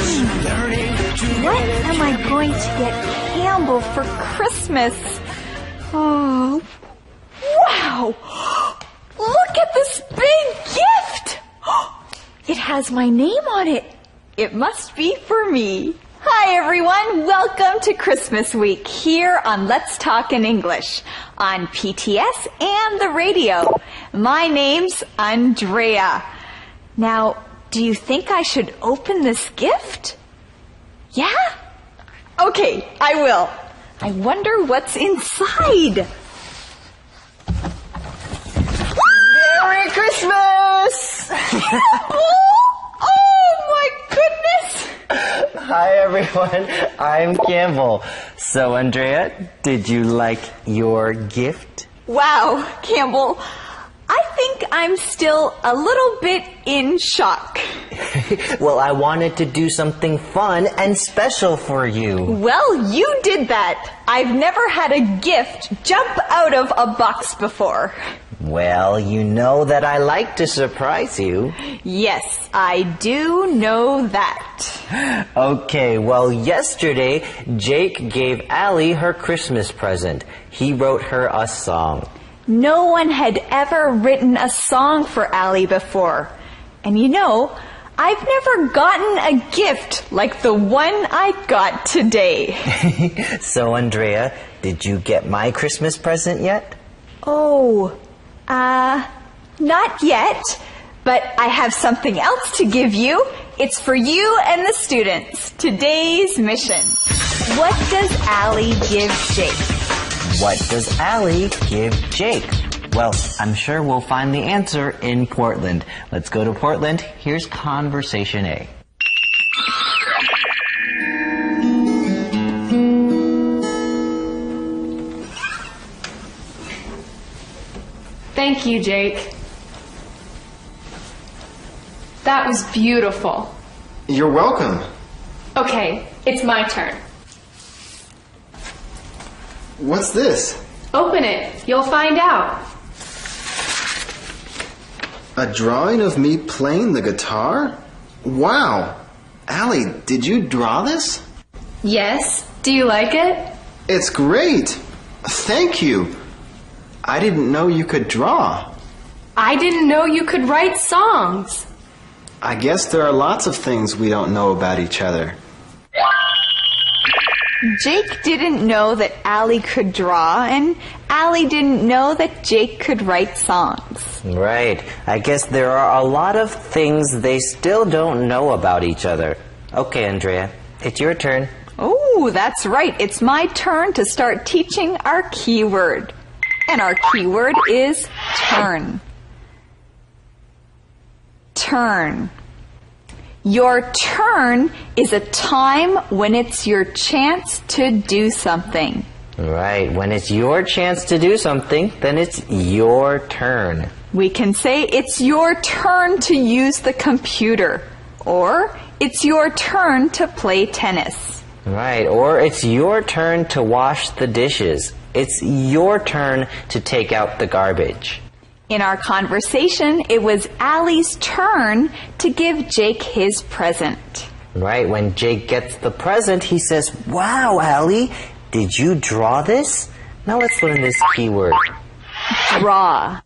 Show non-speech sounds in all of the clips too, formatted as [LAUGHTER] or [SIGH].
What am I going to get Campbell for Christmas? Oh, wow! Look at this big gift! It has my name on it. It must be for me. Hi everyone, welcome to Christmas week here on Let's Talk in English on PTS and the radio. My name's Andrea. Now, do you think I should open this gift? Yeah? Okay, I will. I wonder what's inside. Merry Christmas! [LAUGHS] oh my goodness! Hi everyone, I'm Campbell. So Andrea, did you like your gift? Wow, Campbell. I think I'm still a little bit in shock. [LAUGHS] well, I wanted to do something fun and special for you. Well, you did that. I've never had a gift jump out of a box before. Well, you know that I like to surprise you. Yes, I do know that. [GASPS] Okay, well, yesterday, Jake gave Allie her Christmas present. He wrote her a song. No one had ever written a song for Allie before. And you know, I've never gotten a gift like the one I got today. [LAUGHS] so, Andrea, did you get my Christmas present yet? Oh, uh, not yet, but I have something else to give you. It's for you and the students. Today's mission. What does Allie give Jake? What does Allie give Jake? Well, I'm sure we'll find the answer in Portland. Let's go to Portland. Here's Conversation A. Thank you, Jake. That was beautiful. You're welcome. Okay, it's my turn. What's this? Open it. You'll find out. A drawing of me playing the guitar? Wow. Allie, did you draw this? Yes. Do you like it? It's great. Thank you. I didn't know you could draw. I didn't know you could write songs. I guess there are lots of things we don't know about each other. Jake didn't know that Allie could draw, and Allie didn't know that Jake could write songs. Right. I guess there are a lot of things they still don't know about each other. Okay, Andrea, it's your turn. Oh, that's right. It's my turn to start teaching our keyword. And our keyword is turn. Turn. Your turn is a time when it's your chance to do something. Right. When it's your chance to do something, then it's your turn. We can say it's your turn to use the computer, or it's your turn to play tennis. Right. Or it's your turn to wash the dishes. It's your turn to take out the garbage. In our conversation, it was Allie's turn to give Jake his present. Right, when Jake gets the present, he says, Wow, Allie, did you draw this? Now let's learn this keyword. Draw.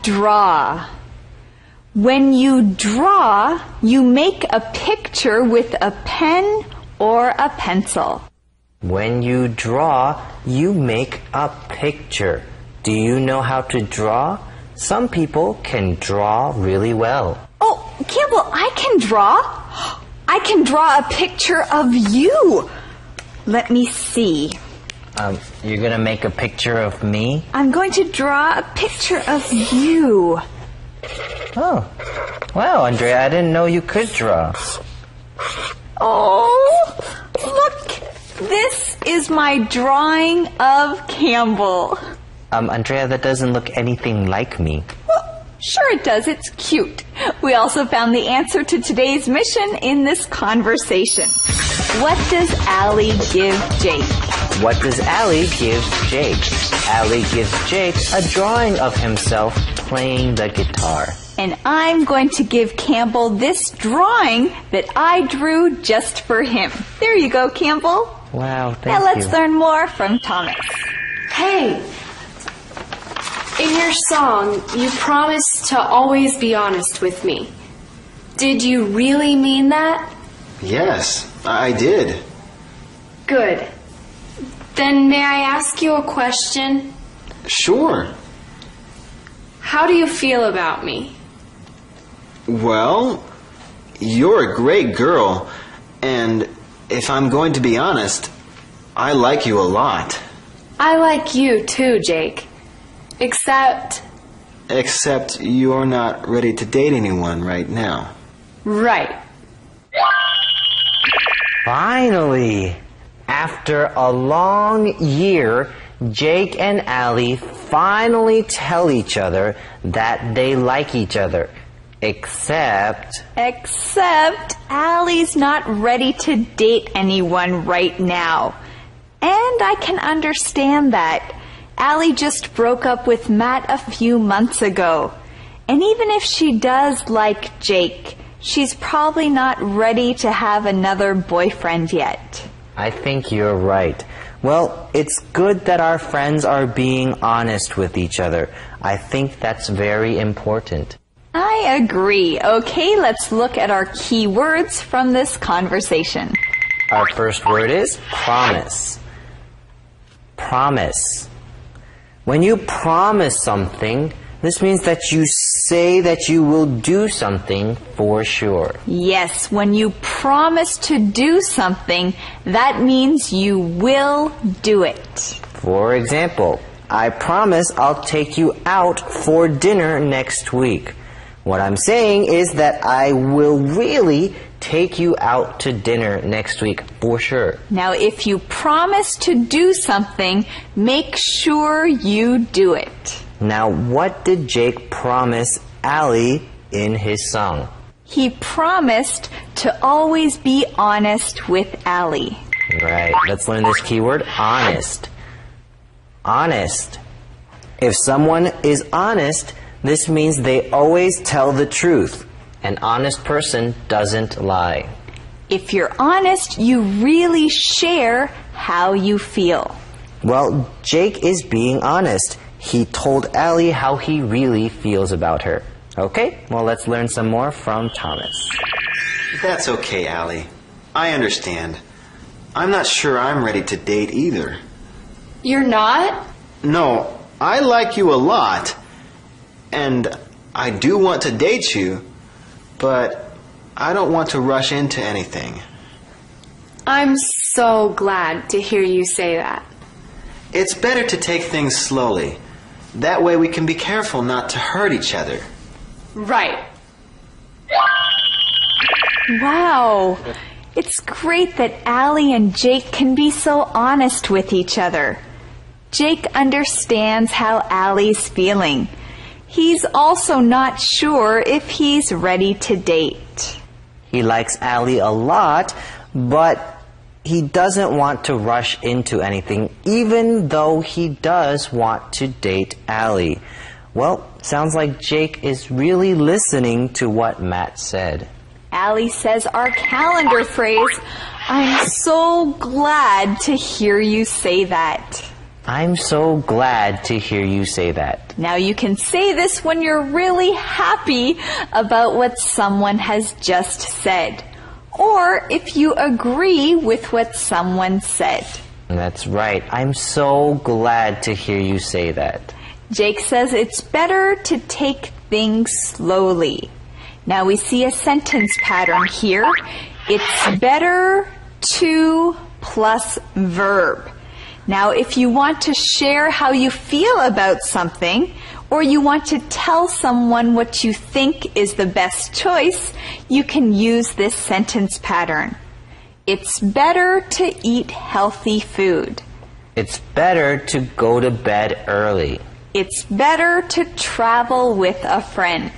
Draw. When you draw, you make a picture with a pen or a pencil. When you draw, you make a picture. Do you know how to draw? Some people can draw really well. Oh, Campbell, I can draw. [GASPS] I can draw a picture of you. Let me see. Um, you're gonna make a picture of me? I'm going to draw a picture of you. Oh. Wow, Andrea, I didn't know you could draw. Oh, look. This is my drawing of Campbell. Um, Andrea, that doesn't look anything like me. Well, sure it does. It's cute. We also found the answer to today's mission in this conversation. What does Allie give Jake? What does Allie give Jake? Allie gives Jake a drawing of himself playing the guitar. And I'm going to give Campbell this drawing that I drew just for him. There you go, Campbell. Wow, thank now let's you. learn more from Thomas. Hey! In your song, you promised to always be honest with me. Did you really mean that? Yes, I did. Good. Then may I ask you a question? Sure. How do you feel about me? Well, you're a great girl, and if I'm going to be honest, I like you a lot. I like you too, Jake. Except, Except you're not ready to date anyone right now. right. Finally! After a long year, Jake and Allie finally tell each other that they like each other. Except, Except Allie's not ready to date anyone right now. And I can understand that. Allie just broke up with Matt a few months ago. And even if she does like Jake, she's probably not ready to have another boyfriend yet. I think you're right. Well, it's good that our friends are being honest with each other. I think that's very important. I agree. Okay, let's look at our key words from this conversation. Our first word is promise. Promise. When you promise something, this means that you say that you will do something for sure. Yes, when you promise to do something, that means you will do it. For example, I promise I'll take you out for dinner next week. What I'm saying is that I will really take you out to dinner next week for sure. Now, if you promise to do something, make sure you do it. Now, what did Jake promise Allie in his song? He promised to always be honest with Allie. Right, let's learn this keyword honest. Honest. If someone is honest, this means they always tell the truth. An honest person doesn't lie. If you're honest, you really share how you feel. Well, Jake is being honest. He told Allie how he really feels about her. Okay, well, let's learn some more from Thomas. That's okay, Allie. I understand. I'm not sure I'm ready to date either. You're not? No, I like you a lot, and I do want to date you, but I don't want to rush into anything. I'm so glad to hear you say that. It's better to take things slowly. That way we can be careful not to hurt each other. Right. Wow. It's great that Allie and Jake can be so honest with each other. Jake understands how Allie's feeling. He's also not sure if he's ready to date. He likes Allie a lot, but he doesn't want to rush into anything, even though he does want to date Allie. Well, sounds like Jake is really listening to what Matt said. Allie says our calendar phrase. I'm so glad to hear you say that. I'm so glad to hear you say that. Now you can say this when you're really happy about what someone has just said. Or if you agree with what someone said. That's right. I'm so glad to hear you say that. Jake says it's better to take things slowly. Now we see a sentence pattern here. It's better to plus verb. Now, if you want to share how you feel about something, or you want to tell someone what you think is the best choice, you can use this sentence pattern. It's better to eat healthy food. It's better to go to bed early. It's better to travel with a friend.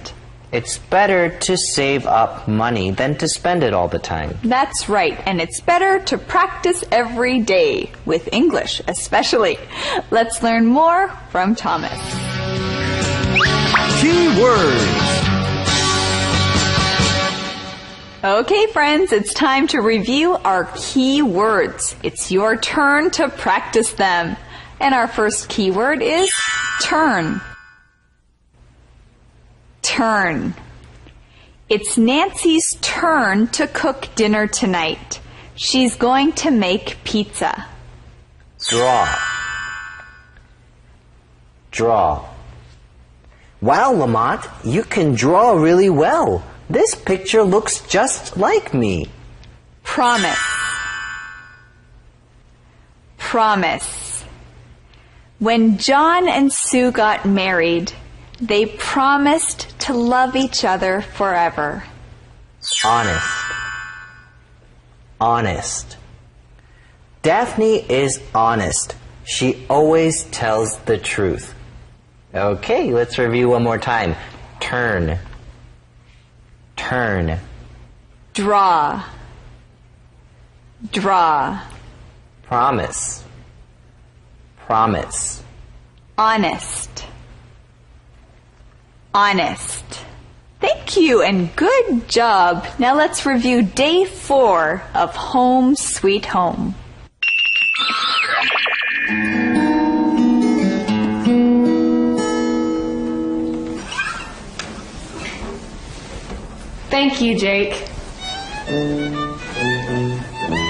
It's better to save up money than to spend it all the time. That's right, and it's better to practice every day, with English especially. Let's learn more from Thomas. Key words. Okay, friends, it's time to review our key words. It's your turn to practice them. And our first keyword is turn. Turn. It's Nancy's turn to cook dinner tonight. She's going to make pizza. Draw. Draw. Wow, Lamont, you can draw really well. This picture looks just like me. Promise. Promise. When John and Sue got married, they promised to love each other forever. Honest. Honest. Daphne is honest. She always tells the truth. Okay, let's review one more time. Turn. Turn. Draw. Draw. Promise. Promise. Honest. Honest. Thank you and good job. Now let's review day four of Home Sweet Home. Thank you, Jake.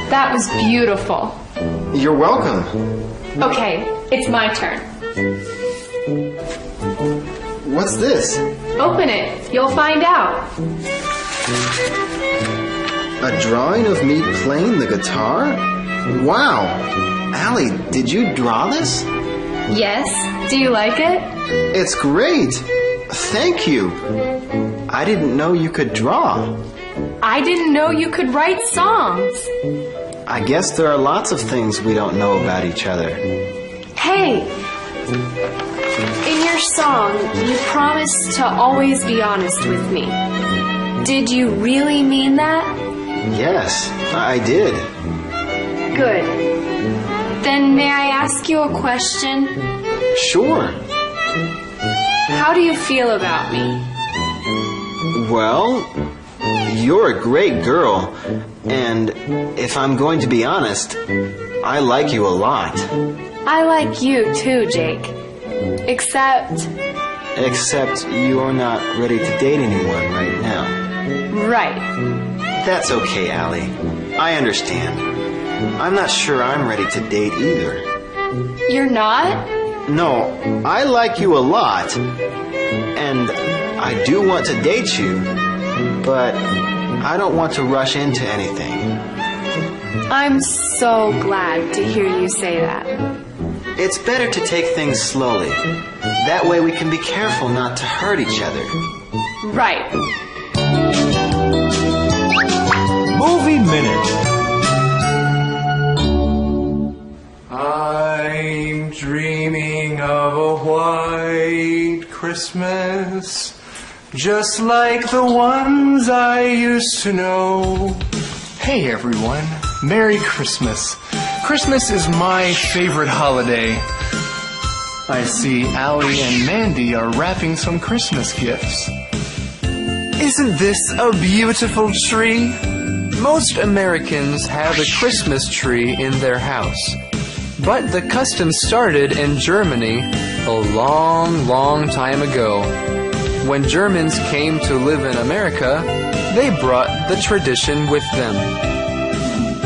That was beautiful. You're welcome. Okay, it's my turn. What's this? Open it. You'll find out. A drawing of me playing the guitar? Wow! Allie, did you draw this? Yes. Do you like it? It's great! Thank you! I didn't know you could draw. I didn't know you could write songs. I guess there are lots of things we don't know about each other. Hey! In your song, you promised to always be honest with me. Did you really mean that? Yes, I did. Good. Then may I ask you a question? Sure. How do you feel about me? Well, you're a great girl, and if I'm going to be honest, I like you a lot. I like you too, Jake. Except, Except you're not ready to date anyone right now. right. That's okay, Allie. I understand. I'm not sure I'm ready to date either. You're not? No, I like you a lot, and I do want to date you, but I don't want to rush into anything. I'm so glad to hear you say that. It's better to take things slowly. That way we can be careful not to hurt each other. Right. Movie Minute. I'm dreaming of a white Christmas, just like the ones I used to know. Hey everyone, Merry Christmas. Christmas is my favorite holiday. I see Allie and Mandy are wrapping some Christmas gifts. Isn't this a beautiful tree? Most Americans have a Christmas tree in their house. But the custom started in Germany a long, long time ago. When Germans came to live in America, they brought the tradition with them.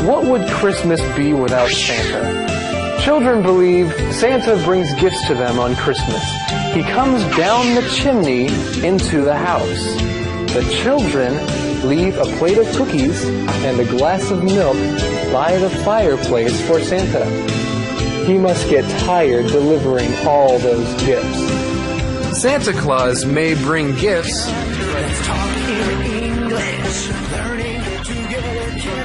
What would Christmas be without Santa? Children believe Santa brings gifts to them on Christmas. He comes down the chimney into the house. The children leave a plate of cookies and a glass of milk by the fireplace for Santa. He must get tired delivering all those gifts. Santa Claus may bring gifts,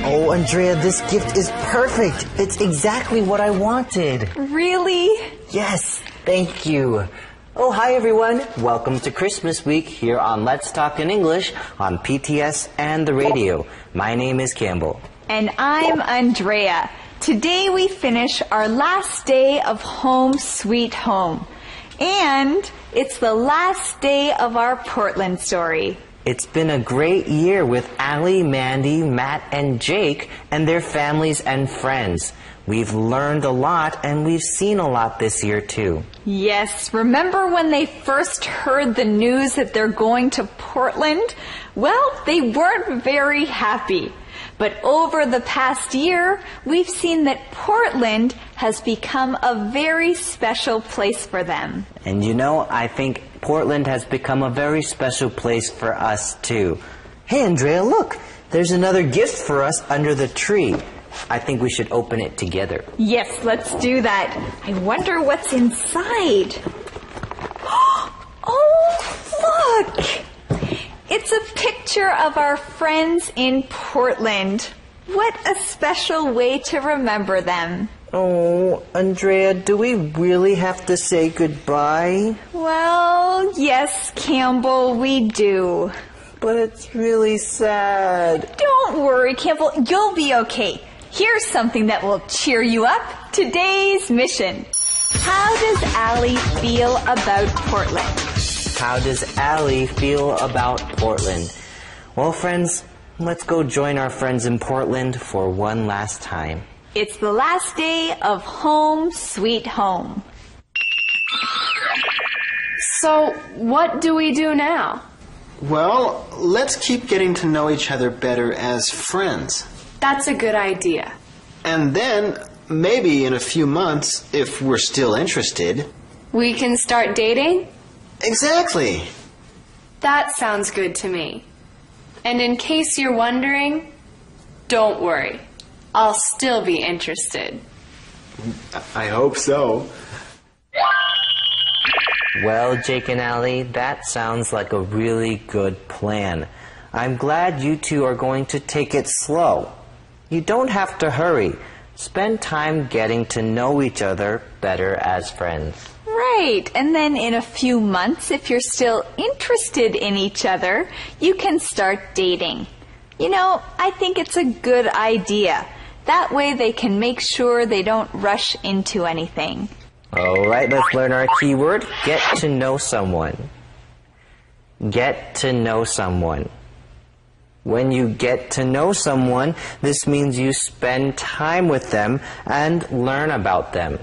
Oh, Andrea, this gift is perfect. It's exactly what I wanted. Really? Yes, thank you. Oh, hi everyone. Welcome to Christmas week here on Let's Talk in English on PTS and the radio. My name is Campbell. And I'm Andrea. Today we finish our last day of Home Sweet Home. And it's the last day of our Portland story. It's been a great year with Allie, Mandy, Matt, and Jake and their families and friends. We've learned a lot and we've seen a lot this year too. Yes, remember when they first heard the news that they're going to Portland? Well, they weren't very happy. But over the past year, we've seen that Portland has become a very special place for them. And you know, I think Portland has become a very special place for us too. Hey, Andrea, look! There's another gift for us under the tree. I think we should open it together. Yes, let's do that. I wonder what's inside. [GASPS] Oh, look! It's a picture of our friends in Portland. What a special way to remember them. Oh, Andrea, do we really have to say goodbye? Well, yes, Campbell, we do. But it's really sad. Don't worry, Campbell, you'll be okay. Here's something that will cheer you up. Today's mission. How does Allie feel about Portland? How does Allie feel about Portland? Well, friends, let's go join our friends in Portland for one last time. It's the last day of Home Sweet Home. So, what do we do now? Well, let's keep getting to know each other better as friends. That's a good idea. And then, maybe in a few months, if we're still interested. We can start dating? Exactly. That sounds good to me. And in case you're wondering, don't worry. I'll still be interested. I hope so. Well, Jake and Allie, that sounds like a really good plan. I'm glad you two are going to take it slow. You don't have to hurry. Spend time getting to know each other better as friends. Right, and then in a few months, if you're still interested in each other, you can start dating. You know, I think it's a good idea. That way they can make sure they don't rush into anything. All right, let's learn our keyword get to know someone. Get to know someone. When you get to know someone, this means you spend time with them and learn about them.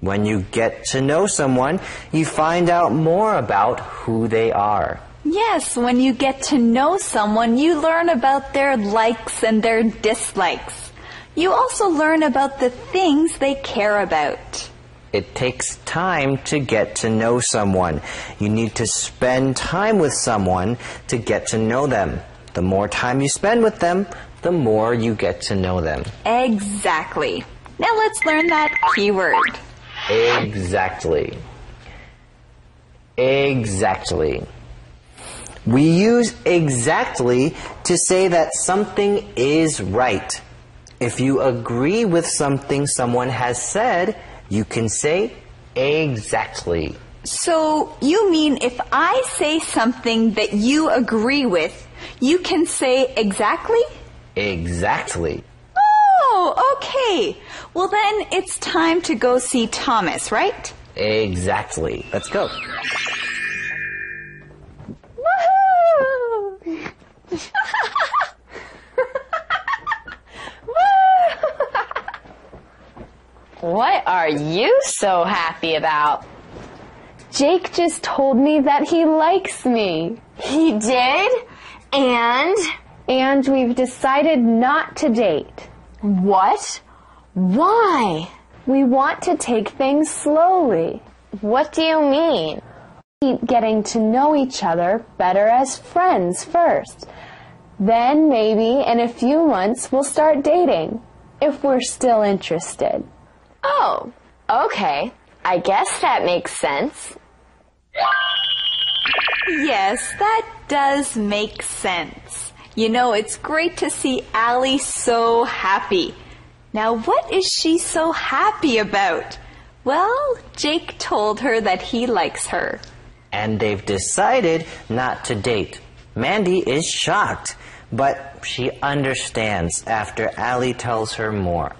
When you get to know someone, you find out more about who they are. Yes, when you get to know someone, you learn about their likes and their dislikes. You also learn about the things they care about. It takes time to get to know someone. You need to spend time with someone to get to know them. The more time you spend with them, the more you get to know them. Exactly. Now let's learn that keyword. Exactly. Exactly. We use exactly to say that something is right. If you agree with something someone has said, you can say exactly. So you mean if I say something that you agree with, you can say exactly? Exactly. Oh, okay. Well then it's time to go see Thomas, right? Exactly. Let's go. Woohoo! [LAUGHS] What are you so happy about? Jake just told me that he likes me. He did? And? And we've decided not to date. What? Why? We want to take things slowly. What do you mean? Keep getting to know each other better as friends first. Then maybe in a few months we'll start dating. If we're still interested. Oh, okay. I guess that makes sense. Yes, that does make sense. You know, it's great to see Allie so happy. Now, what is she so happy about? Well, Jake told her that he likes her. And they've decided not to date. Mandy is shocked, but she understands after Allie tells her more.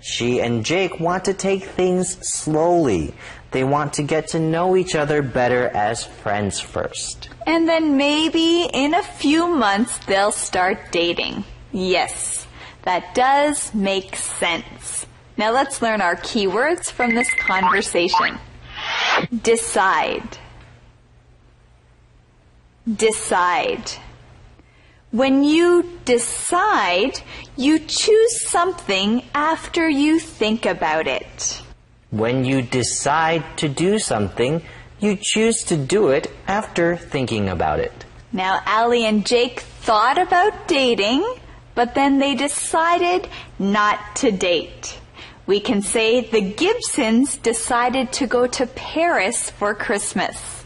She and Jake want to take things slowly. They want to get to know each other better as friends first. And then maybe in a few months they'll start dating. Yes, that does make sense. Now let's learn our keywords from this conversation. Decide. Decide. When you decide, you choose something after you think about it. When you decide to do something, you choose to do it after thinking about it. Now, Allie and Jake thought about dating, but then they decided not to date. We can say the Gibsons decided to go to Paris for Christmas.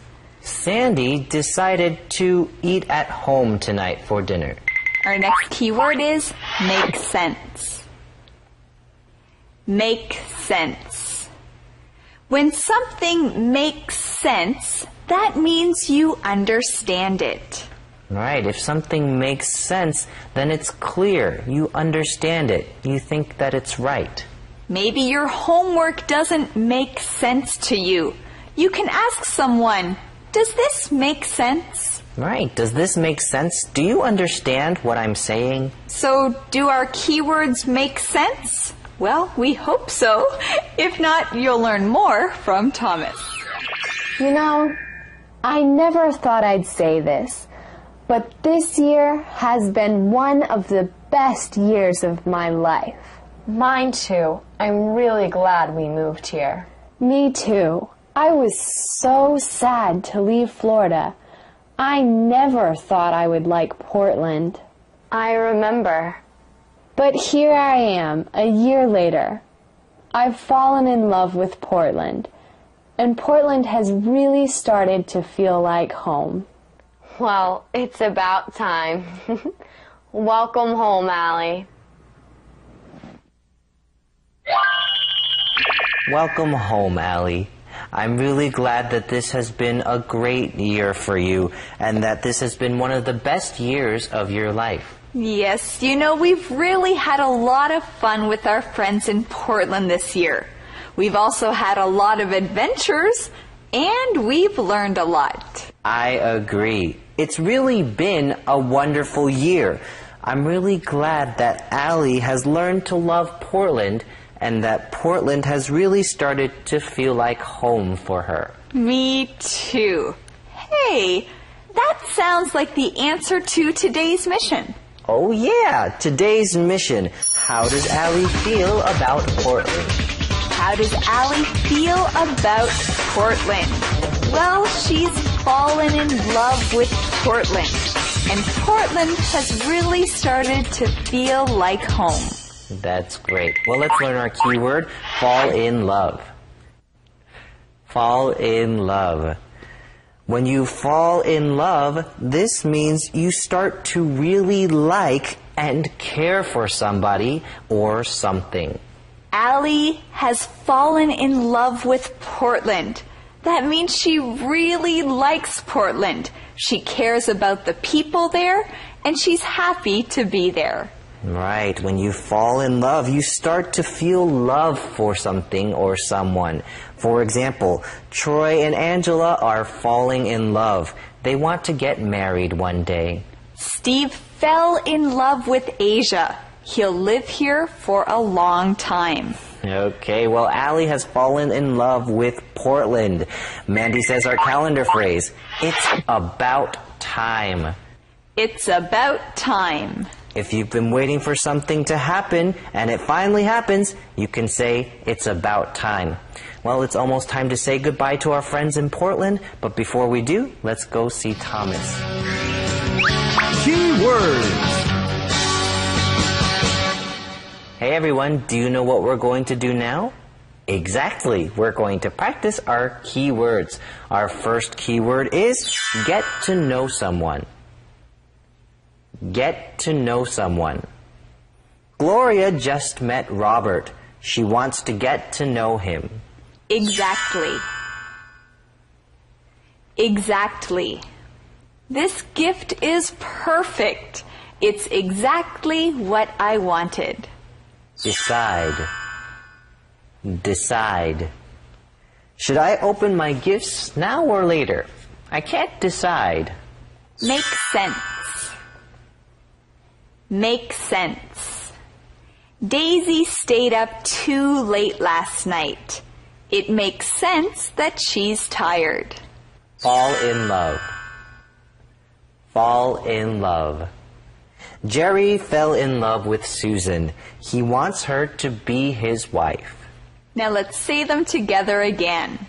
Sandy decided to eat at home tonight for dinner. Our next keyword is make sense. Make sense. When something makes sense, that means you understand it. Right, if something makes sense, then it's clear. You understand it. You think that it's right. Maybe your homework doesn't make sense to you. You can ask someone, does this make sense? Right, does this make sense? Do you understand what I'm saying? So, do our keywords make sense? Well, we hope so. If not, you'll learn more from Thomas. You know, I never thought I'd say this, but this year has been one of the best years of my life. Mine too. I'm really glad we moved here. Me too. I was so sad to leave Florida. I never thought I would like Portland. I remember. But here I am, a year later. I've fallen in love with Portland, and Portland has really started to feel like home. Well, it's about time. [LAUGHS] Welcome home, Allie. Welcome home, Allie. I'm really glad that this has been a great year for you and that this has been one of the best years of your life. Yes, you know, we've really had a lot of fun with our friends in Portland this year. We've also had a lot of adventures and we've learned a lot. I agree. It's really been a wonderful year. I'm really glad that Allie has learned to love Portland and that Portland has really started to feel like home for her. Me too. Hey, that sounds like the answer to today's mission. Oh yeah, today's mission. How does Allie feel about Portland? How does Allie feel about Portland? Well, she's fallen in love with Portland. And Portland has really started to feel like home. That's great. Well, let's learn our keyword, fall in love. Fall in love. When you fall in love, this means you start to really like and care for somebody or something. Allie has fallen in love with Portland. That means she really likes Portland. She cares about the people there and she's happy to be there. Right. When you fall in love, you start to feel love for something or someone. For example, Troy and Angela are falling in love. They want to get married one day. Steve fell in love with Asia. He'll live here for a long time. Okay, well, Allie has fallen in love with Portland. Mandy says our calendar phrase, it's about time. It's about time. If you've been waiting for something to happen and it finally happens, you can say it's about time. Well, it's almost time to say goodbye to our friends in Portland, but before we do, let's go see Thomas. Key words. Hey everyone, do you know what we're going to do now? Exactly. We're going to practice our keywords. Our first keyword is get to know someone. Get to know someone. Gloria just met Robert. She wants to get to know him. Exactly. Exactly. This gift is perfect. It's exactly what I wanted. Decide. Decide. Should I open my gifts now or later? I can't decide. Make sense. Make sense. Daisy stayed up too late last night. It makes sense that she's tired. Fall in love. Fall in love. Jerry fell in love with Susan. He wants her to be his wife. Now let's say them together again.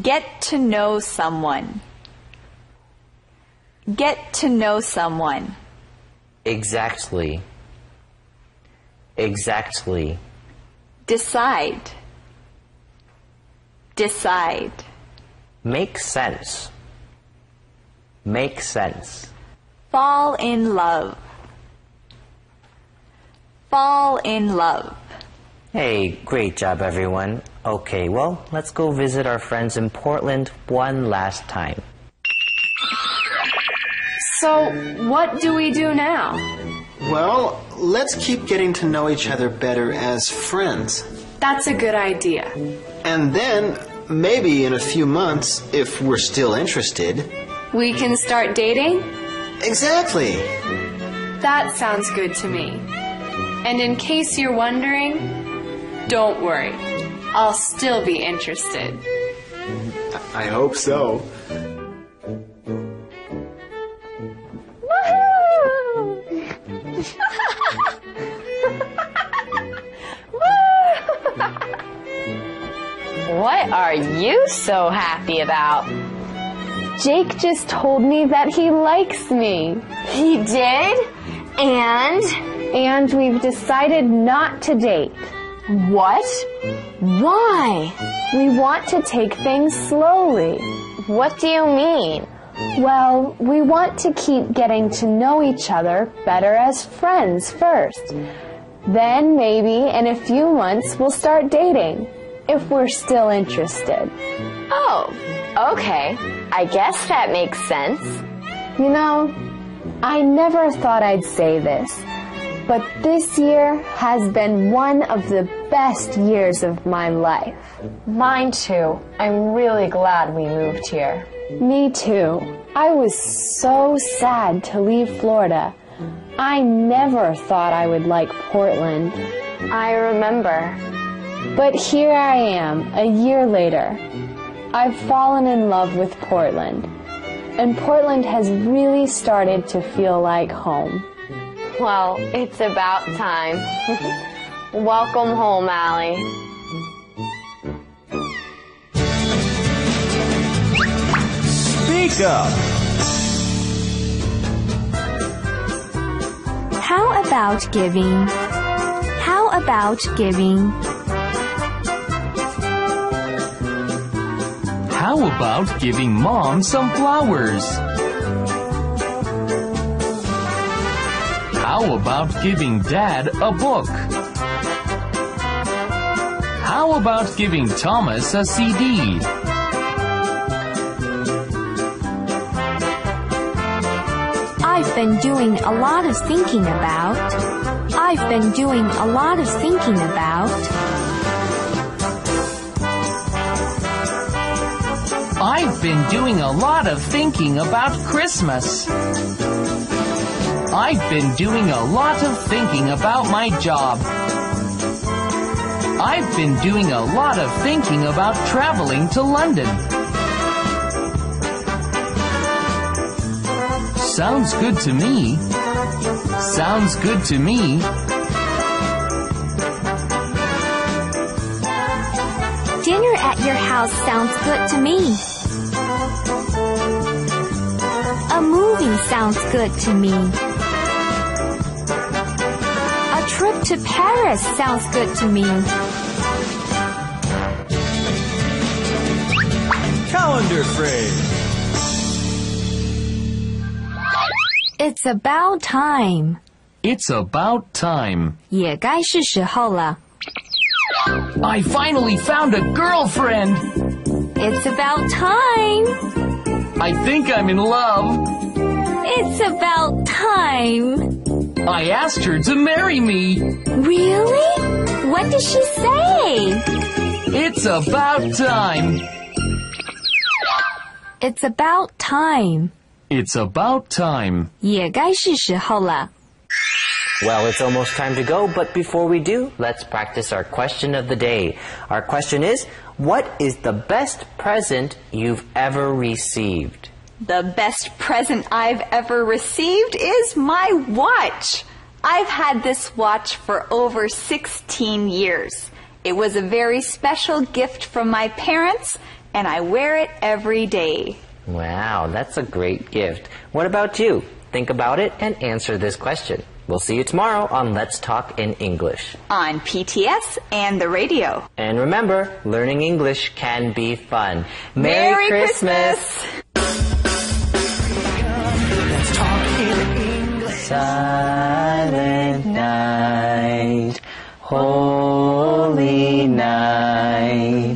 Get to know someone. Get to know someone. Exactly. Exactly. Decide. Decide. Make sense. Make sense. Fall in love. Fall in love. Hey, great job, everyone. Okay, well, let's go visit our friends in Portland one last time. So, what do we do now? Well, let's keep getting to know each other better as friends. That's a good idea. And then, maybe in a few months, if we're still interested. We can start dating? Exactly. That sounds good to me. And in case you're wondering, don't worry. I'll still be interested. I hope so. [LAUGHS] What are you so happy about? Jake just told me that he likes me. He did? And? And we've decided not to date. What? Why? We want to take things slowly. What do you mean? Well, we want to keep getting to know each other better as friends first. Then maybe in a few months we'll start dating. If we're still interested. Oh, okay. I guess that makes sense. You know, I never thought I'd say this, but this year has been one of the best years of my life. Mine too. I'm really glad we moved here. Me too. I was so sad to leave Florida. I never thought I would like Portland. I remember. But here I am, a year later. I've fallen in love with Portland. And Portland has really started to feel like home. Well, it's about time. [LAUGHS] Welcome home, Allie. Speak up. How about giving? How about giving? How about giving mom some flowers? How about giving dad a book? How about giving Thomas a CD? I've been doing a lot of thinking about. I've been doing a lot of thinking about. I've been doing a lot of thinking about Christmas. I've been doing a lot of thinking about my job. I've been doing a lot of thinking about traveling to London. Sounds good to me. Sounds good to me. Dinner at your house sounds good to me. A movie sounds good to me. A trip to Paris sounds good to me. Calendar phrase. It's about time. It's about time. 也该是时候了。 I finally found a girlfriend. It's about time. I think I'm in love. It's about time. I asked her to marry me. Really? What did she say? It's about time. It's about time. It's about time. 也该是时候了。 Well, it's almost time to go, but before we do, let's practice our question of the day. Our question is, what is the best present you've ever received? The best present I've ever received is my watch. I've had this watch for over 16 years. It was a very special gift from my parents, and I wear it every day. Wow, that's a great gift. What about you? Think about it and answer this question. We'll see you tomorrow on Let's Talk in English. On PTS and the radio. And remember, learning English can be fun. Merry Christmas! Silent night, holy night.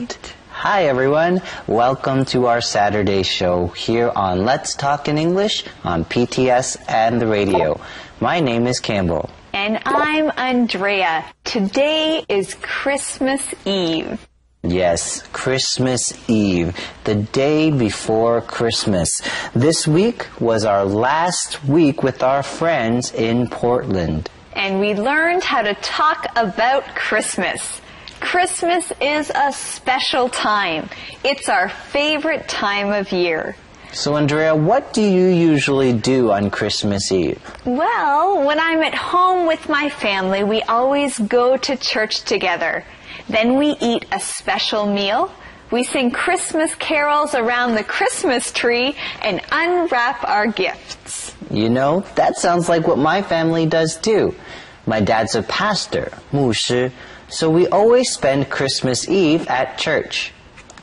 Hi everyone, welcome to our Saturday show here on Let's Talk in English on PTS and the radio. My name is Campbell. And I'm Andrea. Today is Christmas Eve. Yes, Christmas Eve, the day before Christmas. This week was our last week with our friends in Portland. And we learned how to talk about Christmas. Christmas is a special time. It's our favorite time of year. So, Andrea, what do you usually do on Christmas Eve? Well, when I'm at home with my family, we always go to church together. Then we eat a special meal. We sing Christmas carols around the Christmas tree and unwrap our gifts. You know, that sounds like what my family does too. My dad's a pastor, 牧师, so we always spend Christmas Eve at church.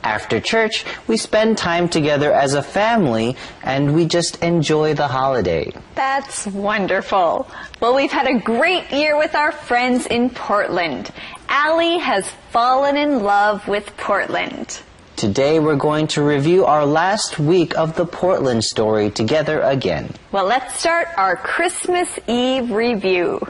After church, we spend time together as a family and we just enjoy the holiday. That's wonderful. Well, we've had a great year with our friends in Portland. Allie has fallen in love with Portland. Today we're going to review our last week of the Portland story together again. Well, let's start our Christmas Eve review.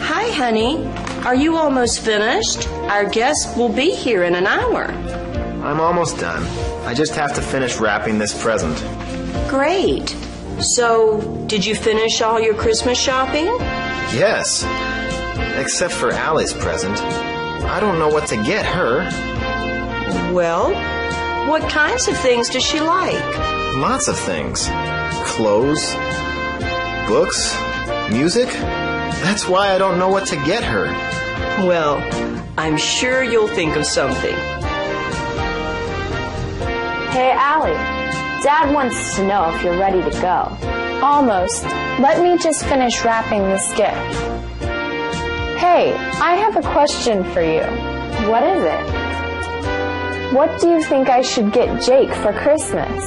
Hi, honey. Are you almost finished? Our guest will be here in an hour. I'm almost done. I just have to finish wrapping this present. Great. So, did you finish all your Christmas shopping? Yes. Except for Allie's present. I don't know what to get her. Well, what kinds of things does she like? Lots of things clothes, books, music. That's why I don't know what to get her. Well, I'm sure you'll think of something. Hey, Allie. Dad wants to know if you're ready to go. Almost. Let me just finish wrapping this gift. Hey, I have a question for you. What is it? What do you think I should get Jake for Christmas?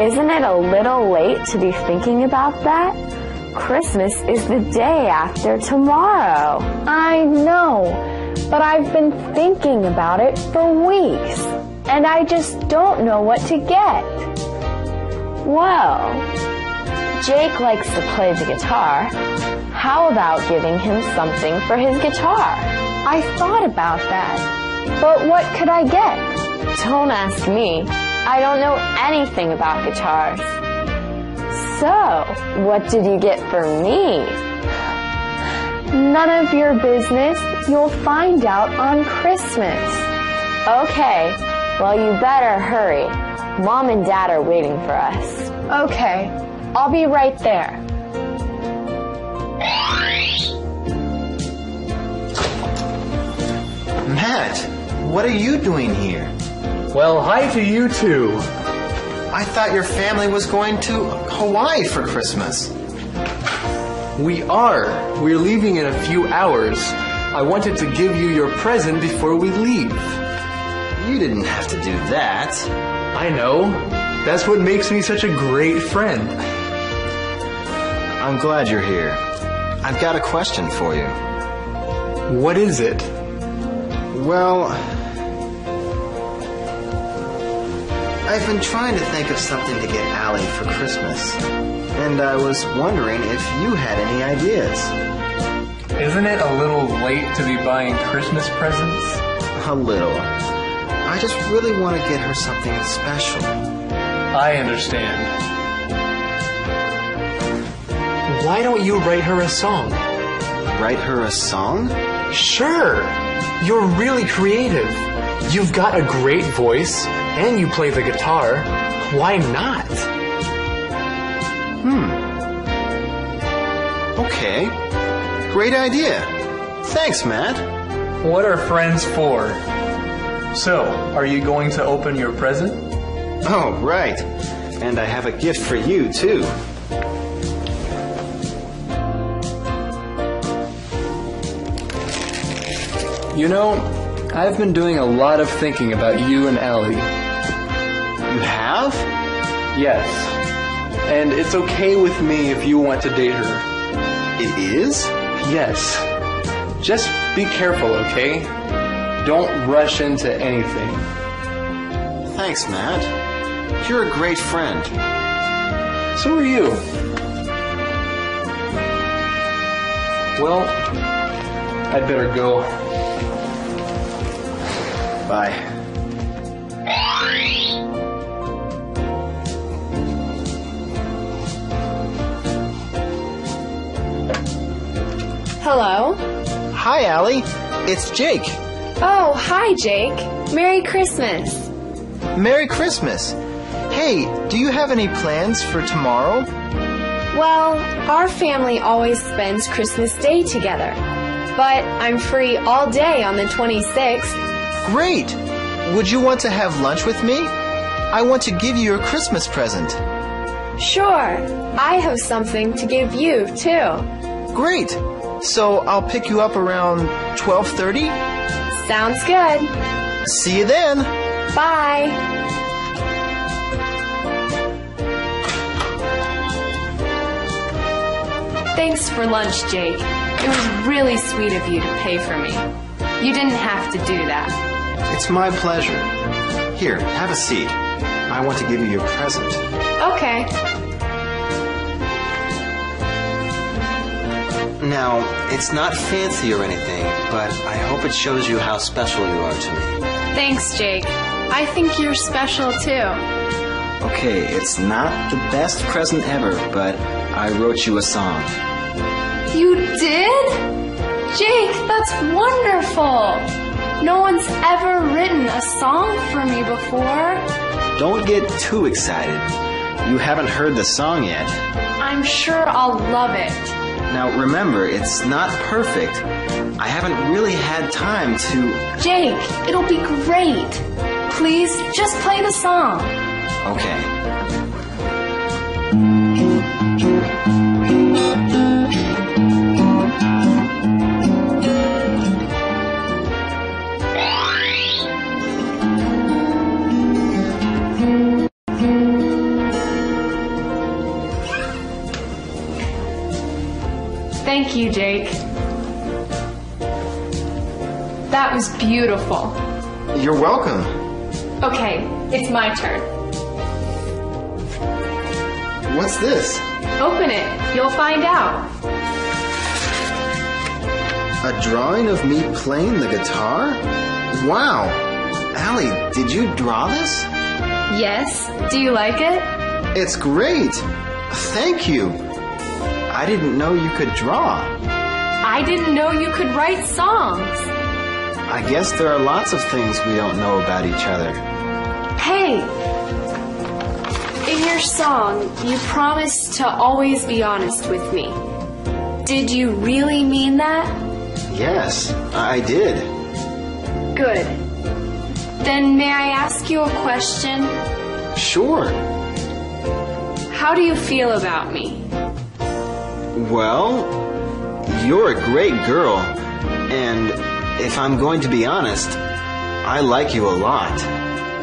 Isn't it a little late to be thinking about that? Christmas is the day after tomorrow. I know, but I've been thinking about it for weeks, and I just don't know what to get. Well, Jake likes to play the guitar. How about giving him something for his guitar? I thought about that. But what could I get? Don't ask me. I don't know anything about guitars. So, what did you get for me? None of your business. You'll find out on Christmas. Okay, well, you better hurry. Mom and Dad are waiting for us. Okay, I'll be right there. Matt, what are you doing here? Well, hi to you too. I thought your family was going to Hawaii for Christmas. We are. We're leaving in a few hours. I wanted to give you your present before we leave. You didn't have to do that. I know. That's what makes me such a great friend. I'm glad you're here. I've got a question for you. What is it? Well, I've been trying to think of something to get Allie for Christmas. And I was wondering if you had any ideas. Isn't it a little late to be buying Christmas presents? A little. I just really want to get her something special. I understand. Why don't you write her a song? Write her a song? Sure. You're really creative. You've got a great voice and you play the guitar. Why not? Hmm. Okay. Great idea. Thanks, Matt. What are friends for? So, are you going to open your present? Oh, right. And I have a gift for you, too. You know, I've been doing a lot of thinking about you and Allie. You have? Yes. And it's okay with me if you want to date her. It is? Yes. Just be careful, okay? Don't rush into anything. Thanks, Matt. You're a great friend. So are you. Well, I'd better go. Bye. Hello? Hi, Allie. It's Jake. Oh, hi, Jake. Merry Christmas. Merry Christmas. Hey, do you have any plans for tomorrow? Well, our family always spends Christmas Day together. But I'm free all day on the 26th. Great! Would you want to have lunch with me? I want to give you a Christmas present. Sure. I have something to give you, too. Great! So I'll pick you up around 12:30? Sounds good. See you then. Bye. Thanks for lunch, Jake. It was really sweet of you to pay for me. You didn't have to do that. It's my pleasure. Here, have a seat. I want to give you your present. Okay. Now, it's not fancy or anything, but I hope it shows you how special you are to me. Thanks, Jake. I think you're special too. Okay, it's not the best present ever, but I wrote you a song. You did? Jake, that's wonderful. No one's ever written a song for me before. Don't get too excited. You haven't heard the song yet. I'm sure I'll love it. Now remember, it's not perfect. I haven't really had time to. Jake, it'll be great. Please, just play the song. Okay. Thank you, Jake. That was beautiful. You're welcome. Okay, it's my turn. What's this? Open it. You'll find out. A drawing of me playing the guitar? Wow! Allie, did you draw this? Yes. Do you like it? It's great! Thank you! I didn't know you could draw. I didn't know you could write songs. I guess there are lots of things we don't know about each other. Hey! In your song, you promised to always be honest with me. Did you really mean that? Yes, I did. Good. Then may I ask you a question? Sure. How do you feel about me? Well, you're a great girl, and if I'm going to be honest, I like you a lot.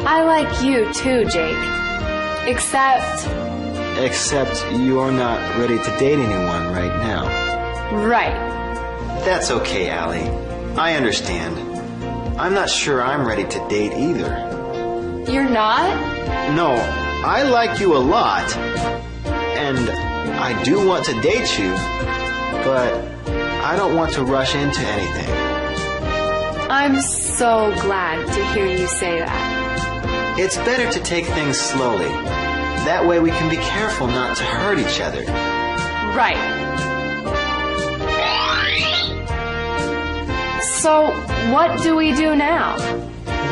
I like you too, Jake. Except. Except you are not ready to date anyone right now. Right. That's okay, Allie. I understand. I'm not sure I'm ready to date either. You're not? No, I like you a lot, and I do want to date you, but I don't want to rush into anything. I'm so glad to hear you say that. It's better to take things slowly. That way we can be careful not to hurt each other. Right. So, what do we do now?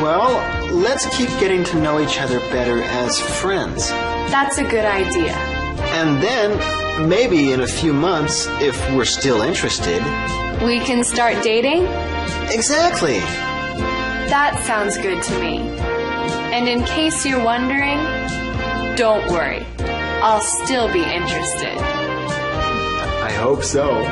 Well, let's keep getting to know each other better as friends. That's a good idea. And then, maybe in a few months, if we're still interested. We can start dating? Exactly. That sounds good to me. And in case you're wondering, don't worry. I'll still be interested. I hope so.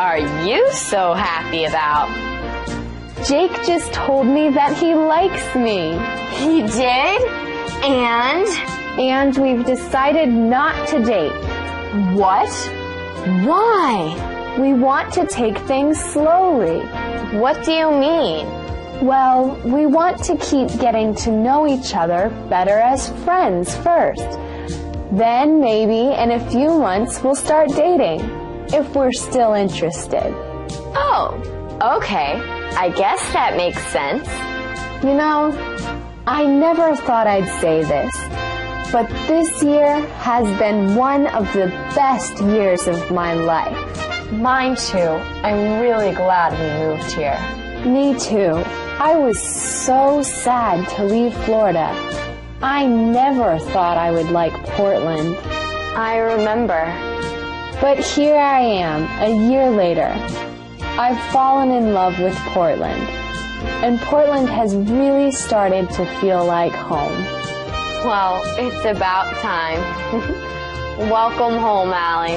Are you so happy about? Jake just told me that he likes me. He did? And? And we've decided not to date. What? Why? We want to take things slowly. What do you mean? Well, we want to keep getting to know each other better as friends first. Then maybe in a few months we'll start dating, if we're still interested. Oh, okay. I guess that makes sense. You know, I never thought I'd say this, but this year has been one of the best years of my life. Mine too. I'm really glad we moved here. Me too. I was so sad to leave Florida. I never thought I would like Portland. I remember. But here I am, a year later. I've fallen in love with Portland. And Portland has really started to feel like home. Well, it's about time. [LAUGHS] Welcome home, Allie.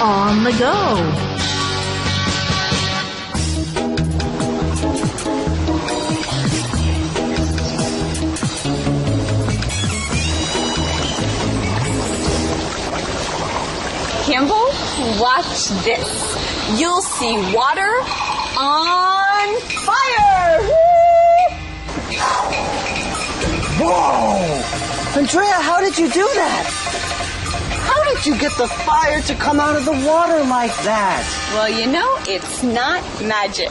On the go. Campbell, watch this. You'll see water on fire. Whoa! Andrea, how did you do that? How did you get the fire to come out of the water like that? Well, you know, it's not magic.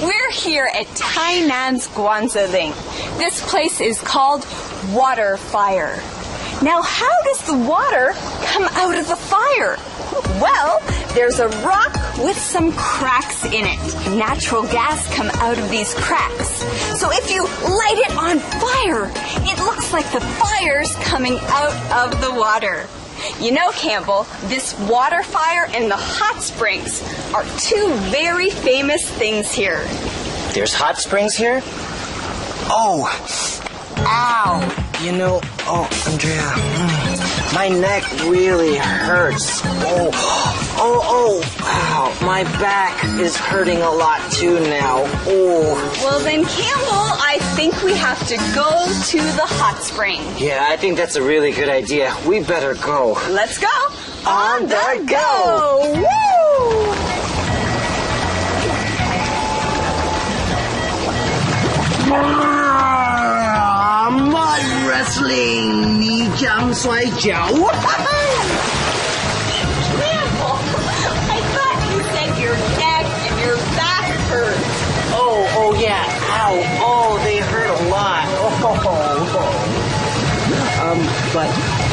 We're here at Tainan's Guanziling. This place is called Water Fire. Now, how does the water come out of the fire? Well, there's a rock with some cracks in it. Natural gas come out of these cracks. So if you light it on fire, it looks like the fire's coming out of the water. You know, Campbell, this water fire and the hot springs are two very famous things here. There's hot springs here? Oh, ow. You know, oh, Andrea, mm, my neck really hurts. Oh, oh, oh, wow. My back is hurting a lot too now. Oh. Well, then, Campbell, I think we have to go to the hot spring. Yeah, I think that's a really good idea. We better go. Let's go. On the go. Woo! Ah, mud wrestling，Jam Slay [LAUGHS] I thought you said your neck and your back hurt. Oh, oh yeah. Ow. Oh, they hurt a lot. [LAUGHS] Oh, oh, oh. Um, but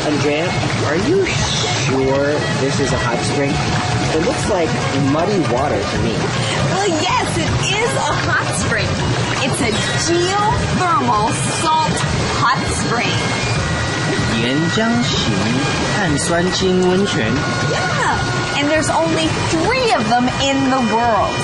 Andrea, are you sure this is a hot spring? It looks like muddy water to me. Well, yes, it is a hot spring. It's a geothermal salt hot spring. 岩浆型碳酸氢温泉。 Yeah, and there's only three of them in the world.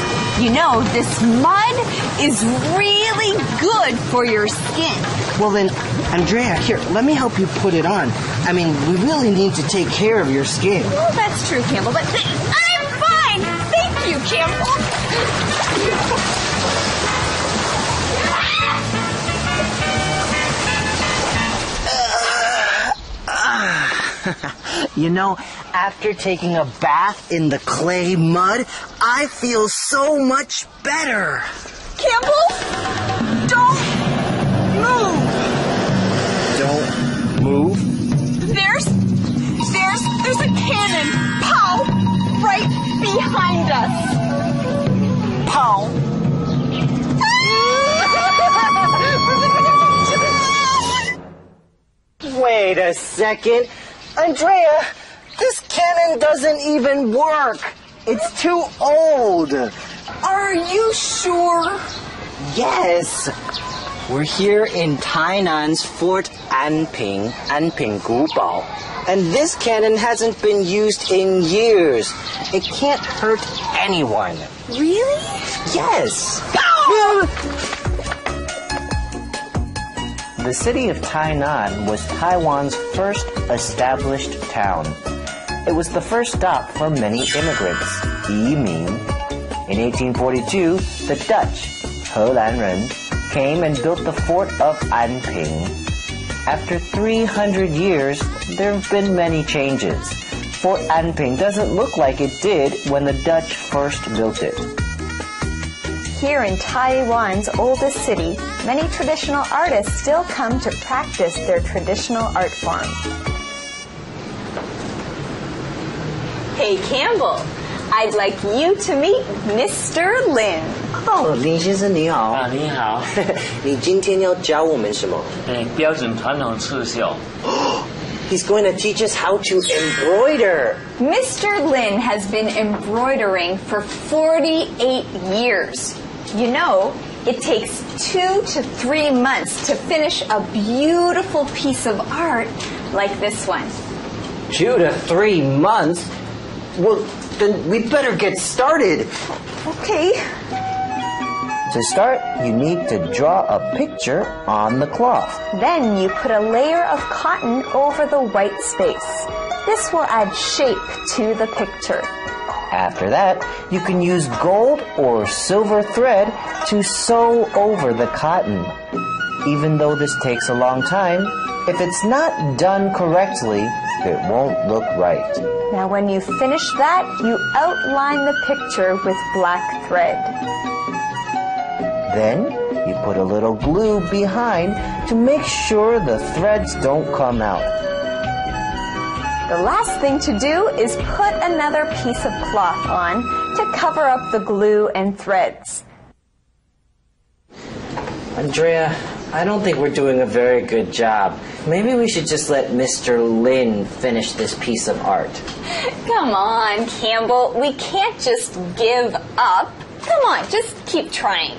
You know, this mud is really good for your skin. Well then, Andrea, here, let me help you put it on. I mean, we really need to take care of your skin. Well, that's true, Campbell, but I'm fine. Thank you, [LAUGHS] You know, after taking a bath in the clay mud, I feel so much better. Campbell, don't move. Don't move. There's, there's, there's a cannon, pow, right behind us. Pow. [LAUGHS] Wait a second. Andrea, this cannon doesn't even work. It's too old. Are you sure? Yes. We're here in Tainan's Fort Anping, Anping Gubao. And this cannon hasn't been used in years. It can't hurt anyone. Really? Yes. The city of Tainan was Taiwan's first established town. It was the first stop for many immigrants, Yimin. In 1842, the Dutch, He Lanren, came and built the fort of Anping. After 300 years, there have been many changes. Fort Anping doesn't look like it did when the Dutch first built it. Here in Taiwan's oldest city, many traditional artists still come to practice their traditional art form. Hey, Campbell, I'd like you to meet Mr. Lin. 哦，林先生你好。啊，你好。你今天要教我们什么？哎，标准传统刺绣。 He's going [LAUGHS] [GASPS] to teach us how to embroider. Mr. Lin has been embroidering for 48 years. You know, it takes two to three months to finish a beautiful piece of art like this one. Two to three months? Well, then we better get started. Okay. To start, you need to draw a picture on the cloth. Then you put a layer of cotton over the white space. This will add shape to the picture. After that, you can use gold or silver thread to sew over the cotton. Even though this takes a long time, if it's not done correctly, it won't look right. Now, when you finish that, you outline the picture with black thread. Then, you put a little glue behind to make sure the threads don't come out. The last thing to do is put another piece of cloth on to cover up the glue and threads. Andrea, I don't think we're doing a very good job. Maybe we should just let Mr. Lin finish this piece of art. Come on, Campbell. We can't just give up. Come on, just keep trying.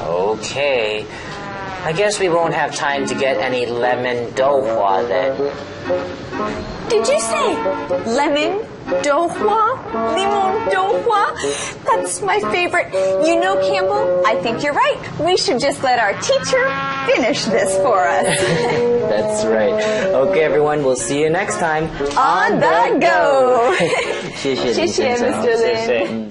Okay. I guess we won't have time to get any lemon doughua then. Did you say lemon doughua? Limon doughua? That's my favorite. You know, Campbell, I think you're right. We should just let our teacher finish this for us. [LAUGHS] That's right. Okay, everyone, we'll see you next time. On the go. [LAUGHS] 谢谢林谢谢先生。 Mr. Lin.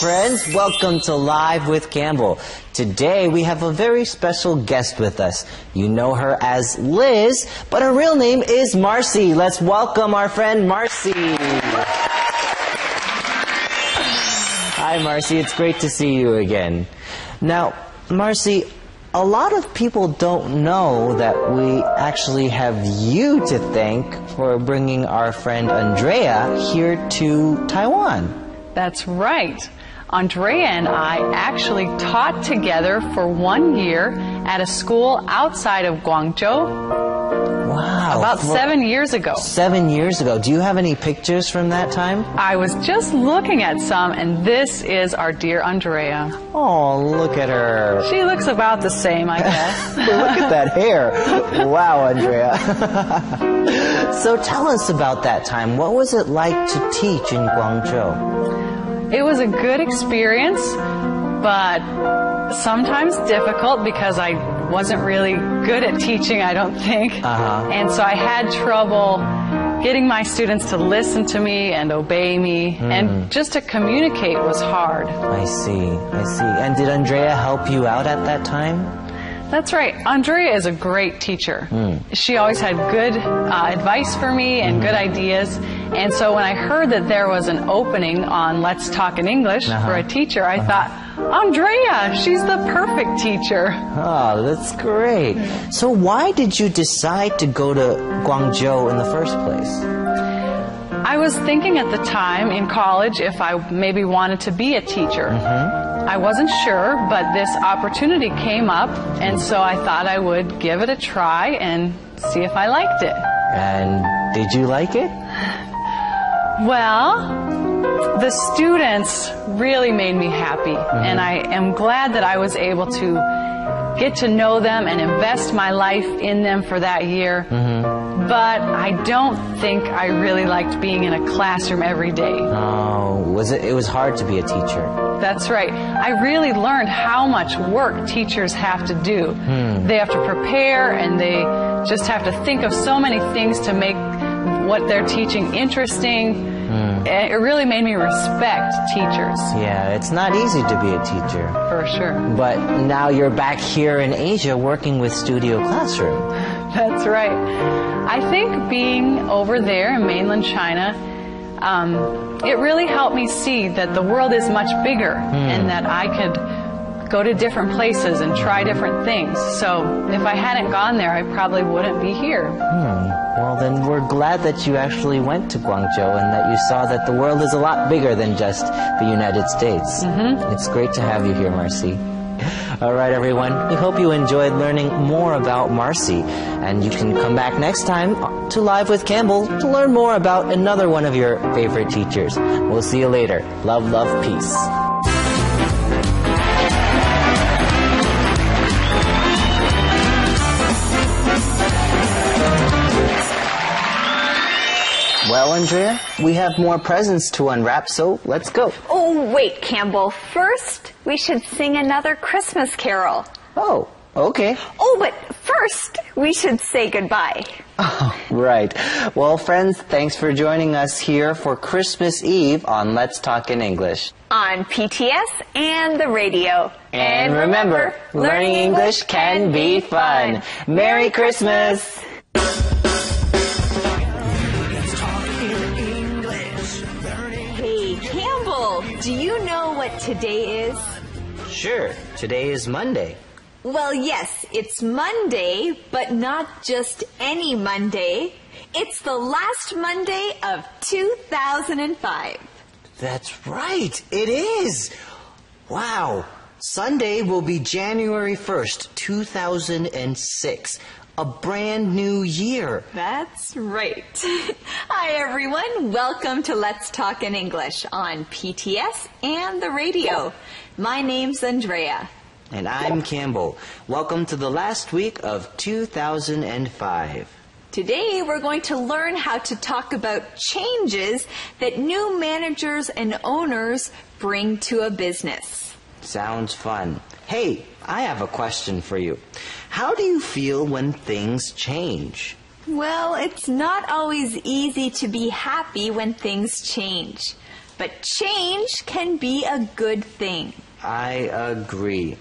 Friends. Welcome to Live with Campbell. Today we have a very special guest with us. You know her as Liz, but her real name is Marcy. Let's welcome our friend Marcy. Hi, Marcy. It's great to see you again. Now, Marcy, a lot of people don't know that we actually have you to thank for bringing our friend Andrea here to Taiwan. That's right. Andrea and I actually taught together for one year at a school outside of Guangzhou. Wow. About Well, seven years ago. Seven years ago. Do you have any pictures from that time? I was just looking at some, and this is our dear Andrea. Oh, look at her. She looks about the same, I guess. [LAUGHS] look at that hair. Wow, Andrea. [LAUGHS] so tell us about that time. What was it like to teach in Guangzhou? It was a good experience, but sometimes difficult because I wasn't really good at teaching, I don't think. Uh-huh. And so I had trouble getting my students to listen to me and obey me, and just to communicate was hard. I see, I see. And did Andrea help you out at that time? That's right. Andrea is a great teacher. Hmm. She always had good uh, advice for me and hmm. good ideas. And so when I heard that there was an opening on Let's Talk in English Uh-huh. for a teacher, I uh-huh. thought, Andrea, she's the perfect teacher. Oh, that's great. So why did you decide to go to Guangzhou in the first place? I was thinking at the time in college if I maybe wanted to be a teacher. Mm-hmm. I wasn't sure, but this opportunity came up, and so I thought I would give it a try and see if I liked it. And did you like it? Well, the students really made me happy, mm-hmm. and I am glad that I was able to get to know them and invest my life in them for that year. Mm-hmm. But I don't think I really liked being in a classroom every day. Oh, was it? It was hard to be a teacher. That's right. I really learned how much work teachers have to do. Hmm. They have to prepare and they just have to think of so many things to make what they're teaching interesting. Hmm. Eh, it really made me respect teachers, Yeah, it's not easy to be a teacher. for sure. But now you're back here in Asia working with Studio Classroom. That's right. I think being over there in mainland China, um, it really helped me see that the world is much bigger and that I could go to different places and try different things. So if I hadn't gone there, I probably wouldn't be here. Hmm. Well, then we're glad that you actually went to Guangzhou and that you saw that the world is a lot bigger than just the United States. Mm-hmm. It's great to have you here, Marcy. All right, everyone. We hope you enjoyed learning more about Marcy. And you can come back next time to Live with Campbell to learn more about another one of your favorite teachers. We'll see you later. Love, love, peace. Well, Andrea, we have more presents to unwrap, so let's go. Oh, wait, Campbell. First, we should sing another Christmas carol. Oh, okay. Oh, but first, we should say goodbye. Oh, right. Well, friends, thanks for joining us here for Christmas Eve on Let's Talk in English. On PTS and the radio. And remember, learning English can be fun. Merry Christmas! Hey, Campbell, do you know what today is? Sure, today is Monday. Well, yes, it's Monday, but not just any Monday. It's the last Monday of 2005. That's right, it is! Wow, Sunday will be January 1st, 2006. A brand new year. That's right. [LAUGHS] Hi, everyone. Welcome to Let's Talk in English on PTS and the radio. My name's Andrea. And I'm Campbell. Welcome to the last week of 2005. Today, we're going to learn how to talk about changes that new managers and owners bring to a business. Sounds fun. Hey, I have a question for you. How do you feel when things change? Well, it's not always easy to be happy when things change, but change can be a good thing. I agree.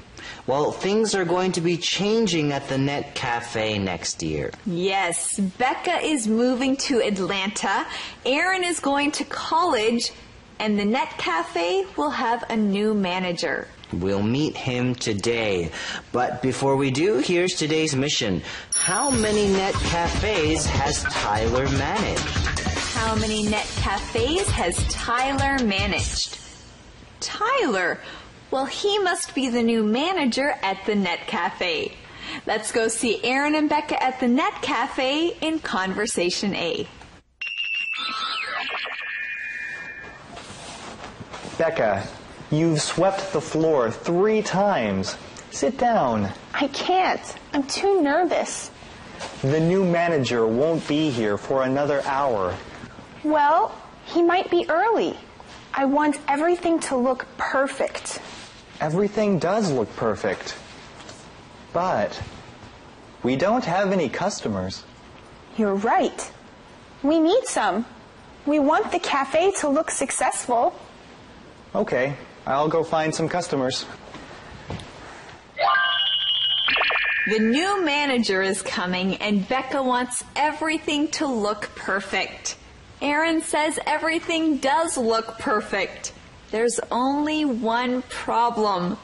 Well, things are going to be changing at the Net Cafe next year. Yes, Becca is moving to Atlanta, Aaron is going to college, and the Net Cafe will have a new manager. We'll meet him today. But before we do, here's today's mission. How many net cafes has Tyler managed? How many net cafes has Tyler managed? Tyler? Well, he must be the new manager at the Net Cafe. Let's go see Aaron and Becca at the Net Cafe in Conversation A. Becca, you've swept the floor three times. Sit down. I can't. I'm too nervous. The new manager won't be here for another hour. Well, he might be early. I want everything to look perfect. Everything does look perfect. But we don't have any customers. You're right. We need some. We want the cafe to look successful. Okay, I'll go find some customers. The new manager is coming and Becca wants everything to look perfect. Aaron says everything does look perfect. There's only one problem.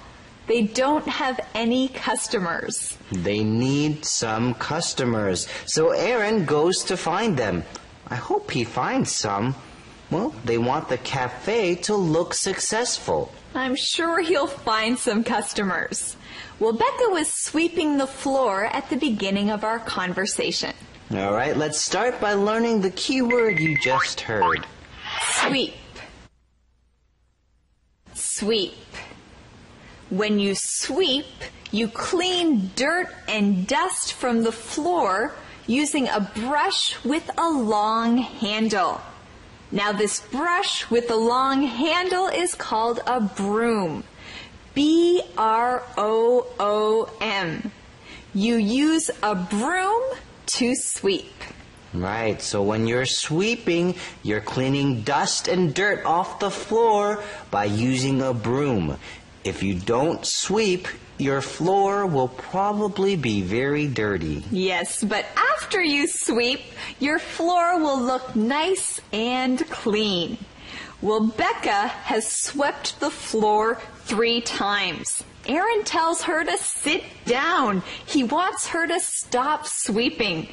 They don't have any customers. They need some customers. So Aaron goes to find them. I hope he finds some. Well, they want the cafe to look successful. I'm sure he'll find some customers. Well, Becca was sweeping the floor at the beginning of our conversation. All right, let's start by learning the key word you just heard. Sweep. Sweep. When you sweep, you clean dirt and dust from the floor using a brush with a long handle. Now this brush with a long handle is called a broom. B R O O M. You use a broom to sweep. Right, so when you're sweeping, you're cleaning dust and dirt off the floor by using a broom. If you don't sweep, your floor will probably be very dirty. Yes, but after you sweep, your floor will look nice and clean. Well, Becca has swept the floor three times. Aaron tells her to sit down. He wants her to stop sweeping.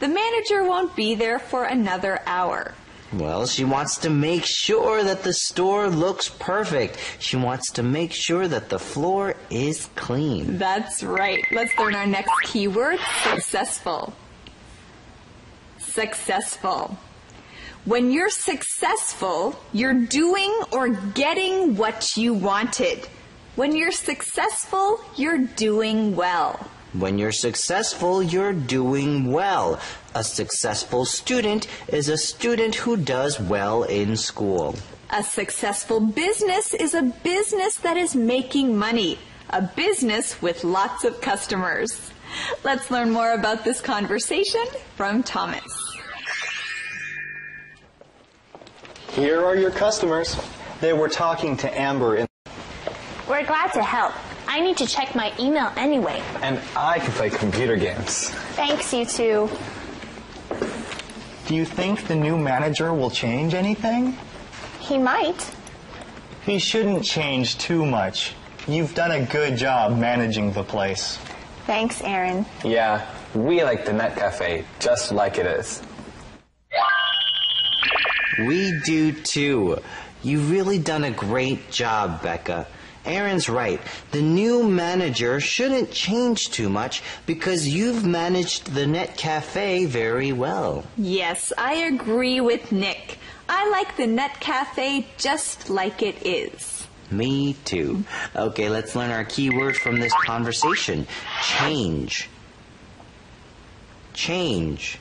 The manager won't be there for another hour. Well, she wants to make sure that the store looks perfect. She wants to make sure that the floor is clean. That's right. Let's learn our next keyword successful. Successful. When you're successful, you're doing or getting what you wanted. When you're successful, you're doing well. When you're successful, you're doing well. A successful student is a student who does well in school. A successful business is a business that is making money. A business with lots of customers. Let's learn more about this conversation from Thomas. Here are your customers. They were talking to Amber in We're glad to help. I need to check my email anyway. and I can play computer games. Thanks, you two. Do you think the new manager will change anything? He might. He shouldn't change too much. You've done a good job managing the place. Thanks, Aaron. Yeah, we like the Net Cafe just like it is. We do too. You've really done a great job, Becca. Aaron's right. The new manager shouldn't change too much because you've managed the Net Cafe very well. Yes, I agree with Nick. I like the Net Cafe just like it is. Me too. Okay, let's learn our key word from this conversation. Change. Change.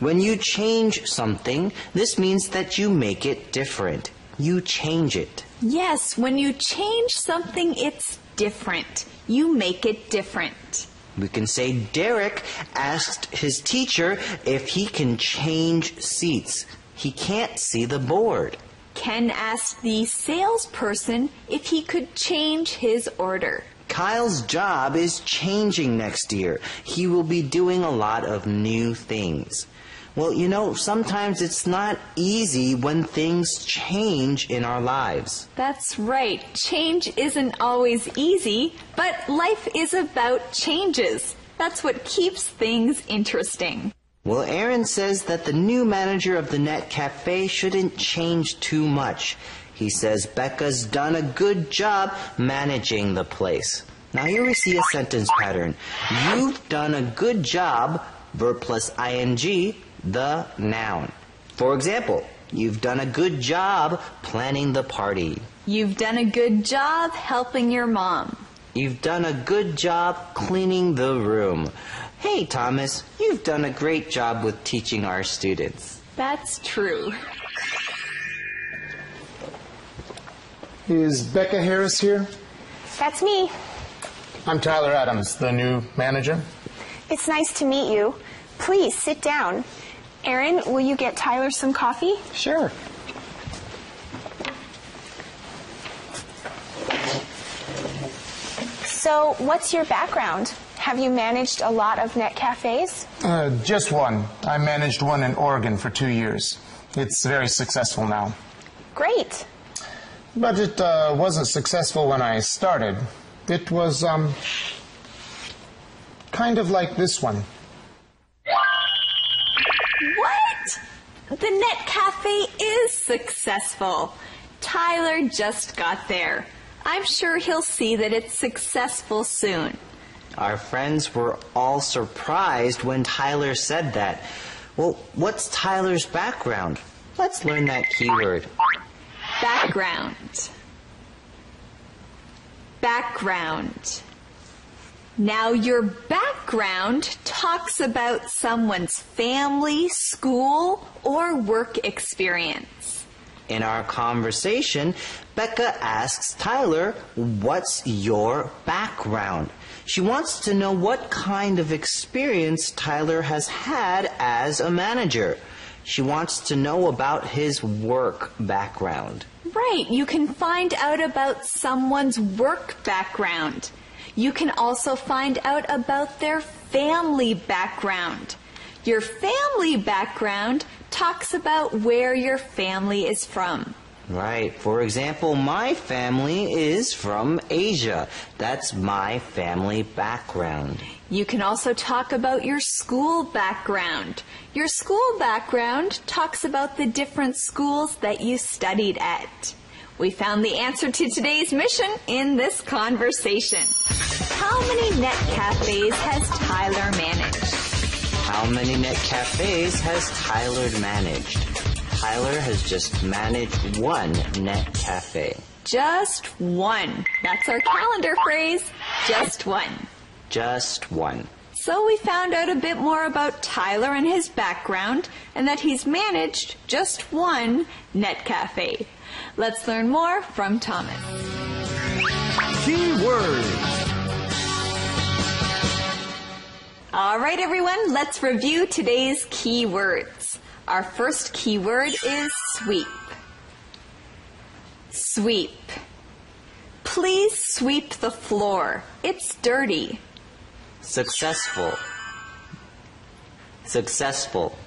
When you change something, this means that you make it different. You change it. Yes, when you change something, it's different. You make it different. We can say Derek asked his teacher if he can change seats. He can't see the board. Ken asked the salesperson if he could change his order. Kyle's job is changing next year. He will be doing a lot of new things. Well, you know, sometimes it's not easy when things change in our lives. That's right. Change isn't always easy, but life is about changes. That's what keeps things interesting. Well, Aaron says that the new manager of the Net Cafe shouldn't change too much. He says Becca's done a good job managing the place. Now here we see a sentence pattern. You've done a good job, verb plus ing, the noun. For example, you've done a good job planning the party. You've done a good job helping your mom. You've done a good job cleaning the room. Hey, Thomas, you've done a great job with teaching our students. That's true. Is Becca Harris here? That's me. I'm Tyler Adams, the new manager. It's nice to meet you. Please sit down. Aaron, will you get Tyler some coffee? Sure. So, what's your background? Have you managed a lot of net cafes? Uh, just one. I managed one in Oregon for two years. It's very successful now. Great. But it uh, wasn't successful when I started. It was, um, kind of like this one. What? The Net Cafe is successful. Tyler just got there. I'm sure he'll see that it's successful soon. Our friends were all surprised when Tyler said that. Well, what's Tyler's background? Let's learn that keyword. Background. Background. Now, your background talks about someone's family, school, or work experience. In our conversation, Becca asks Tyler, What's your background? She wants to know what kind of experience Tyler has had as a manager. She wants to know about his work background. Right, you can find out about someone's work background. You can also find out about their family background. Your family background talks about where your family is from. Right. For example, my family is from Asia. That's my family background. You can also talk about your school background. Your school background talks about the different schools that you studied at. We found the answer to today's mission in this conversation. How many net cafes has Tyler managed? How many net cafes has Tyler managed? Tyler has just managed one net cafe. Just one. That's our calendar phrase. Just one. Just one. So we found out a bit more about Tyler and his background and that he's managed just one net cafe. Let's learn more from Thomas. Keywords. All right, everyone, let's review today's keywords. Our first keyword is sweep. Sweep. Please sweep the floor. It's dirty. Successful. Successful.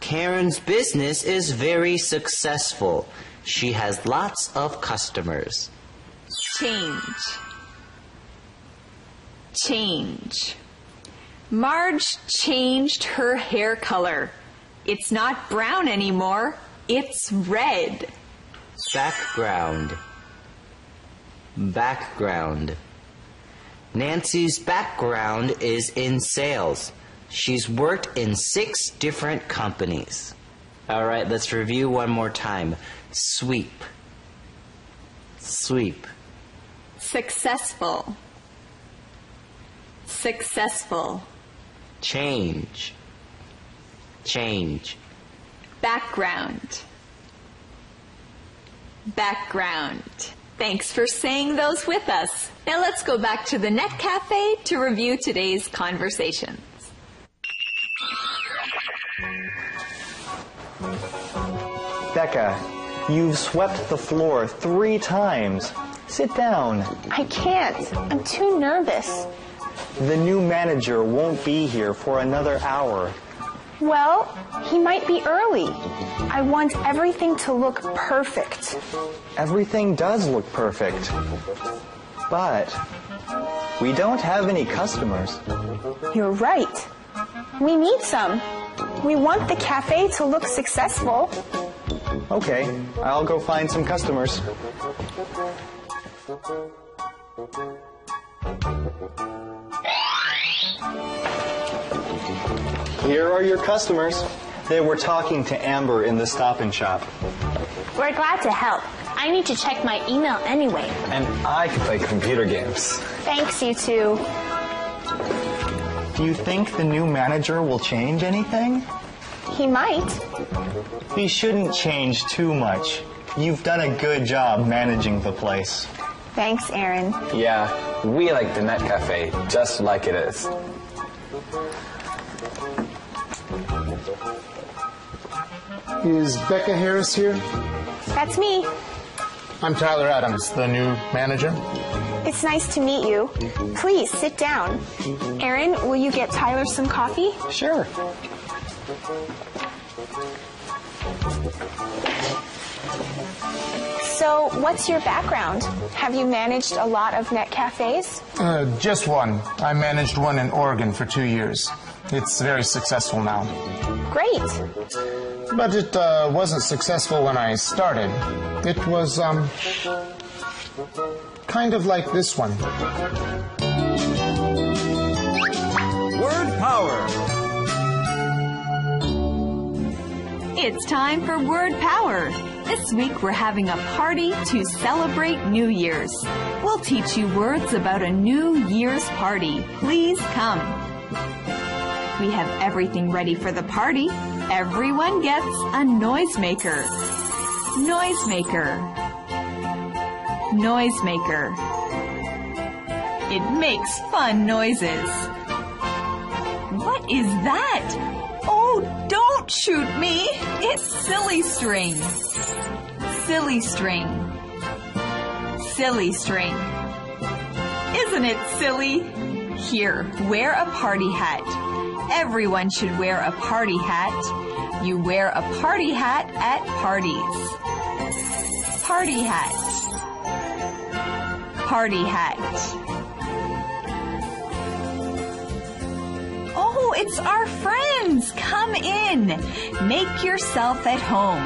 Karen's business is very successful. She has lots of customers. Change. Change. Marge changed her hair color. It's not brown anymore. It's red. Background. Background. Nancy's background is in sales. She's worked in six different companies. All right, let's review one more time. Sweep. Sweep. Successful. Successful. Change. Change. Background. Background. Thanks for saying those with us. Now let's go back to the Net Cafe to review today's conversations. Becca, you've swept the floor three times. Sit down. I can't. I'm too nervous. The new manager won't be here for another hour. Well, he might be early. I want everything to look perfect. Everything does look perfect. But we don't have any customers. You're right. We need some. We want the cafe to look successful. Okay, I'll go find some customers. Here are your customers. They were talking to Amber in the stop and shop. We're glad to help. I need to check my email anyway. And I can play computer games. Thanks, you two. Do you think the new manager will change anything? He might. He shouldn't change too much. You've done a good job managing the place. Thanks, Aaron. Yeah, we like the Net Cafe just like it is. Is Becca Harris here? That's me. I'm Tyler Adams, the new manager. It's nice to meet you. Please sit down. Aaron, will you get Tyler some coffee? Sure. So, what's your background? Have you managed a lot of net cafes? Uh, just one. I managed one in Oregon for two years. It's very successful now. Great. But it uh, wasn't successful when I started. It was, um, kind of like this one. Word power. It's time for Word Power. This week we're having a party to celebrate New Year's. We'll teach you words about a New Year's party. Please come. We have everything ready for the party. Everyone gets a noisemaker. Noisemaker. Noisemaker. It makes fun noises. What is that? Oh, don't shoot me! It's silly string. Silly string. Silly string. Isn't it silly? Here, wear a party hat. Everyone should wear a party hat. You wear a party hat at parties. Party hat. Party hat. It's our friends. Come in. Make yourself at home.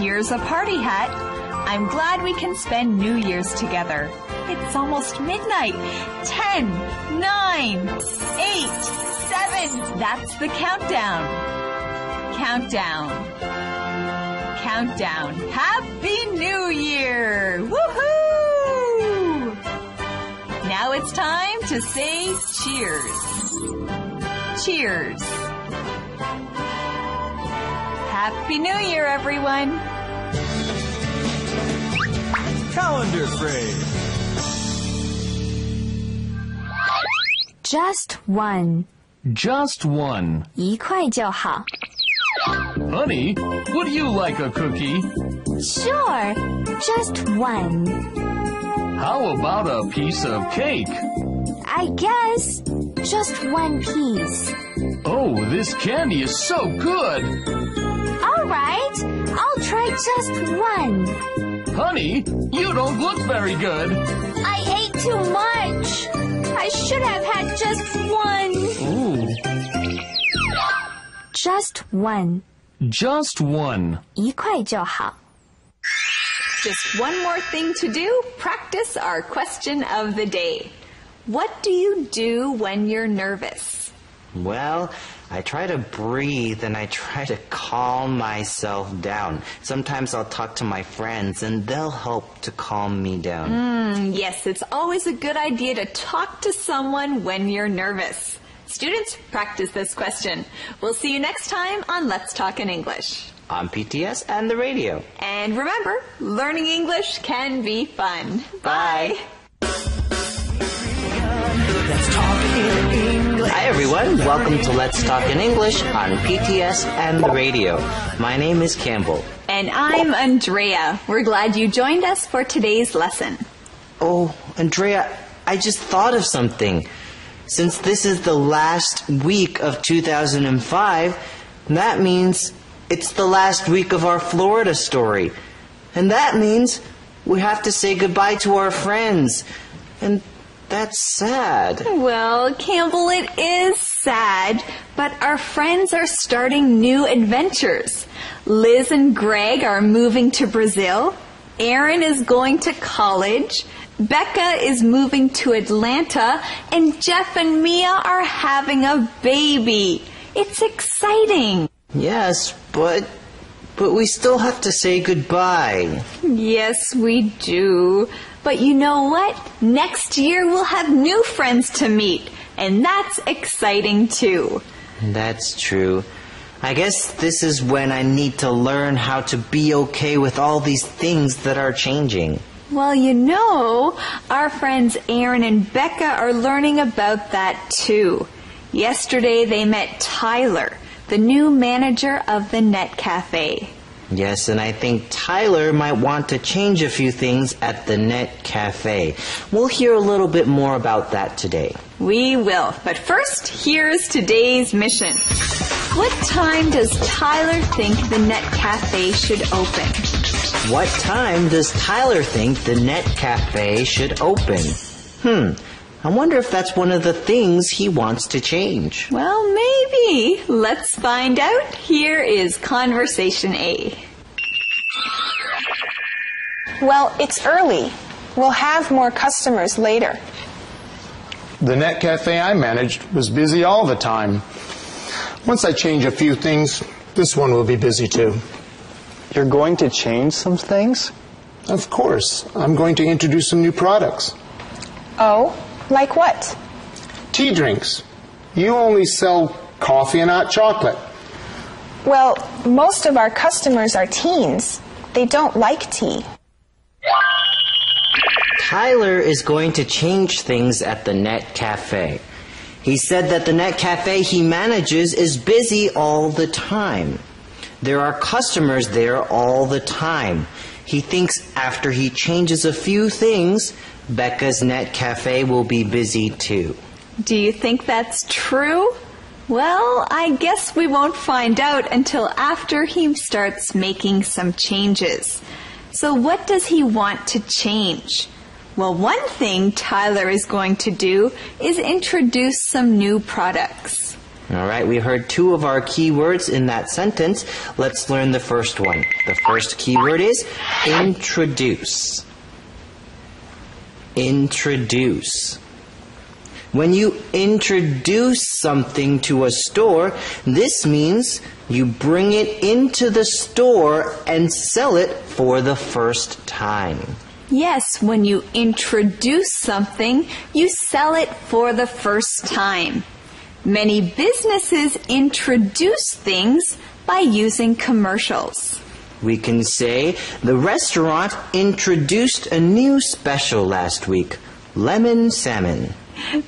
Here's a party hat. I'm glad we can spend New Year's together. It's almost midnight. Ten, nine, eight, seven. That's the countdown. Countdown. Countdown. Happy New Year! Woohoo! Now it's time to say cheers Cheers. Happy New Year, everyone. Calendar phrase. Just one. Just one. 一块就好。 Honey, would you like a cookie? Sure, just one. How about a piece of cake? I guess just one piece. Oh, this candy is so good. All right, I'll try just one. Honey, you don't look very good. I ate too much. I should have had just one. Ooh. Just one. Just one. 一块就好。 Just one more thing to do. Practice our question of the day. What do you do when you're nervous? Well, I try to breathe and I try to calm myself down. Sometimes I'll talk to my friends and they'll help to calm me down. Mm, yes, it's always a good idea to talk to someone when you're nervous. Students, practice this question. We'll see you next time on Let's Talk in English. On PTS and the radio. And remember, learning English can be fun. Bye. Hi everyone, welcome to Let's Talk in English on PTS and the radio. My name is Campbell. And I'm Andrea. We're glad you joined us for today's lesson. Oh, Andrea, I just thought of something. Since this is the last week of 2005, that means it's the last week of our Florida story. And that means we have to say goodbye to our friends. And that's sad. Well, Campbell, it is sad, but our friends are starting new adventures. Liz and Greg are moving to Brazil. Aaron is going to college. Becca is moving to Atlanta, and Jeff and Mia are having a baby. It's exciting. Yes, but but we still have to say goodbye. Yes, we do. But you know what? Next year we'll have new friends to meet, and that's exciting too. That's true. I guess this is when I need to learn how to be okay with all these things that are changing. Well, you know, our friends Aaron and Becca are learning about that too. Yesterday they met Tyler, the new manager of the Net Cafe. Yes, and I think Tyler might want to change a few things at the Net Cafe. We'll hear a little bit more about that today. We will. But first, here's today's mission. What time does Tyler think the Net Cafe should open? What time does Tyler think the Net Cafe should open? Hmm. I wonder if that's one of the things he wants to change. Well, maybe. Let's find out. Here is Conversation A. Well, it's early. We'll have more customers later. The net cafe I managed was busy all the time. Once I change a few things, this one will be busy too. You're going to change some things? Of course. I'm going to introduce some new products. Oh, like what? Tea drinks. You only sell coffee and hot chocolate. Well, most of our customers are teens. They don't like tea. Tyler is going to change things at the Net Cafe. He said that the Net Cafe he manages is busy all the time. There are customers there all the time. He thinks after he changes a few things, Becca's Net Cafe will be busy too. Do you think that's true? Well, I guess we won't find out until after he starts making some changes. So, what does he want to change? Well, one thing Tyler is going to do is introduce some new products. All right, we heard two of our key words in that sentence. Let's learn the first one. The first keyword is introduce. Introduce. When you introduce something to a store, this means you bring it into the store and sell it for the first time. Yes, when you introduce something, you sell it for the first time. Many businesses introduce things by using commercials. We can say the restaurant introduced a new special last week lemon salmon.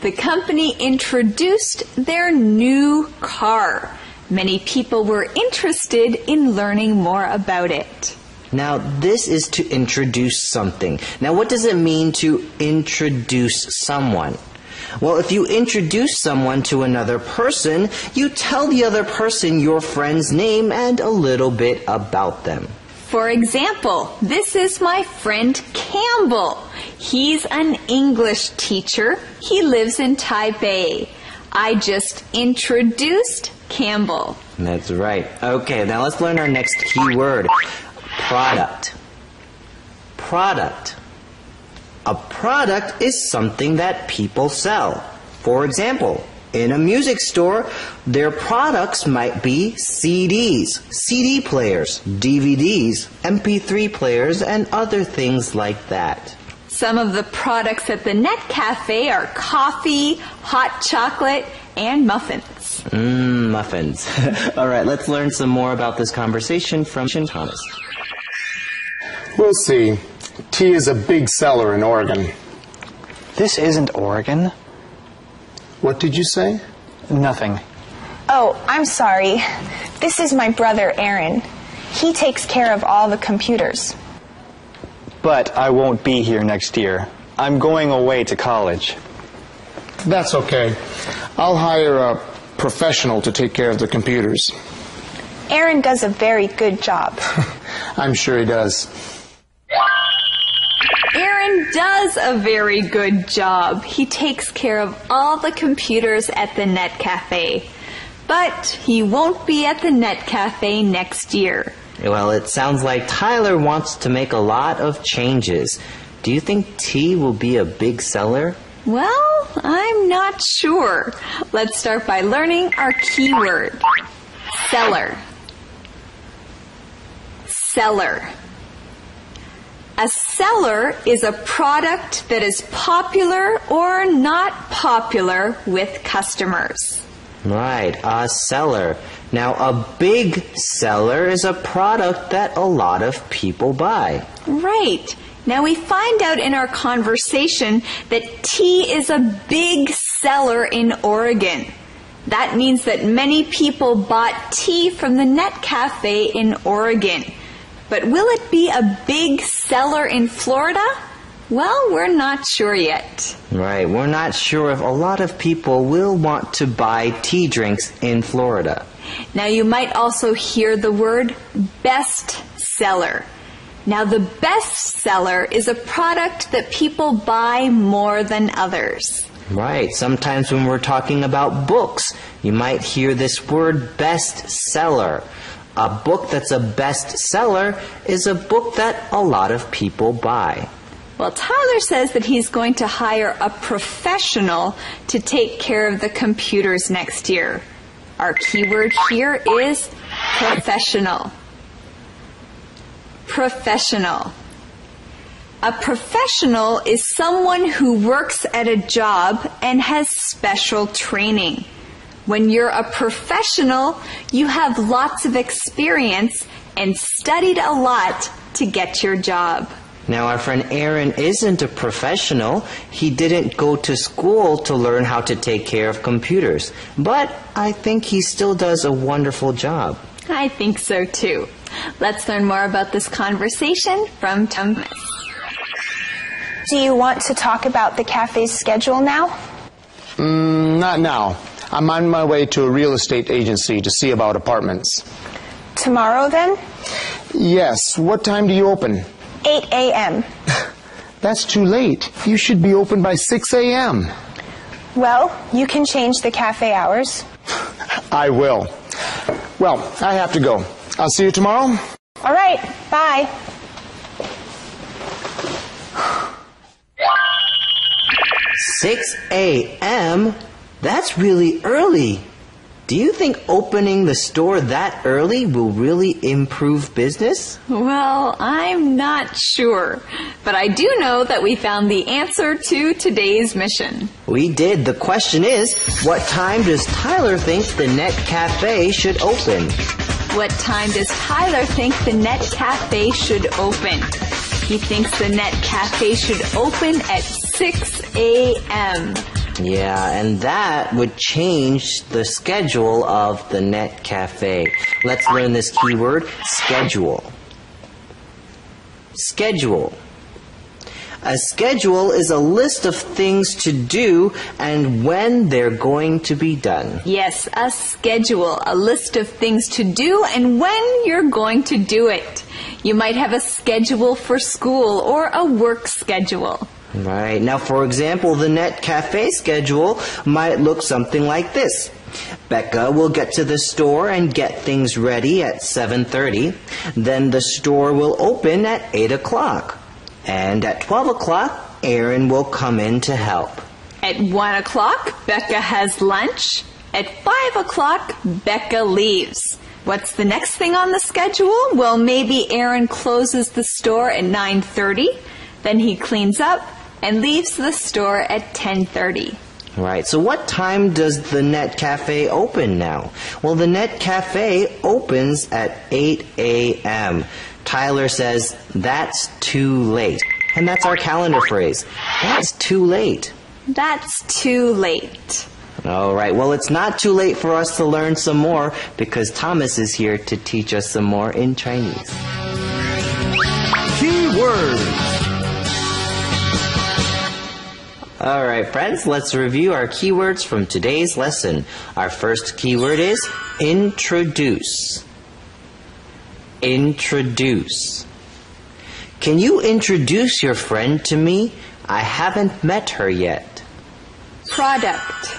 The company introduced their new car. Many people were interested in learning more about it. Now, this is to introduce something. Now, what does it mean to introduce someone? Well, if you introduce someone to another person, you tell the other person your friend's name and a little bit about them. For example, this is my friend Campbell. He's an English teacher. He lives in Taipei. I just introduced Campbell. That's right. Okay, now let's learn our next key word product. Product. A product is something that people sell. For example, in a music store, their products might be CDs, CD players, DVDs, MP3 players, and other things like that. Some of the products at the Net Cafe are coffee, hot chocolate, and muffins. Mmm, muffins. [LAUGHS] All right, let's learn some more about this conversation from Shin Thomas. We'll see. Tea is a big seller in Oregon. This isn't Oregon. What did you say? Nothing. Oh, I'm sorry. This is my brother Aaron. He takes care of all the computers. But I won't be here next year. I'm going away to college. That's okay. I'll hire a professional to take care of the computers. Aaron does a very good job. [LAUGHS] I'm sure he does. Aaron does a very good job. He takes care of all the computers at the Net Cafe. But he won't be at the Net Cafe next year. Well, it sounds like Tyler wants to make a lot of changes. Do you think tea will be a big seller? Well, I'm not sure. Let's start by learning our keyword. Seller. Seller. A seller is a product that is popular or not popular with customers. Right, a seller. Now, a big seller is a product that a lot of people buy. Right. Now we find out in our conversation that tea is a big seller in Oregon. That means that many people bought tea from the Net Cafe in Oregon. But will it be a big seller in Florida? Well, we're not sure yet. Right, we're not sure if a lot of people will want to buy tea drinks in Florida. Now you might also hear the word best seller. Now the best seller is a product that people buy more than others. Right, sometimes when we're talking about books, you might hear this word best seller. A book that's a best seller is a book that a lot of people buy. Well, Tyler says that he's going to hire a professional to take care of the computers next year. Our keyword here is professional. Professional. A professional is someone who works at a job and has special training. When you're a professional, you have lots of experience and studied a lot to get your job. Now, our friend Aaron isn't a professional. He didn't go to school to learn how to take care of computers. But I think he still does a wonderful job. I think so too. Let's learn more about this conversation from Thomas. Do you want to talk about the cafe's schedule now? Mm, not now. I'm on my way to a real estate agency to see about apartments. Tomorrow then? Yes. What time do you open? 8 a.m. [LAUGHS] That's too late. You should be open by 6 a.m. Well, you can change the cafe hours. [LAUGHS] I will. Well, I have to go. I'll see you tomorrow. All right, bye. Six a.m. That's really early. Do you think opening the store that early will really improve business? Well, I'm not sure. But I do know that we found the answer to today's mission. We did. The question is, what time does Tyler think the Net Cafe should open? What time does Tyler think the Net Cafe should open? He thinks the Net Cafe should open at 6 a.m. Yeah, and that would change the schedule of the Net Cafe. Let's learn this keyword, schedule. Schedule. A schedule is a list of things to do and when they're going to be done. Yes, a schedule, a list of things to do and when you're going to do it. You might have a schedule for school or a work schedule. Right. Now, for example, the Net Cafe schedule might look something like this. Becca will get to the store and get things ready at 7.30. Then the store will open at 8 o'clock. And at 12 o'clock, Aaron will come in to help. At 1 o'clock, Becca has lunch. At 5 o'clock, Becca leaves. What's the next thing on the schedule? Well, maybe Aaron closes the store at 9.30. Then he cleans up and leaves the store at 10:30. Right. So what time does the Net Cafe open now? Well, the Net Cafe opens at 8 a.m. Tyler says that's too late. And that's our calendar phrase. That's too late. That's too late. All right. Well, it's not too late for us to learn some more because Thomas is here to teach us some more in Chinese. Key words. All right, friends, let's review our keywords from today's lesson. Our first keyword is introduce. Introduce. Can you introduce your friend to me? I haven't met her yet. Product.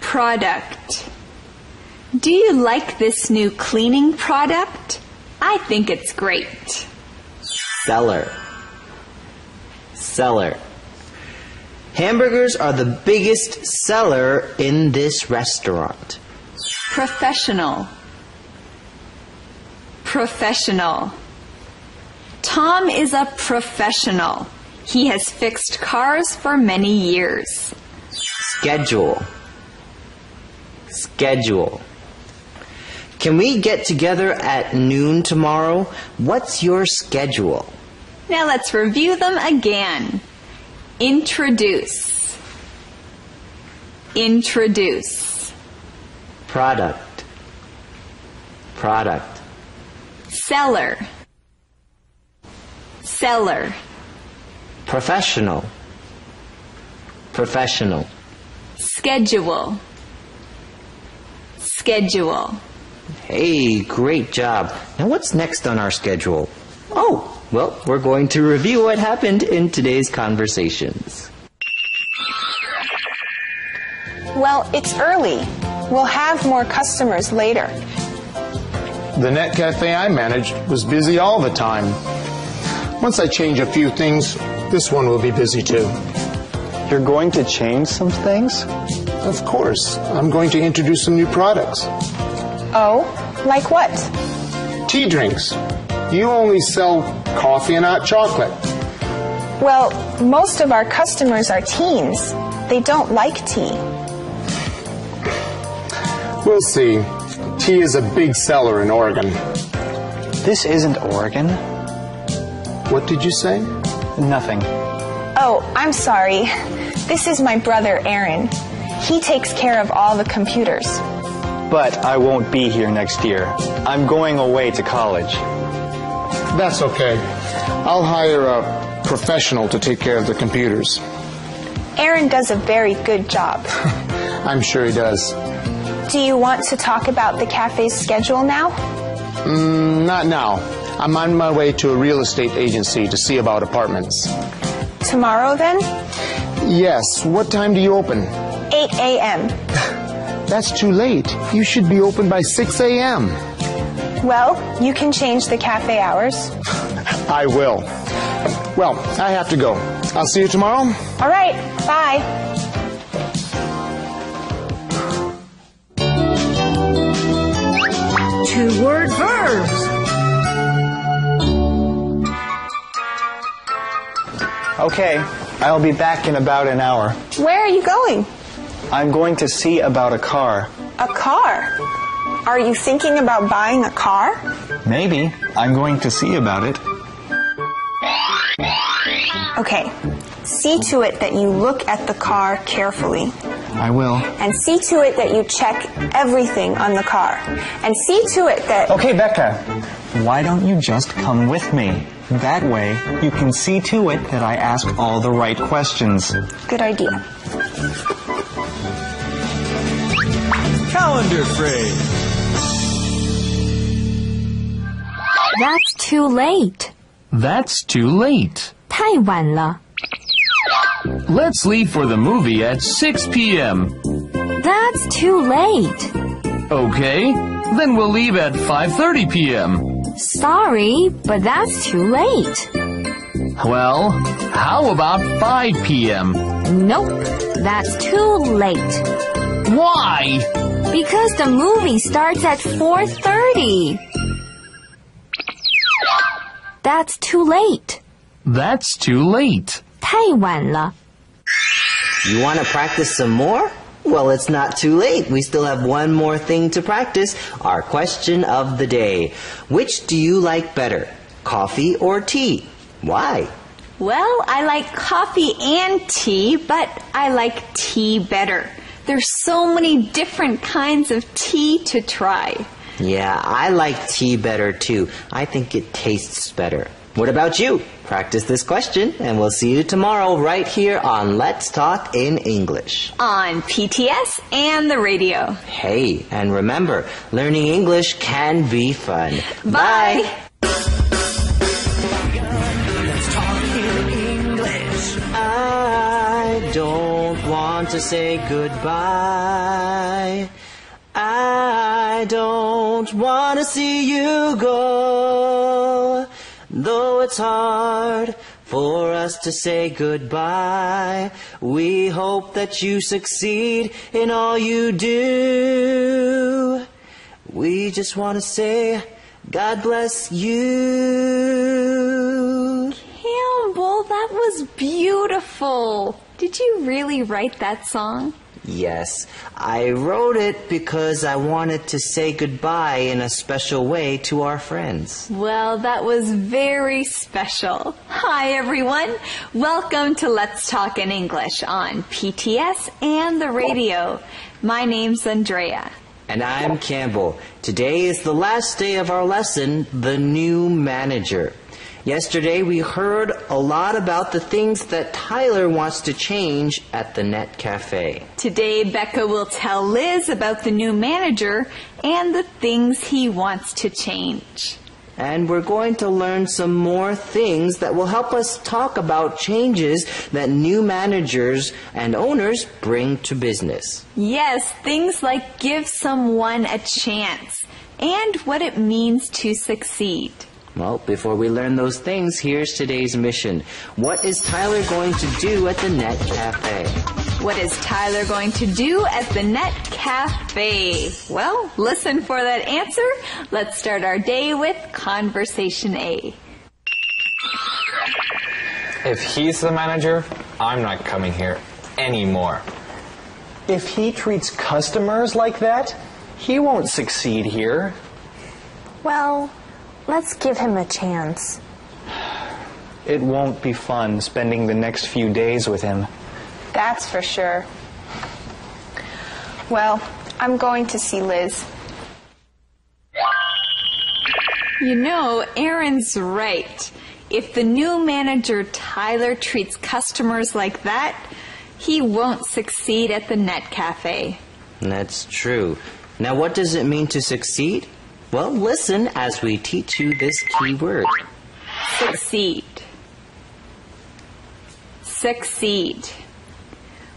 Product. Do you like this new cleaning product? I think it's great. Seller. Seller. Hamburgers are the biggest seller in this restaurant. Professional. Professional. Tom is a professional. He has fixed cars for many years. Schedule. Schedule. Can we get together at noon tomorrow? What's your schedule? Now let's review them again. Introduce. Introduce. Product. Product. Seller. Seller. Professional. Professional. Schedule. Schedule. Hey, great job. Now what's next on our schedule? Oh, well, we're going to review what happened in today's conversations. Well, it's early. We'll have more customers later. The net cafe I managed was busy all the time. Once I change a few things, this one will be busy too. You're going to change some things? Of course. I'm going to introduce some new products. Oh, like what? Tea drinks. You only sell coffee and hot chocolate. Well, most of our customers are teens. They don't like tea. We'll see. Tea is a big seller in Oregon. This isn't Oregon. What did you say? Nothing. Oh, I'm sorry. This is my brother Aaron. He takes care of all the computers. But I won't be here next year. I'm going away to college. That's okay. I'll hire a professional to take care of the computers. Aaron does a very good job. [LAUGHS] I'm sure he does. Do you want to talk about the cafe's schedule now? Mm, not now. I'm on my way to a real estate agency to see about apartments. Tomorrow then? Yes. What time do you open? 8 a.m. [LAUGHS] That's too late. You should be open by 6 a.m. Well, you can change the cafe hours. I will. Well, I have to go. I'll see you tomorrow. All right. Bye. Two word verbs. Okay, I'll be back in about an hour. Where are you going? I'm going to see about a car. A car? Are you thinking about buying a car? Maybe. I'm going to see about it. Okay. See to it that you look at the car carefully. I will. And see to it that you check everything on the car. And see to it that. Okay, Becca. Why don't you just come with me? That way, you can see to it that I ask all the right questions. Good idea. Calendar phrase. too late. That's too late. 太晚了。 Let's leave for the movie at 6 p.m. That's too late. Okay, then we'll leave at 5:30 p.m. Sorry, but that's too late. Well, how about 5 p.m.? Nope, that's too late. Why? Because the movie starts at 4:30. That's too late. That's too late. 太晚了。 You want to practice some more? Well, it's not too late. We still have one more thing to practice. Our question of the day. Which do you like better? Coffee or tea? Why? Well, I like coffee and tea, but I like tea better. There's so many different kinds of tea to try. Yeah, I like tea better too. I think it tastes better. What about you? Practice this question, and we'll see you tomorrow right here on Let's Talk in English. On PTS and the radio. Hey, and remember, learning English can be fun. Bye. I don't want to say goodbye. I don't want to see you go. Though it's hard for us to say goodbye, we hope that you succeed in all you do. We just want to say, God bless you. Campbell, that was beautiful. Did you really write that song? Yes, I wrote it because I wanted to say goodbye in a special way to our friends. Well, that was very special. Hi, everyone. Welcome to Let's Talk in English on PTS and the radio. My name's Andrea. And I'm Campbell. Today is the last day of our lesson, The New Manager. Yesterday we heard a lot about the things that Tyler wants to change at the Net Cafe. Today, Becca will tell Liz about the new manager and the things he wants to change. And we're going to learn some more things that will help us talk about changes that new managers and owners bring to business. Yes, things like give someone a chance and what it means to succeed. Well, before we learn those things, here's today's mission. What is Tyler going to do at the Net Cafe? What is Tyler going to do at the Net Cafe? Well, listen for that answer. Let's start our day with Conversation A. If he's the manager, I'm not coming here anymore. If he treats customers like that, he won't succeed here. Well, let's give him a chance. It won't be fun spending the next few days with him. That's for sure. Well, I'm going to see Liz. You know, Aaron's right. If the new manager Tyler treats customers like that, he won't succeed at the Net Cafe. That's true. Now, what does it mean to succeed? Well, listen as we teach you this key word. Succeed. Succeed.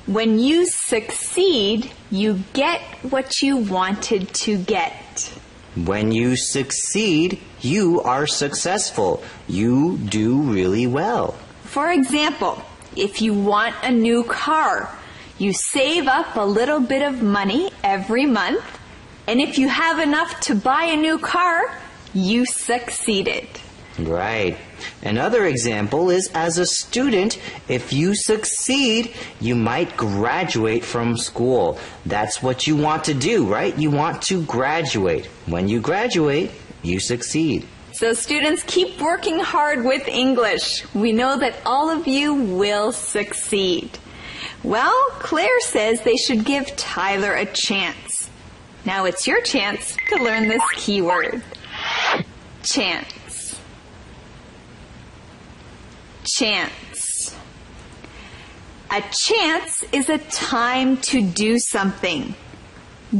When you succeed, you get what you wanted to get. When you succeed, you are successful. You do really well. For example, if you want a new car, you save up a little bit of money every month, and if you have enough to buy a new car, you succeeded. Right. Another example is as a student, if you succeed, you might graduate from school. That's what you want to do, right? You want to graduate. When you graduate, you succeed. So students, keep working hard with English. We know that all of you will succeed. Well, Claire says they should give Tyler a chance. Now it's your chance to learn this keyword. Chance. Chance. A chance is a time to do something.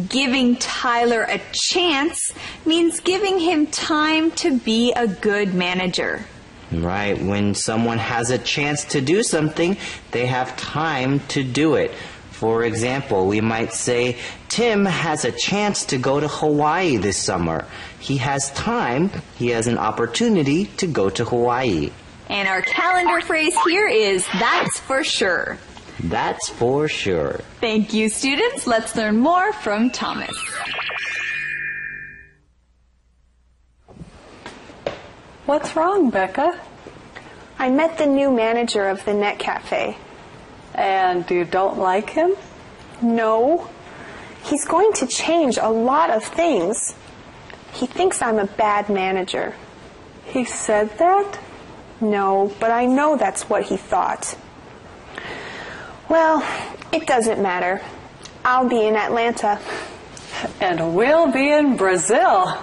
Giving Tyler a chance means giving him time to be a good manager. Right. When someone has a chance to do something, they have time to do it. For example, we might say, Tim has a chance to go to Hawaii this summer. He has time, he has an opportunity to go to Hawaii. And our calendar phrase here is that's for sure. That's for sure. Thank you, students. Let's learn more from Thomas. What's wrong, Becca? I met the new manager of the Net Cafe. And you don't like him? No. He's going to change a lot of things. He thinks I'm a bad manager. He said that? No, but I know that's what he thought. Well, it doesn't matter. I'll be in Atlanta. And we'll be in Brazil.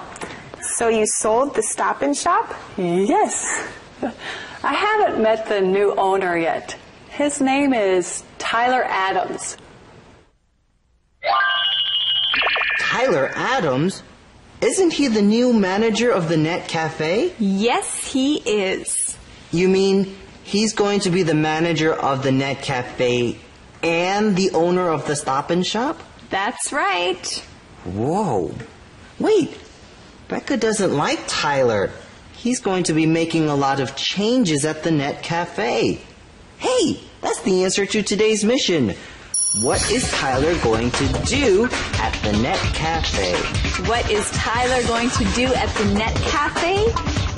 So you sold the stop and shop? Yes. [LAUGHS] I haven't met the new owner yet. His name is Tyler Adams. Tyler Adams? Isn't he the new manager of the Net Cafe? Yes, he is. You mean he's going to be the manager of the Net Cafe and the owner of the Stop and Shop? That's right. Whoa. Wait. Becca doesn't like Tyler. he's going to be making a lot of changes at the Net Cafe. Hey, that's the answer to today's mission. What is Tyler going to do at the Net Cafe? What is Tyler going to do at the Net Cafe?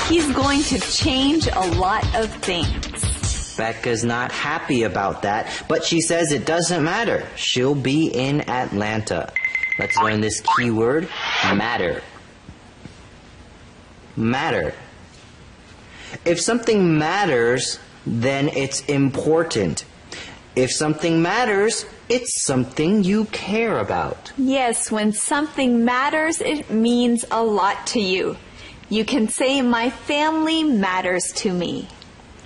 He's going to change a lot of things. Becca's not happy about that, but she says it doesn't matter. She'll be in Atlanta. Let's learn this keyword, matter. Matter. If something matters, then it's important. If something matters, it's something you care about. Yes, when something matters, it means a lot to you. You can say, My family matters to me.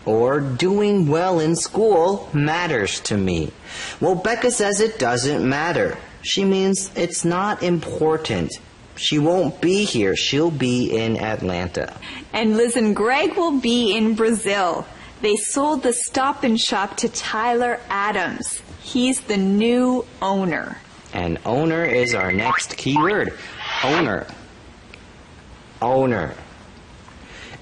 Or doing well in school matters to me. Well, Becca says it doesn't matter. She means it's not important. She won't be here. She'll be in Atlanta. And Liz and Greg will be in Brazil. They sold the stop and shop to Tyler Adams. He's the new owner. And owner is our next keyword. Owner. Owner.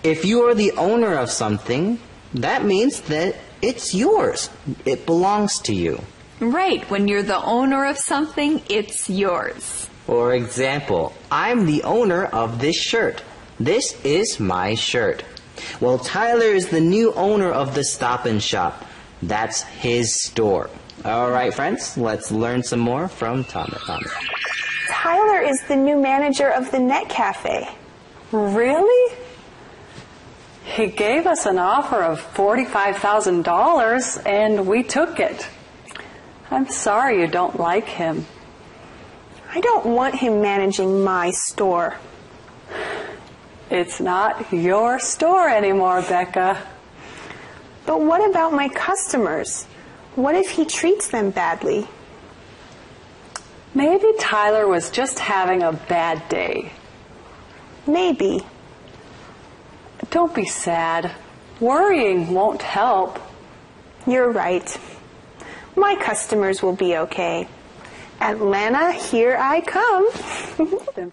If you are the owner of something, that means that it's yours. It belongs to you. Right. When you're the owner of something, it's yours. For example, I'm the owner of this shirt. This is my shirt. Well, Tyler is the new owner of the Stop and Shop. That's his store. All right, friends, let's learn some more from Thomas. Thomas. Tyler is the new manager of the Net Cafe. Really? He gave us an offer of $45,000 and we took it. I'm sorry you don't like him. I don't want him managing my store. It's not your store anymore, Becca. But what about my customers? What if he treats them badly? Maybe Tyler was just having a bad day. Maybe. Don't be sad. Worrying won't help. You're right. My customers will be okay. Atlanta, here I come. [LAUGHS]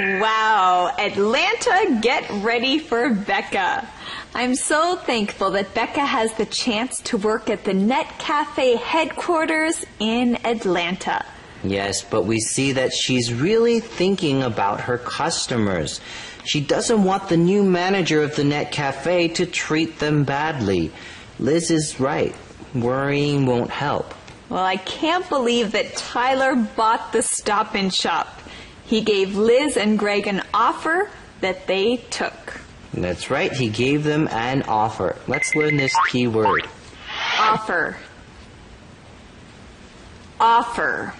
Wow, Atlanta, get ready for Becca. I'm so thankful that Becca has the chance to work at the Net Cafe headquarters in Atlanta. Yes, but we see that she's really thinking about her customers. She doesn't want the new manager of the Net Cafe to treat them badly. Liz is right. Worrying won't help. Well, I can't believe that Tyler bought the stop and shop. He gave Liz and Greg an offer that they took. That's right, he gave them an offer. Let's learn this key word. Offer. Offer.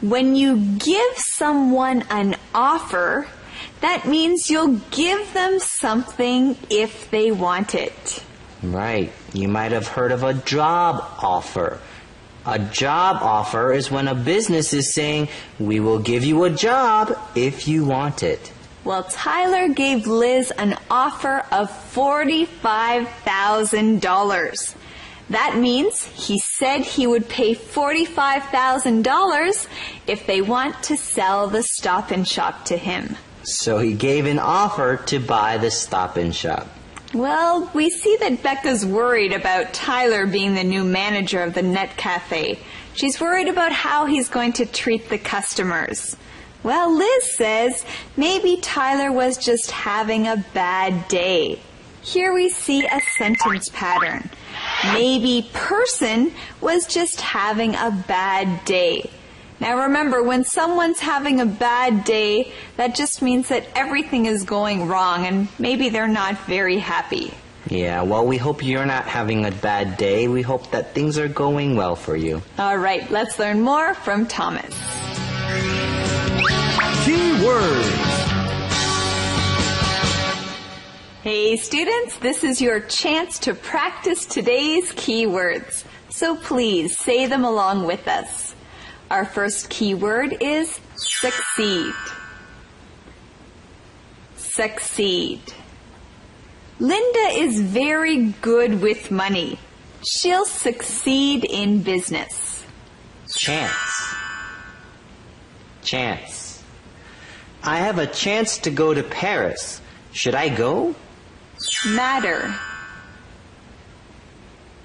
When you give someone an offer, that means you'll give them something if they want it. Right. You might have heard of a job offer. A job offer is when a business is saying, we will give you a job if you want it. Well, Tyler gave Liz an offer of $45,000. That means he said he would pay $45,000 if they want to sell the stop and shop to him. So he gave an offer to buy the stop and shop. Well, we see that Becca's worried about Tyler being the new manager of the Net Cafe. She's worried about how he's going to treat the customers. Well, Liz says maybe Tyler was just having a bad day. Here we see a sentence pattern. Maybe person was just having a bad day. Now remember, when someone's having a bad day, that just means that everything is going wrong and maybe they're not very happy. Yeah, well, we hope you're not having a bad day. We hope that things are going well for you. All right, let's learn more from Thomas. Key words. Hey students, this is your chance to practice today's keywords. So please say them along with us. Our first keyword is succeed. Succeed. Linda is very good with money. She'll succeed in business. Chance. Chance. I have a chance to go to Paris. Should I go? Matter.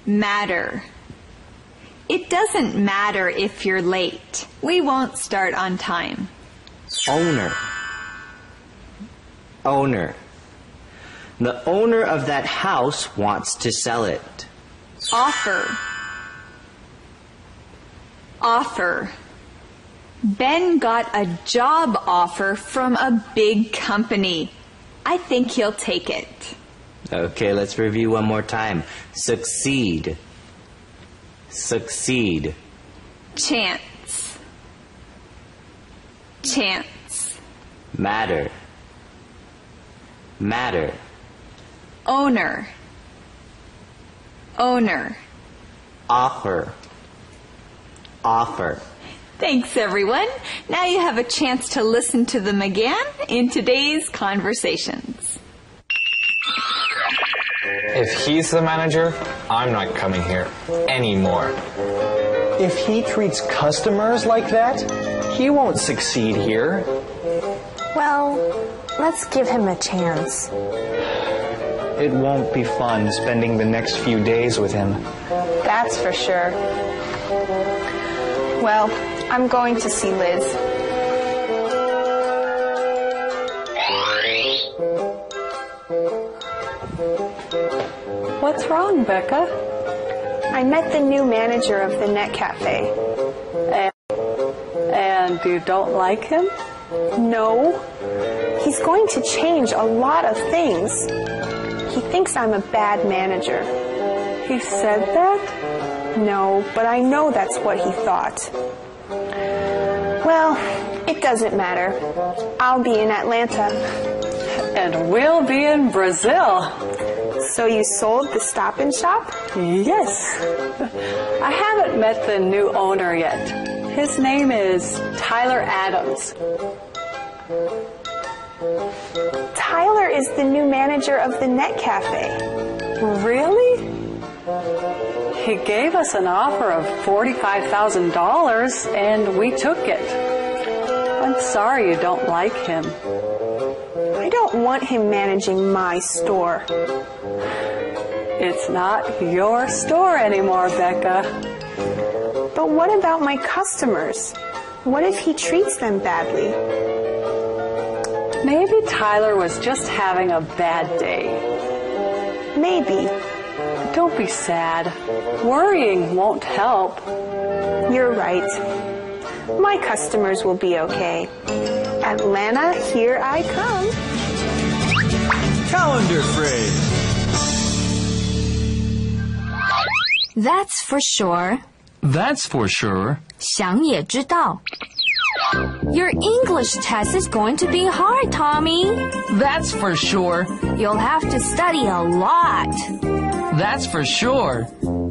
Matter. It doesn't matter if you're late. We won't start on time. Owner. Owner. The owner of that house wants to sell it. Offer. Offer. Ben got a job offer from a big company. I think he'll take it. Okay, let's review one more time. Succeed. Succeed. Chance. Chance. Matter. Matter. Owner. Owner. Offer. Offer. Thanks, everyone. Now you have a chance to listen to them again in today's conversations. If he's the manager, I'm not coming here anymore. If he treats customers like that, he won't succeed here. Well, let's give him a chance. It won't be fun spending the next few days with him. That's for sure. Well, I'm going to see Liz. What's wrong, Becca? I met the new manager of the Net Cafe. And, and you don't like him? No. He's going to change a lot of things. He thinks I'm a bad manager. He said that? No, but I know that's what he thought. Well, it doesn't matter. I'll be in Atlanta. And we'll be in Brazil. So you sold the stop and shop? Yes. [LAUGHS] I haven't met the new owner yet. His name is Tyler Adams. Tyler is the new manager of the Net Cafe. Really? He gave us an offer of $45,000 and we took it. I'm sorry you don't like him. Don't want him managing my store. It's not your store anymore, Becca. But what about my customers? What if he treats them badly? Maybe Tyler was just having a bad day. Maybe. Don't be sad. Worrying won't help. You're right. My customers will be okay. Atlanta, here I come Calendar phrase. That's for sure. That's for sure. 想也知道. Your English test is going to be hard, Tommy. That's for sure. You'll have to study a lot. That's for sure.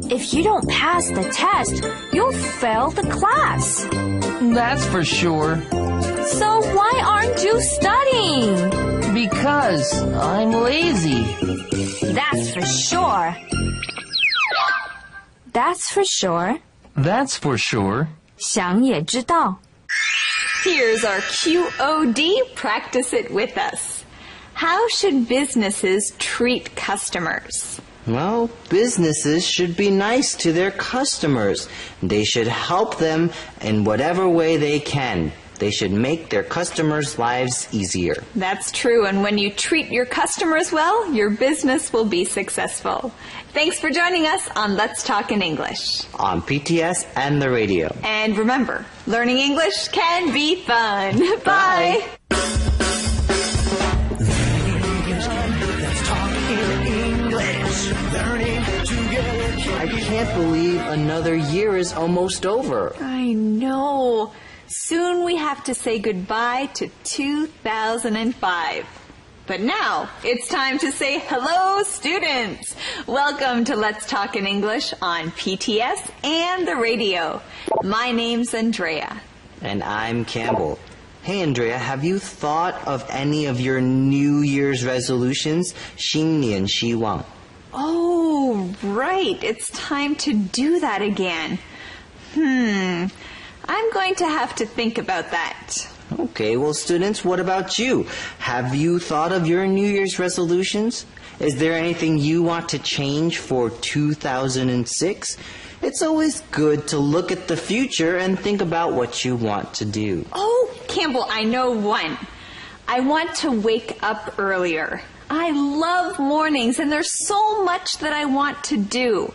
If you don't pass the test, you'll fail the class. That's for sure. So why aren't you studying? Because I'm lazy. That's for sure. That's for sure. That's for sure. 想也知道. Here's our QOD. Practice it with us. How should businesses treat customers? Well, businesses should be nice to their customers. They should help them in whatever way they can. They should make their customers' lives easier. That's true, and when you treat your customers well, your business will be successful. Thanks for joining us on Let's Talk in English. On PTS and the radio. And remember, learning English can be fun. [LAUGHS] Bye. I can't believe another year is almost over. I know. Soon we have to say goodbye to 2005. But now it's time to say hello, students. Welcome to Let's Talk in English on PTS and the radio. My name's Andrea. And I'm Campbell. Hey, Andrea, have you thought of any of your New Year's resolutions? 新年希望. Oh, right. It's time to do that again. Hmm. I'm going to have to think about that. Okay, well, students, what about you? Have you thought of your New Year's resolutions? Is there anything you want to change for 2006? It's always good to look at the future and think about what you want to do. Oh, Campbell, I know one. I want to wake up earlier. I love mornings and there's so much that I want to do.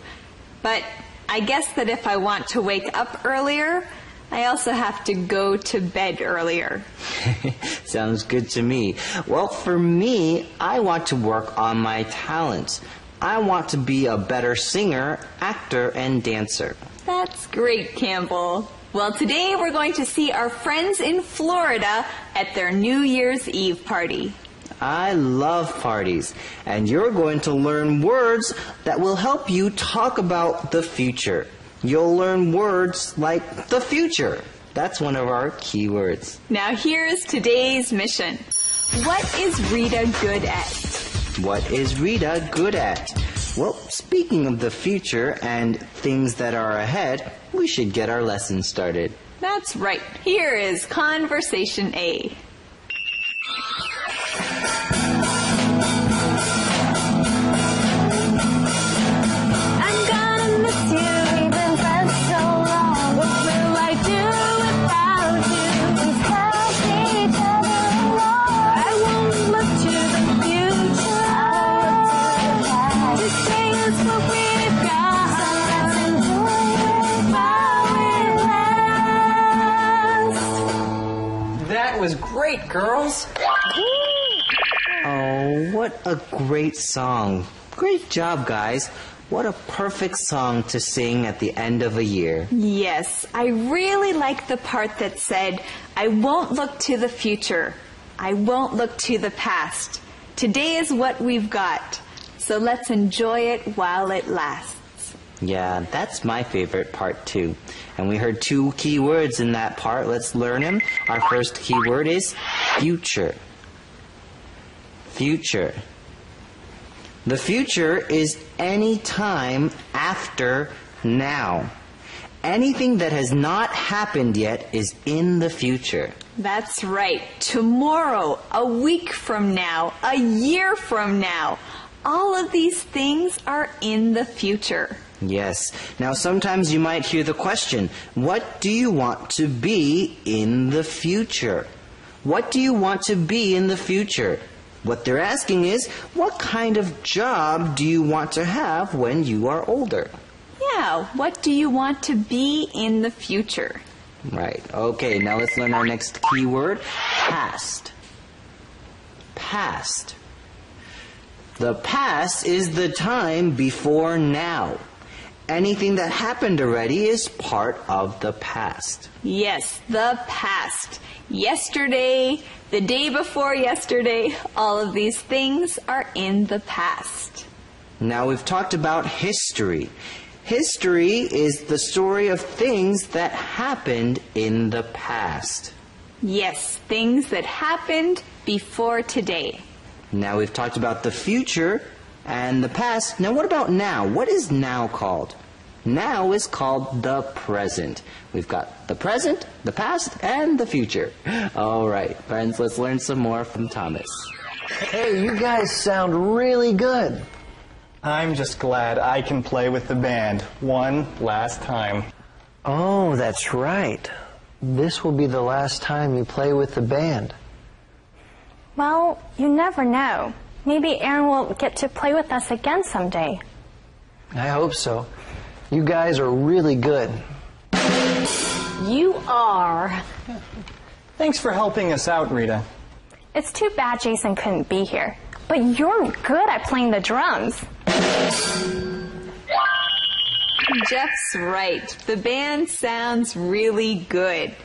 But I guess that if I want to wake up earlier, I also have to go to bed earlier. [LAUGHS] Sounds good to me. Well, for me, I want to work on my talents. I want to be a better singer, actor, and dancer. That's great, Campbell. Well, today we're going to see our friends in Florida at their New Year's Eve party. I love parties, and you're going to learn words that will help you talk about the future. You'll learn words like the future. That's one of our keywords. Now here's today's mission. What is Rita good at? What is Rita good at? Well, speaking of the future and things that are ahead, we should get our lesson started. That's right. Here is Conversation A. what a great song. Great job, guys. What a perfect song to sing at the end of a year. Yes, I really like the part that said, I won't look to the future. I won't look to the past. Today is what we've got. So let's enjoy it while it lasts. Yeah, that's my favorite part too. And we heard two key words in that part. Let's learn them. Our first key word is future. Future. The future is any time after now. Anything that has not happened yet is in the future. That's right. Tomorrow, a week from now, a year from now. All of these things are in the future. Yes. Now, sometimes you might hear the question, what do you want to be in the future? What do you want to be in the future? What they're asking is, what kind of job do you want to have when you are older? Yeah, what do you want to be in the future? Right. Okay, now let's learn our next keyword past. Past. The past is the time before now. Anything that happened already is part of the past. Yes, the past. Yesterday, the day before yesterday, all of these things are in the past. Now we've talked about history. History is the story of things that happened in the past. Yes, things that happened before today. Now we've talked about the future and the past. Now what about now? What is now called? Now is called the present. We've got the present, the past, and the future. All right, friends, let's learn some more from Thomas. Hey, you guys sound really good. I'm just glad I can play with the band one last time. Oh, that's right. This will be the last time you play with the band. Well, you never know. Maybe Aaron will get to play with us again someday. I hope so. You guys are really good. You are. Thanks for helping us out, Rita. It's too bad Jason couldn't be here. But you're good at playing the drums. Jeff's right. The band sounds really good.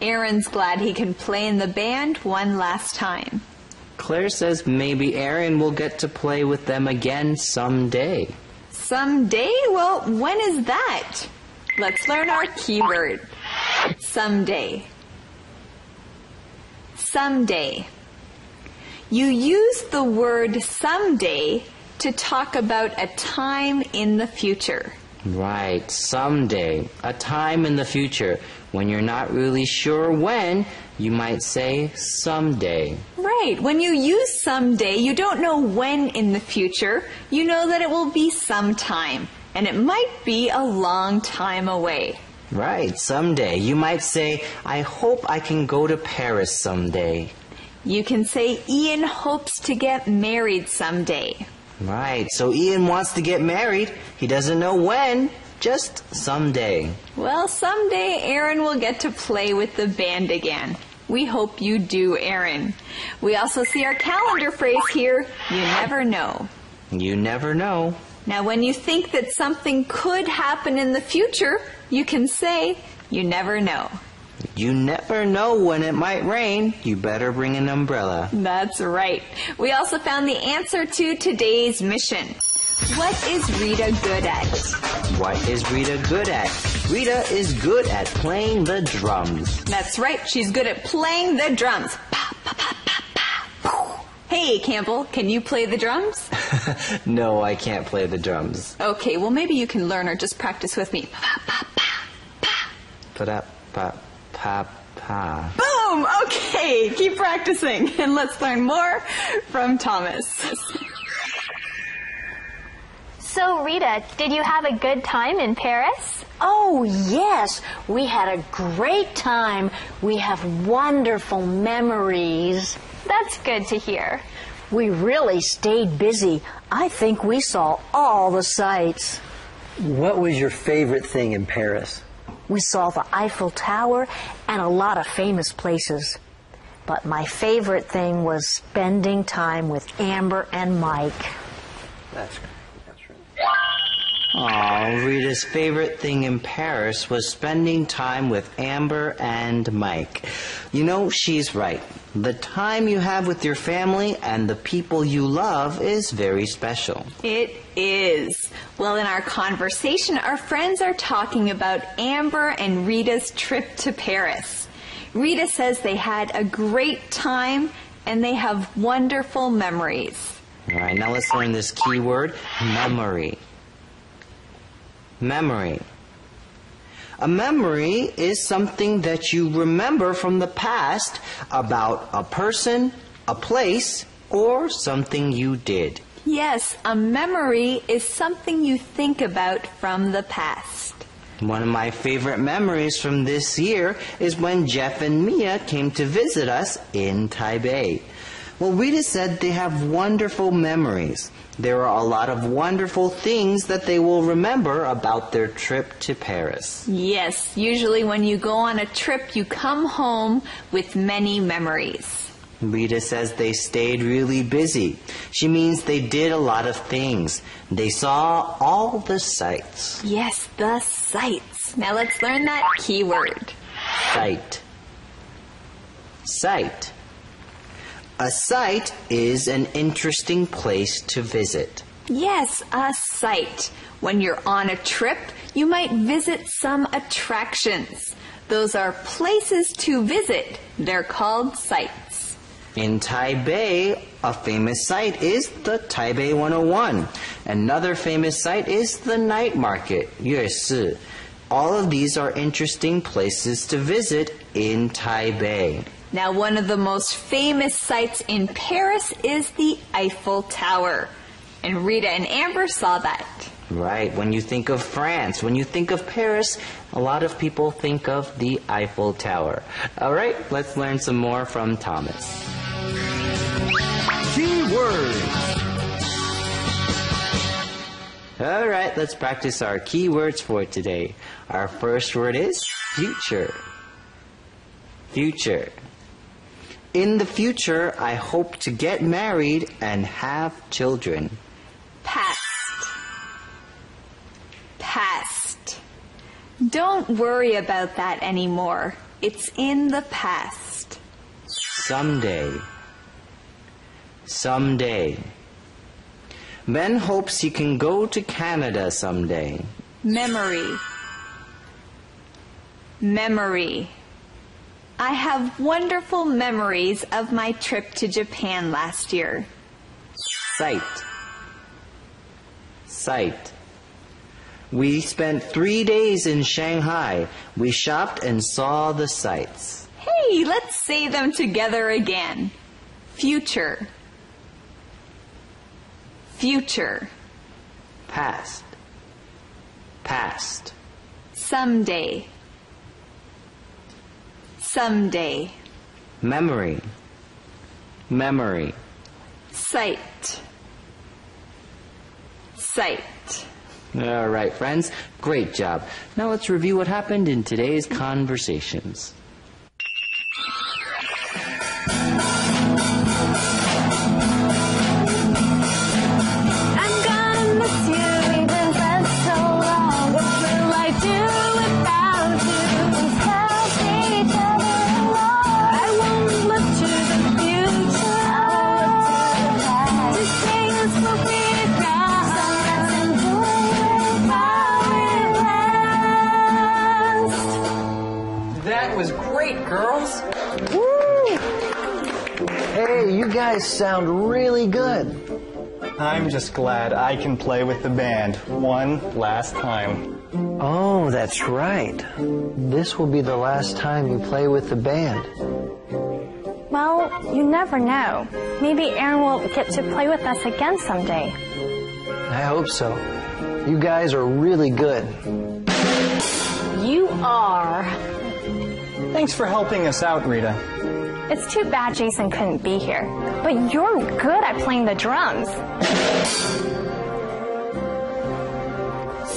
Aaron's glad he can play in the band one last time. Claire says maybe Aaron will get to play with them again someday. Someday? Well, when is that? Let's learn our keyword. Someday. Someday. You use the word someday to talk about a time in the future. Right, someday, a time in the future when you're not really sure when, you might say someday. Right. When you use someday, you don't know when in the future. You know that it will be sometime. And it might be a long time away. Right, someday. You might say, I hope I can go to Paris someday. You can say Ian hopes to get married someday. Right, so Ian wants to get married. He doesn't know when, just someday. Well, someday Aaron will get to play with the band again. We hope you do, Aaron. We also see our calendar phrase here, you never know. You never know. Now, when you think that something could happen in the future, you can say, you never know. You never know when it might rain. You better bring an umbrella. That's right. We also found the answer to today's mission. What is Rita good at? What is Rita good at? Rita is good at playing the drums. That's right. She's good at playing the drums. Pa, pa, pa, pa, pa. Hey, Campbell, can you play the drums? [LAUGHS] no, I can't play the drums. Okay, well, maybe you can learn or just practice with me. Pa, pa, Put up, pa, pa, pa. Boom! Okay, keep practicing [LAUGHS] and let's learn more from Thomas. So, Rita, did you have a good time in Paris? Oh, yes. We had a great time. We have wonderful memories. That's good to hear. We really stayed busy. I think we saw all the sights. What was your favorite thing in Paris? We saw the Eiffel Tower and a lot of famous places. But my favorite thing was spending time with Amber and Mike. That's right. Aw, Rita's favorite thing in Paris was spending time with Amber and Mike. You know, she's right. The time you have with your family and the people you love is very special. It is. Well, in our conversation, our friends are talking about Amber and Rita's trip to Paris. Rita says they had a great time and they have wonderful memories. All right, now let's learn this key word, memory. Memory. A memory is something that you remember from the past about a person, a place, or something you did. Yes, a memory is something you think about from the past. One of my favorite memories from this year is when Jeff and Mia came to visit us in Taipei. Well, Rita said they have wonderful memories. There are a lot of wonderful things that they will remember about their trip to Paris. Yes, usually when you go on a trip, you come home with many memories. Rita says they stayed really busy. She means they did a lot of things. They saw all the sights. Yes, the sights. Now let's learn that keyword. Sight. Sight. A site is an interesting place to visit. Yes, a site. When you're on a trip, you might visit some attractions. Those are places to visit. They're called sites. In Taipei, a famous site is the Taipei 101. Another famous site is the night market, 夜市. All of these are interesting places to visit in Taipei. Now, one of the most famous sites in Paris is the Eiffel Tower. And Rita and Amber saw that. Right. When you think of France, when you think of Paris, a lot of people think of the Eiffel Tower. All right, let's learn some more from Thomas. Key words. All right, let's practice our key words for today. Our first word is future. Future. In the future, I hope to get married and have children. Past. Past. Don't worry about that anymore. It's in the past. Someday. Someday. Ben hopes he can go to Canada someday. Memory. Memory. I have wonderful memories of my trip to Japan last year. Sight. Sight. We spent three days in Shanghai. We shopped and saw the sights. Hey, let's say them together again. Future. Future. Past. Past. Someday. Someday. Memory. Memory. Sight. Sight. All right, friends. Great job. Now let's review what happened in today's conversations. You guys sound really good. I'm just glad I can play with the band one last time. Oh, that's right. This will be the last time you play with the band. Well, you never know. Maybe Aaron will get to play with us again someday. I hope so. You guys are really good. You are. Thanks for helping us out, Rita. It's too bad Jason couldn't be here. But you're good at playing the drums.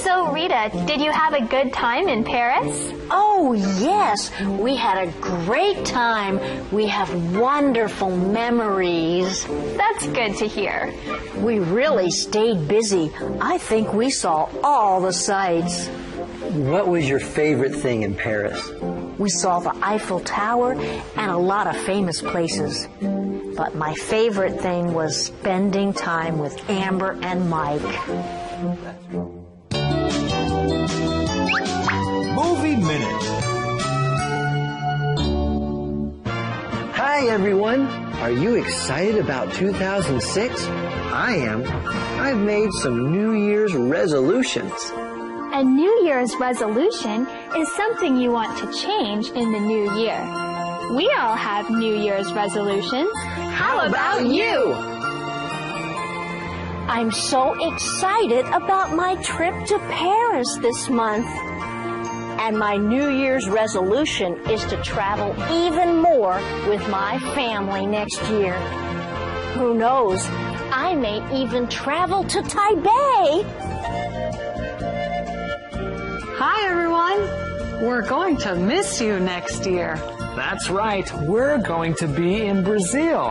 So, Rita, did you have a good time in Paris? Oh, yes. We had a great time. We have wonderful memories. That's good to hear. We really stayed busy. I think we saw all the sights. What was your favorite thing in Paris? We saw the Eiffel Tower and a lot of famous places. But my favorite thing was spending time with Amber and Mike. Movie Minute. Hi, everyone. Are you excited about 2006? I am. I've made some New Year's resolutions. A New Year's resolution is something you want to change in the new year. We all have New Year's resolutions. How about you? I'm so excited about my trip to Paris this month. And my New Year's resolution is to travel even more with my family next year. Who knows? I may even travel to Taipei. Hi, everyone. We're going to miss you next year. That's right. We're going to be in Brazil.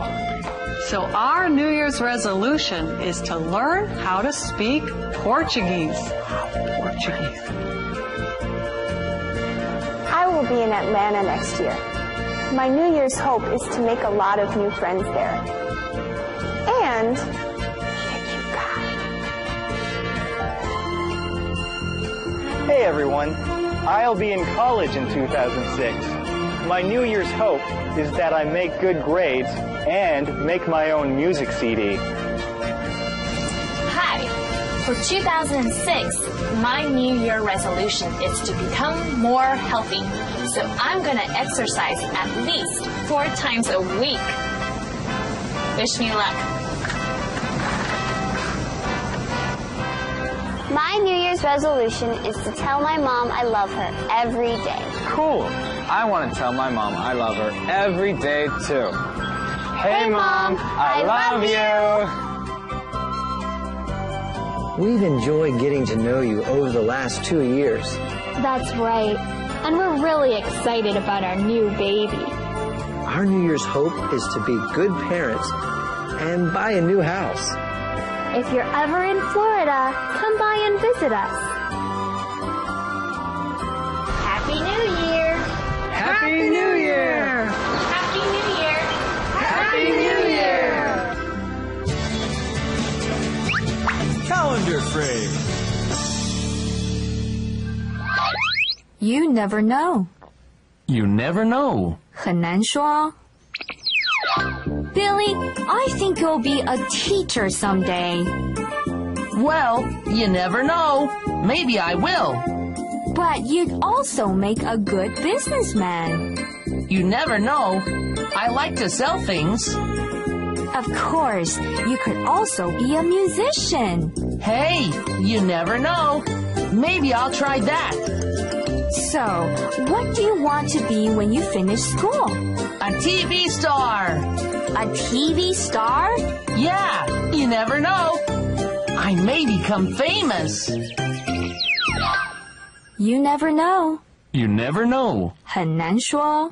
So, our New Year's resolution is to learn how to speak Portuguese. Portuguese. I will be in Atlanta next year. My New Year's hope is to make a lot of new friends there. And Hey everyone, I'll be in college in 2006. My New Year's hope is that I make good grades and make my own music CD. Hi! For 2006, my New Year resolution is to become more healthy. So I'm gonna exercise at least four times a week. Wish me luck. My New Year's resolution is to tell my mom I love her every day. Cool. I want to tell my mom I love her every day too. Hey, mom, I, love you. We've enjoyed getting to know you over the last two years. That's right. And we're really excited about our new baby. Our New Year's hope is to be good parents and buy a new house. If you're ever in Florida, come by and visit us. Happy New Year! Happy New Year! Happy New Year! Happy New Year! Calendar frame. You never know. You never know. 很难说。 Billy, I think you'll be a teacher someday. Well, you never know. Maybe I will. But you'd also make a good businessman. You never know. I like to sell things. Of course, you could also be a musician. Hey, you never know. Maybe I'll try that. So, what do you want to be when you finish school? A TV star. A TV star? Yeah, you never know. I may become famous. You never know. You never know. 很难说.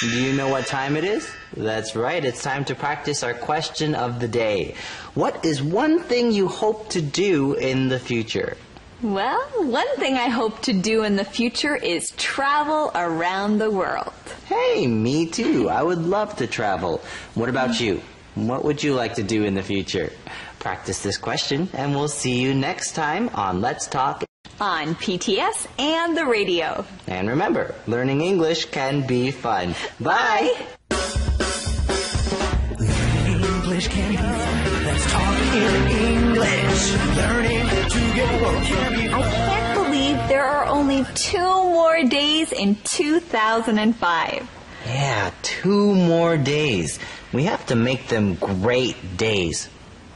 Do you know what time it is? That's right, it's time to practice our question of the day. What is one thing you hope to do in the future? Well, one thing I hope to do in the future is travel around the world. Hey, me too. I would love to travel. What about mm. you? What would you like to do in the future? Practice this question, and we'll see you next time on Let's Talk. On PTS and the radio. And remember, learning English can be fun. Bye. English can be fun. Let's talk in English. Learning together can be I can't believe there are only two more days in 2005. Yeah, two more days. We have to make them great days.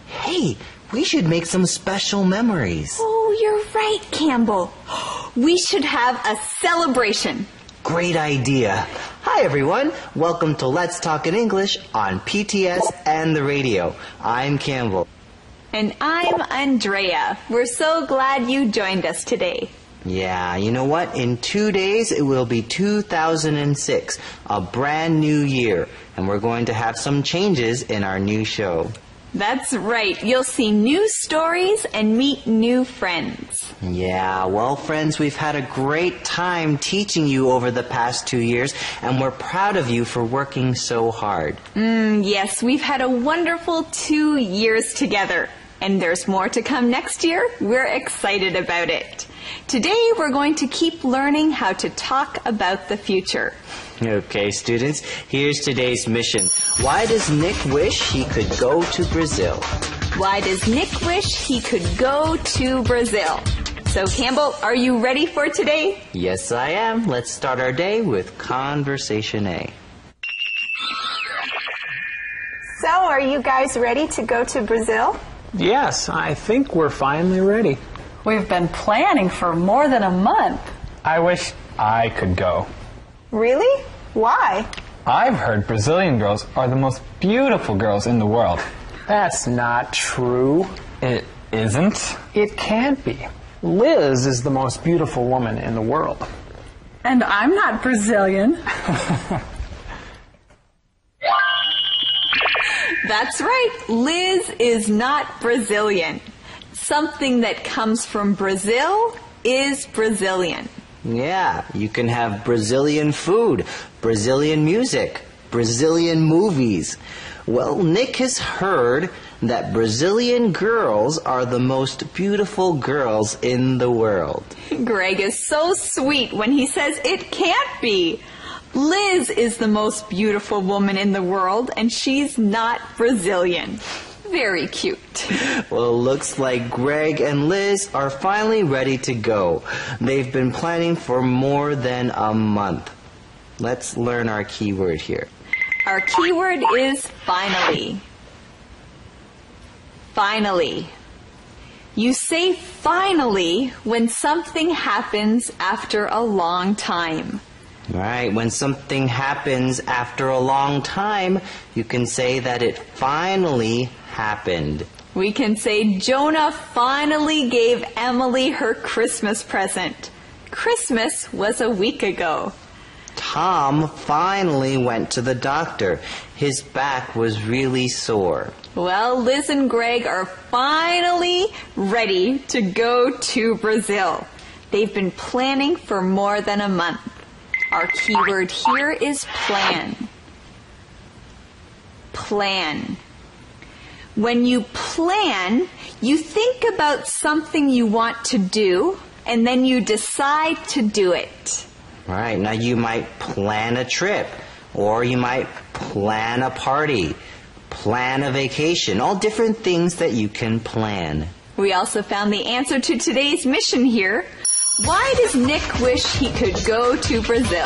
Hey, we should make some special memories. Oh, you're right, Campbell. [GASPS] We should have a celebration. Great idea. Hi, everyone. Welcome to Let's Talk in English on PTS and the radio. I'm Campbell. And I'm Andrea. We're so glad you joined us today. Yeah, you know what? In two days, it will be 2006, a brand new year, and we're going to have some changes in our new show. That's right. You'll see new stories and meet new friends. Yeah, well, friends, we've had a great time teaching you over the past two years, and we're proud of you for working so hard. Mm, yes, we've had a wonderful two years together. And there's more to come next year. We're excited about it. Today, we're going to keep learning how to talk about the future. Okay, students, here's today's mission. Why does Nick wish he could go to Brazil? Why does Nick wish he could go to Brazil? So, Campbell, are you ready for today? Yes, I am. Let's start our day with Conversation A. So, are you guys ready to go to Brazil? Yes, I think we're finally ready. We've been planning for more than a month. I wish I could go. Really? Why? I've heard Brazilian girls are the most beautiful girls in the world. That's not true. It isn't? It can't be. Liz is the most beautiful woman in the world. And I'm not Brazilian. That's right. Liz is not Brazilian. Something that comes from Brazil is Brazilian. Yeah, you can have Brazilian food, Brazilian music, Brazilian movies. Well, Nick has heard that Brazilian girls are the most beautiful girls in the world. Greg is so sweet when he says it can't be. Liz is the most beautiful woman in the world, and she's not Brazilian. Very cute. Well, looks like Greg and Liz are finally ready to go. They've been planning for more than a month. Let's learn our keyword here. Our keyword is finally. Finally. You say finally when something happens after a long time. Right, when something happens after a long time, you can say that it finally happened. We can say Jonah finally gave Emily her Christmas present. Christmas was a week ago. Tom finally went to the doctor. His back was really sore. Well, Liz and Greg are finally ready to go to Brazil. They've been planning for more than a month. Our keyword here is plan. Plan. When you plan, you think about something you want to do and then you decide to do it. Right, now you might plan a trip, or you might plan a party, plan a vacation, all different things that you can plan. We also found the answer to today's mission here. Why does Nick wish he could go to Brazil?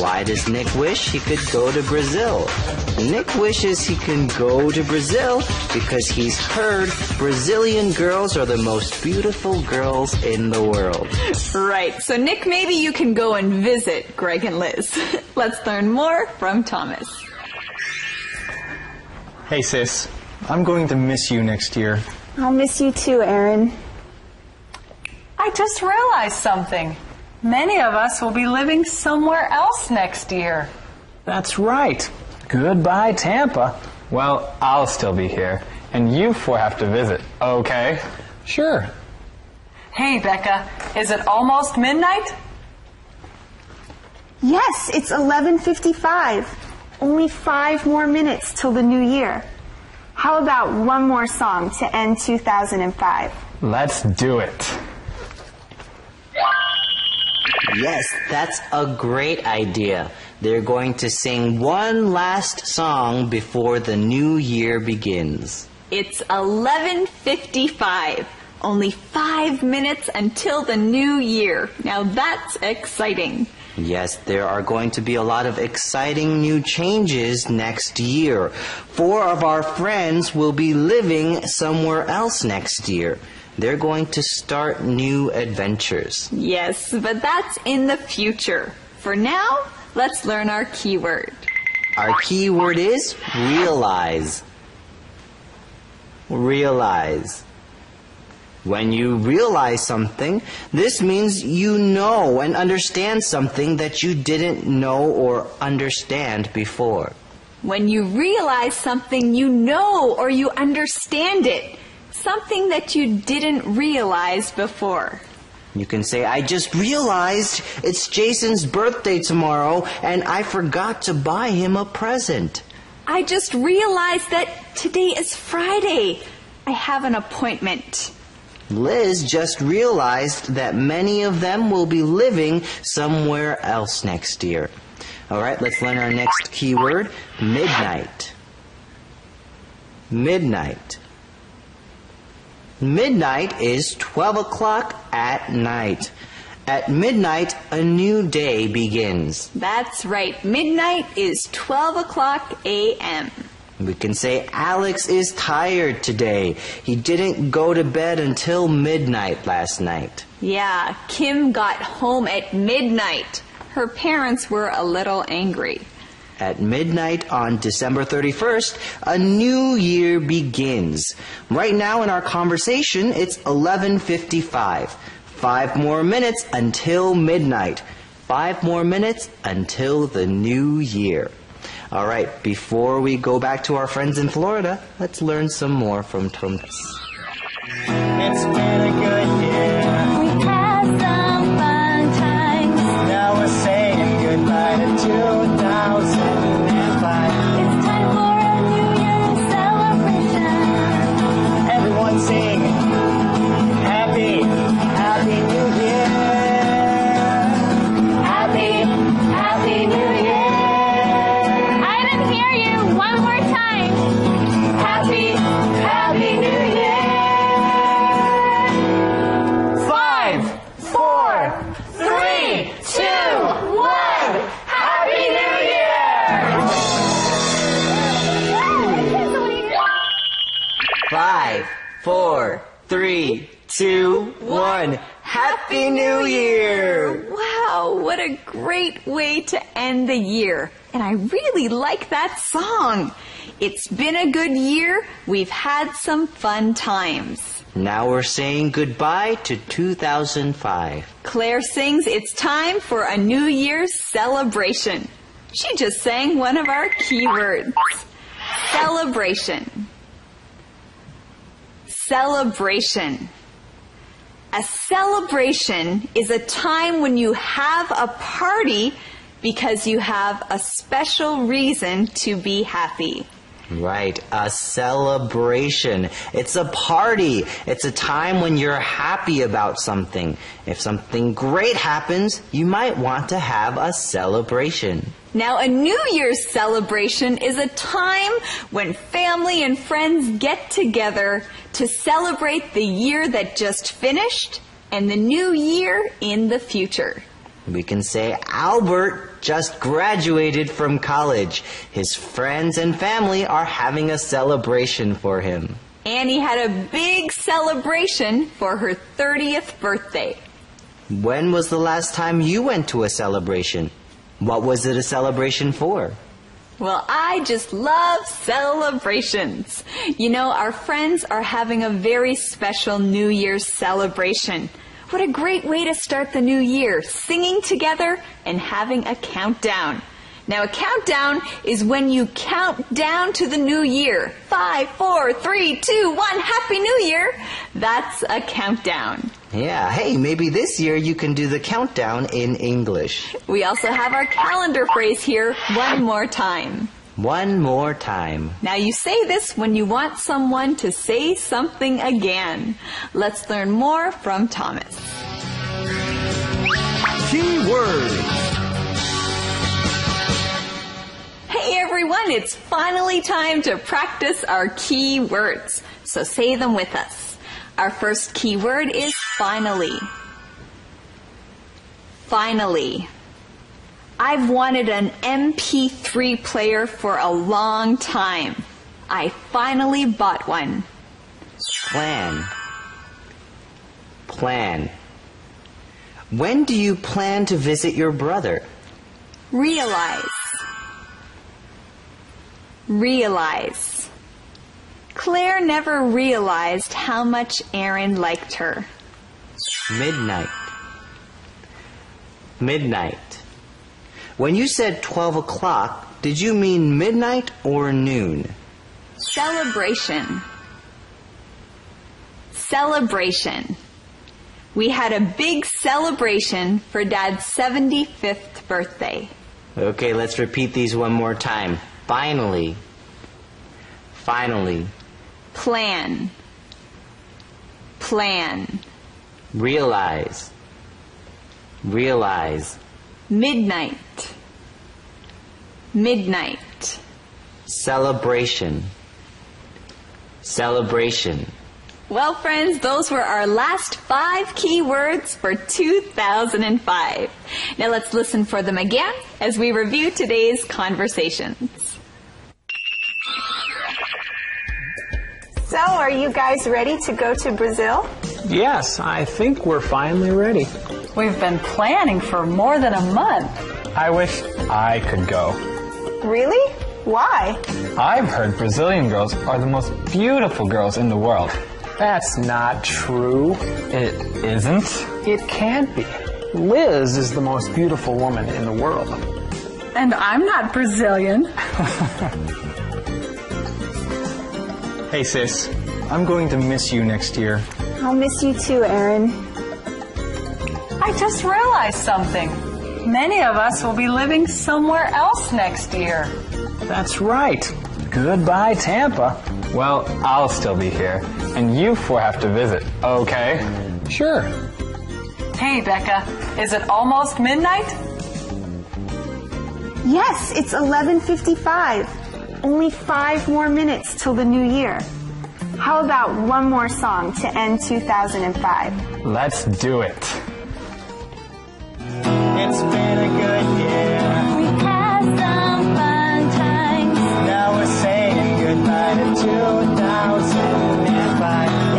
Why does Nick wish he could go to Brazil? Nick wishes he can go to Brazil because he's heard Brazilian girls are the most beautiful girls in the world. Right. So, Nick, maybe you can go and visit Greg and Liz. [LAUGHS] Let's learn more from Thomas. Hey, sis. I'm going to miss you next year. I'll miss you too, Aaron. I just realized something. Many of us will be living somewhere else next year. That's right. Goodbye, Tampa. Well, I'll still be here, and you four have to visit, okay? Sure. Hey, Becca, is it almost midnight? Yes, it's 11:55. Only 5 more minutes till the new year. How about one more song to end 2005? Let's do it. Yes, that's a great idea. They're going to sing one last song before the new year begins. It's 11:55. Only 5 minutes until the new year. Now that's exciting. Yes, there are going to be a lot of exciting new changes next year. Four of our friends will be living somewhere else next year. They're going to start new adventures. Yes, but that's in the future. For now, let's learn our keyword. Our keyword is realize. Realize. When you realize something, this means you know and understand something that you didn't know or understand before. When you realize something, you know or you understand it. Something that you didn't realize before. You can say, I just realized it's Jason's birthday tomorrow and I forgot to buy him a present. I just realized that today is Friday. I have an appointment. Liz just realized that many of them will be living somewhere else next year. All right, let's learn our next keyword midnight. Midnight. Midnight is 12 o'clock at night. At midnight, a new day begins. That's right. Midnight is 12 o'clock a.m. We can say Alex is tired today. He didn't go to bed until midnight last night. Yeah, Kim got home at midnight. Her parents were a little angry. At midnight on December 31st, a new year begins. Right now in our conversation, it's 11:55. 5 more minutes until midnight. 5 more minutes until the new year. All right, before we go back to our friends in Florida, let's learn some more from Thomas. It's been a good 2005. Two, one. Happy New Year! Wow, what a great way to end the year. And I really like that song. It's been a good year. We've had some fun times. Now we're saying goodbye to 2005. Claire sings It's Time for a New Year's Celebration. She just sang one of our keywords. Celebration. Celebration. A celebration is a time when you have a party because you have a special reason to be happy. Right, a celebration. It's a party. It's a time when you're happy about something. If something great happens, you might want to have a celebration. Now, a New Year's celebration is a time when family and friends get together to celebrate the year that just finished and the new year in the future. We can say Albert just graduated from college. His friends and family are having a celebration for him. Annie had a big celebration for her 30th birthday. When was the last time you went to a celebration? What was it a celebration for? Well, I just love celebrations. You know, our friends are having a very special New Year's celebration. What a great way to start the new year, singing together and having a countdown. Now, a countdown is when you count down to the new year. Five, four, three, two, one, Happy New Year! That's a countdown. Yeah, hey, maybe this year you can do the countdown in English. We also have our calendar phrase here one more time. One more time. Now you say this when you want someone to say something again. Let's learn more from Thomas. Key words. Hey everyone, it's finally time to practice our key words. So say them with us. Our first keyword is finally. Finally. I've wanted an MP3 player for a long time. I finally bought one. Plan. Plan. When do you plan to visit your brother? Realize. Realize. Claire never realized how much Aaron liked her. Midnight. Midnight. When you said 12 o'clock, did you mean midnight or noon? Celebration. Celebration. We had a big celebration for Dad's 75th birthday. Okay, let's repeat these one more time. Finally. Finally. Plan. Plan. Realize. Realize. Midnight. Midnight. Celebration. Celebration. Well, friends, those were our last five key words for 2005. Now let's listen for them again as we review today's conversations. So, are you guys ready to go to Brazil? Yes, I think we're finally ready. We've been planning for more than a month. I wish I could go. Really? Why? I've heard Brazilian girls are the most beautiful girls in the world. That's not true. It isn't? It can't be. Liz is the most beautiful woman in the world. And I'm not Brazilian. [LAUGHS] Hey, sis. I'm going to miss you next year. I'll miss you too, Aaron. I just realized something. Many of us will be living somewhere else next year. That's right. Goodbye, Tampa. Well, I'll still be here, and you four have to visit, okay? Sure. Hey, Becca, is it almost midnight? Yes, it's 11:55. Only 5 more minutes till the new year. How about one more song to end 2005? Let's do it. It's been a good year. We've had some fun times. Now we're saying goodbye to 2005.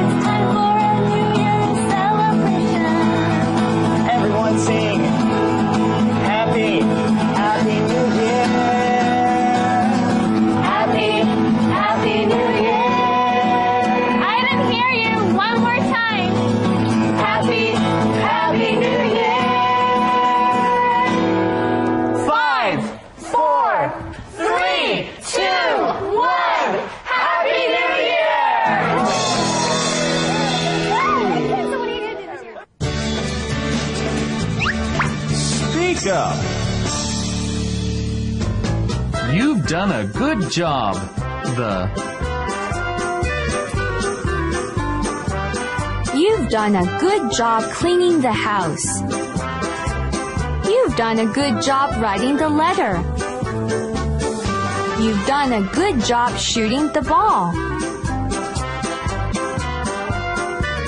Done a good job. The You've done a good job cleaning the house. You've done a good job writing the letter. You've done a good job shooting the ball.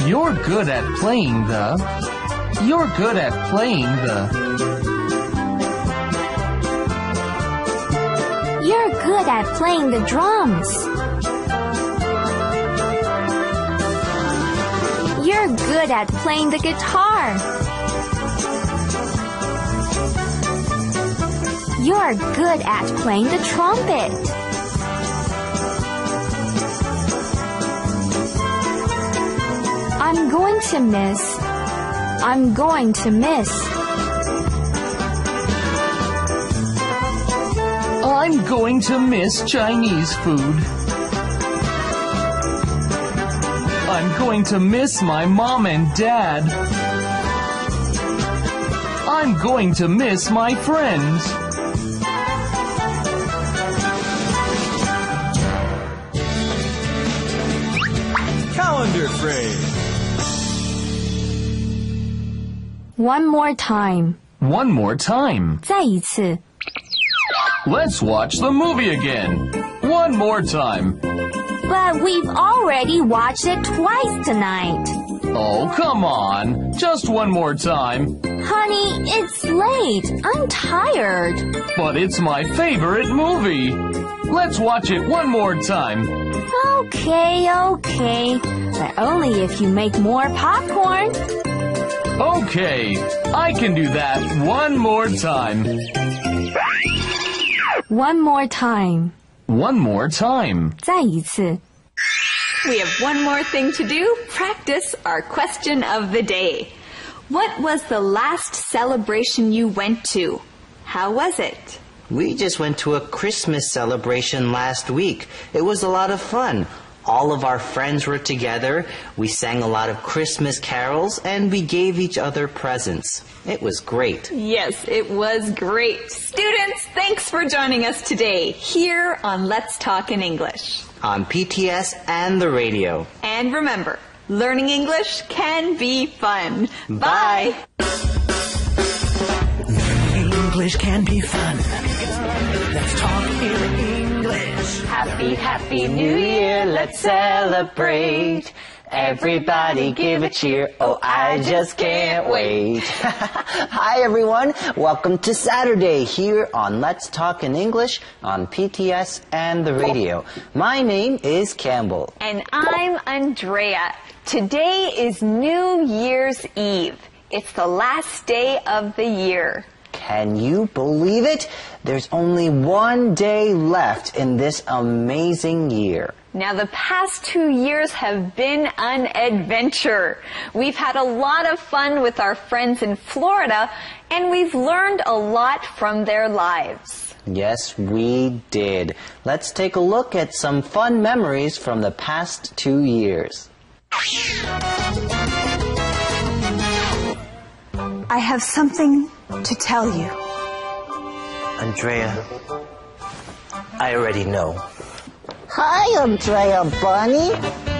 You're good at playing the. You're good at playing the. Good at playing the drums. You're good at playing the guitar. You're good at playing the trumpet. I'm going to miss. I'm going to miss. I'm going to miss Chinese food. I'm going to miss my mom and dad. I'm going to miss my friends. Calendar phrase. One more time. One more time. 再一次。 Let's watch the movie again. One more time. But we've already watched it twice tonight. Oh, come on. Just one more time. Honey, it's late. I'm tired. But it's my favorite movie. Let's watch it one more time. Okay, okay. But only if you make more popcorn. Okay, I can do that one more time. One more time. One more time. 再一次。 We have one more thing to do practice our question of the day. What was the last celebration you went to? How was it? We just went to a Christmas celebration last week. It was a lot of fun. All of our friends were together. We sang a lot of Christmas carols and we gave each other presents. It was great. Yes, it was great. Students, thanks for joining us today here on Let's Talk in English. On PTS and the radio. And remember, learning English can be fun. Bye. English can be fun. Let's talk in English. Happy, happy new year. Let's celebrate. Everybody give a cheer. Oh, I just can't wait. [LAUGHS] Hi, everyone. Welcome to Saturday here on Let's Talk in English on PTS and the radio. My name is Campbell. And I'm Andrea. Today is New Year's Eve. It's the last day of the year. Can you believe it? There's only one day left in this amazing year. Now, the past two years have been an adventure. We've had a lot of fun with our friends in Florida, and we've learned a lot from their lives. Yes, we did. Let's take a look at some fun memories from the past two years. I have something to tell you. Andrea, I already know. Hi, Andrea Bunny.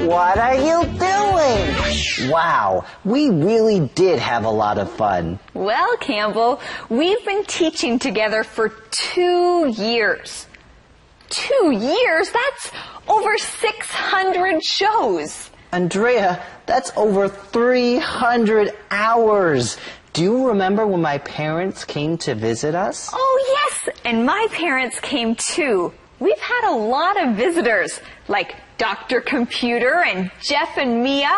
What are you doing? Wow, we really did have a lot of fun. Well, Campbell, we've been teaching together for two years. Two years? That's over 600 shows. Andrea, that's over 300 hours. Do you remember when my parents came to visit us? Oh, yes, and my parents came too. We've had a lot of visitors, like Dr. Computer and Jeff and Mia,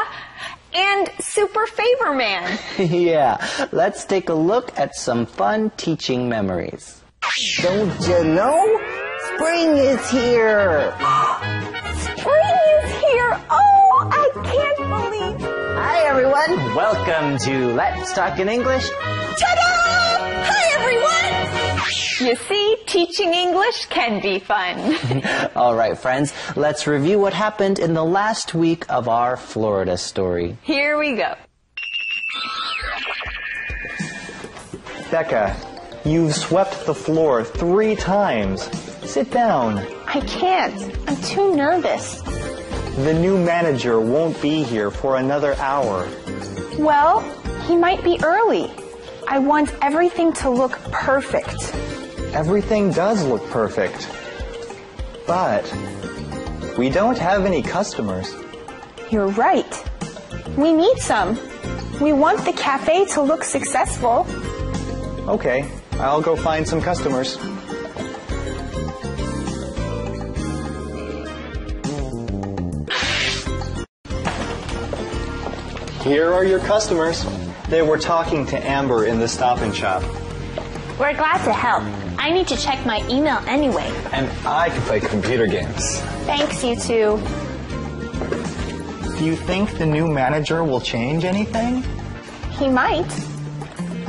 and Super Favor Man. [LAUGHS] yeah, let's take a look at some fun teaching memories. Don't you know? Spring is here! [GASPS] Spring is here! Oh, I can't believe Hi, everyone. Welcome to Let's Talk in English. Ta-da! Hi, everyone! You see, teaching English can be fun. [LAUGHS] All right, friends, let's review what happened in the last week of our Florida story. Here we go. Becca, you've swept the floor three times. Sit down. I can't. I'm too nervous. The new manager won't be here for another hour. Well, he might be early. I want everything to look perfect. Everything does look perfect. But we don't have any customers. You're right. We need some. We want the cafe to look successful. Okay, I'll go find some customers. Here are your customers. They were talking to Amber in the stop and shop. We're glad to help. I need to check my email anyway. And I can play computer games. Thanks, you two. Do you think the new manager will change anything? He might.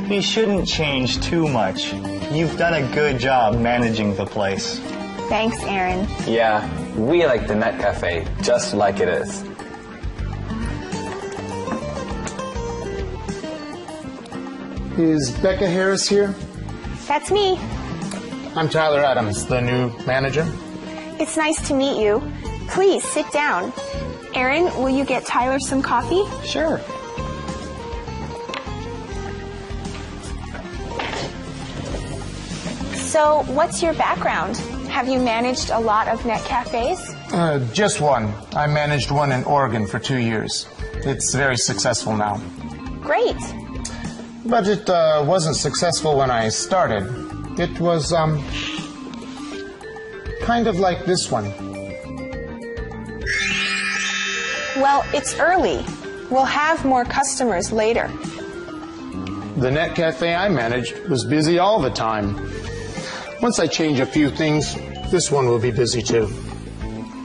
He shouldn't change too much. You've done a good job managing the place. Thanks, Aaron. Yeah, we like the Net Cafe just like it is. Is Becca Harris here? That's me. I'm Tyler Adams, the new manager. It's nice to meet you. Please sit down. Aaron, will you get Tyler some coffee? Sure. So, what's your background? Have you managed a lot of net cafes? Uh, just one. I managed one in Oregon for two years. It's very successful now. Great. But it uh, wasn't successful when I started. It was, um, kind of like this one. Well, it's early. We'll have more customers later. The net cafe I managed was busy all the time. Once I change a few things, this one will be busy too.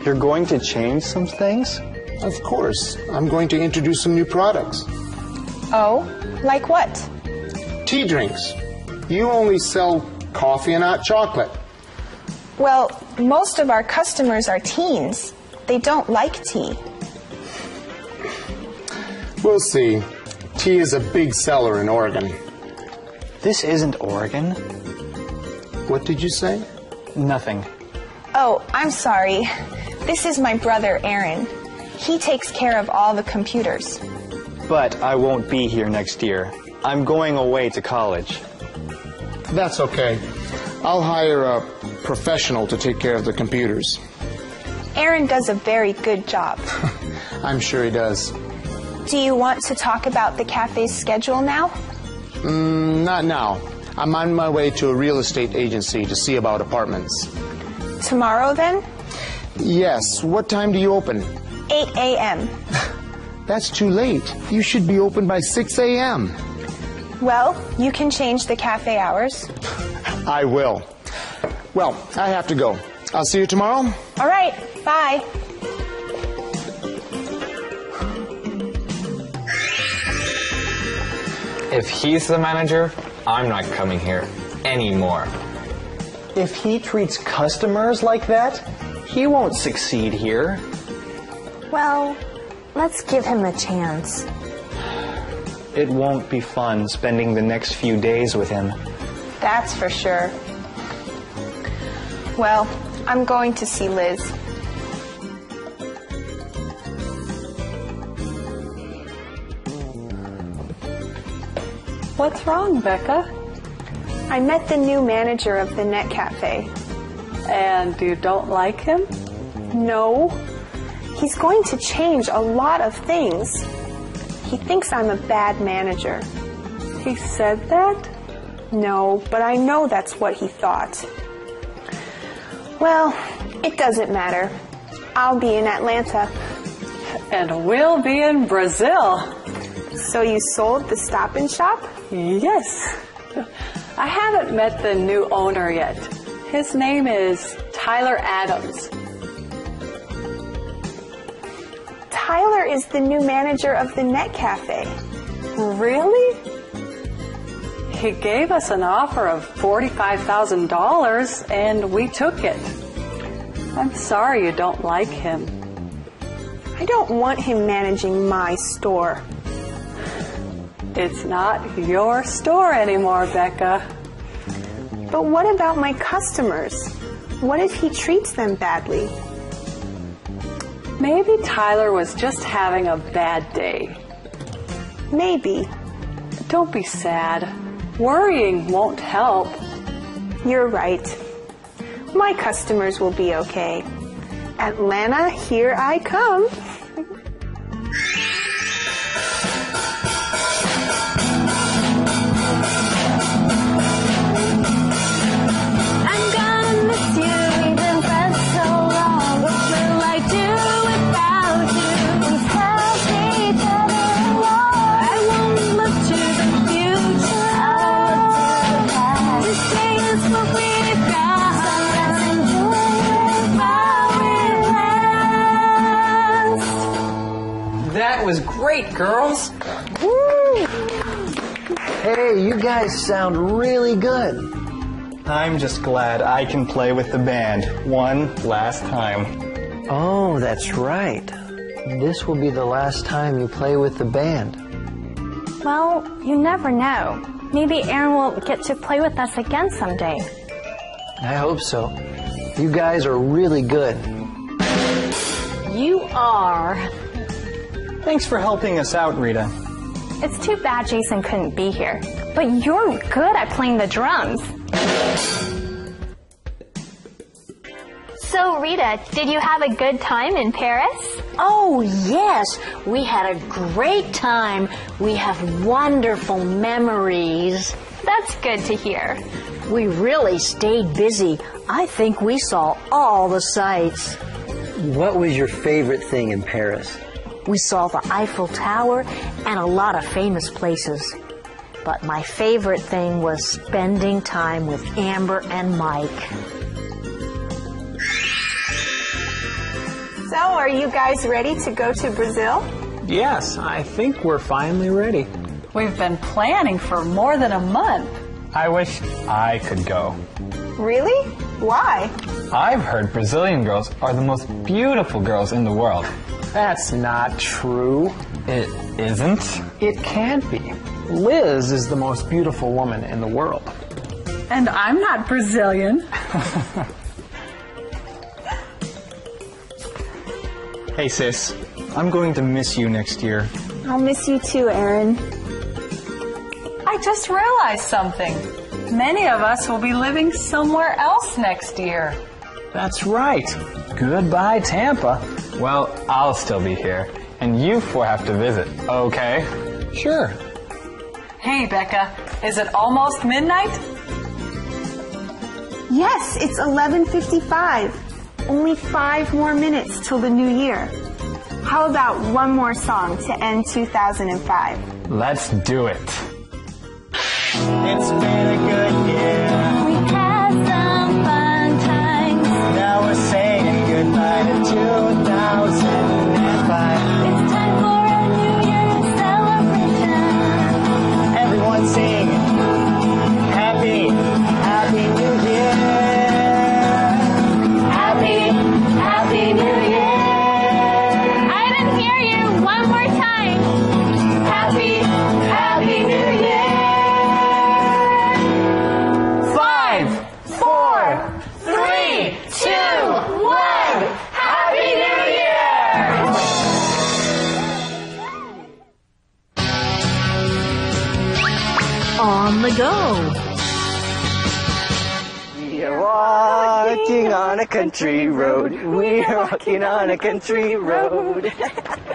You're going to change some things? Of course. I'm going to introduce some new products. Oh, like what? Tea drinks. You only sell coffee and hot chocolate. Well, most of our customers are teens. They don't like tea. We'll see. Tea is a big seller in Oregon. This isn't Oregon. What did you say? Nothing. Oh, I'm sorry. This is my brother, Aaron. He takes care of all the computers. But I won't be here next year. I'm going away to college. That's okay. I'll hire a professional to take care of the computers. Aaron does a very good job. [LAUGHS] I'm sure he does. Do you want to talk about the cafe's schedule now? Mm, not now. I'm on my way to a real estate agency to see about apartments. Tomorrow, then? Yes. What time do you open? 8 a.m. [LAUGHS] That's too late. You should be open by 6 a.m. Well, you can change the cafe hours. I will. Well, I have to go. I'll see you tomorrow. All right, bye. If he's the manager, I'm not coming here anymore. If he treats customers like that, he won't succeed here. Well, let's give him a chance. It won't be fun spending the next few days with him. That's for sure. Well, I'm going to see Liz. What's wrong, Becca? I met the new manager of the Net Cafe. And you don't like him? No. He's going to change a lot of things. He thinks I'm a bad manager. He said that? No, but I know that's what he thought. Well, it doesn't matter. I'll be in Atlanta. And we'll be in Brazil. So you sold the stop and shop? Yes. I haven't met the new owner yet. His name is Tyler Adams. Tyler is the new manager of the Net Cafe. Really? He gave us an offer of $45,000 and we took it. I'm sorry you don't like him. I don't want him managing my store. It's not your store anymore, Becca. But what about my customers? What if he treats them badly? Maybe Tyler was just having a bad day. Maybe. Don't be sad. Worrying won't help. You're right. My customers will be okay. Atlanta, here I come. Guys sound really good. I'm just glad I can play with the band one last time. Oh, that's right. This will be the last time you play with the band. Well, you never know. Maybe Aaron will get to play with us again someday. I hope so. You guys are really good. You are. Thanks for helping us out, Rita. It's too bad Jason couldn't be here. But you're good at playing the drums. So, Rita, did you have a good time in Paris? Oh, yes. We had a great time. We have wonderful memories. That's good to hear. We really stayed busy. I think we saw all the sights. What was your favorite thing in Paris? We saw the Eiffel Tower and a lot of famous places. But my favorite thing was spending time with Amber and Mike. So, are you guys ready to go to Brazil? Yes, I think we're finally ready. We've been planning for more than a month. I wish I could go. Really? Why? I've heard Brazilian girls are the most beautiful girls in the world. That's not true. It isn't? It can't be. Liz is the most beautiful woman in the world. And I'm not Brazilian. [LAUGHS] Hey, sis. I'm going to miss you next year. I'll miss you too, Aaron. I just realized something. Many of us will be living somewhere else next year. That's right. Goodbye, Tampa. Well, I'll still be here, and you four have to visit, okay? Sure. Hey, Becca, is it almost midnight? Yes, it's 11:55. Only 5 more minutes till the new year. How about one more song to end 2005? Let's do it. It's been a good year. We had some fun times. Now we're saying goodbye to 2005. Go. We're walking on a country road. We're walking on a country road. [LAUGHS]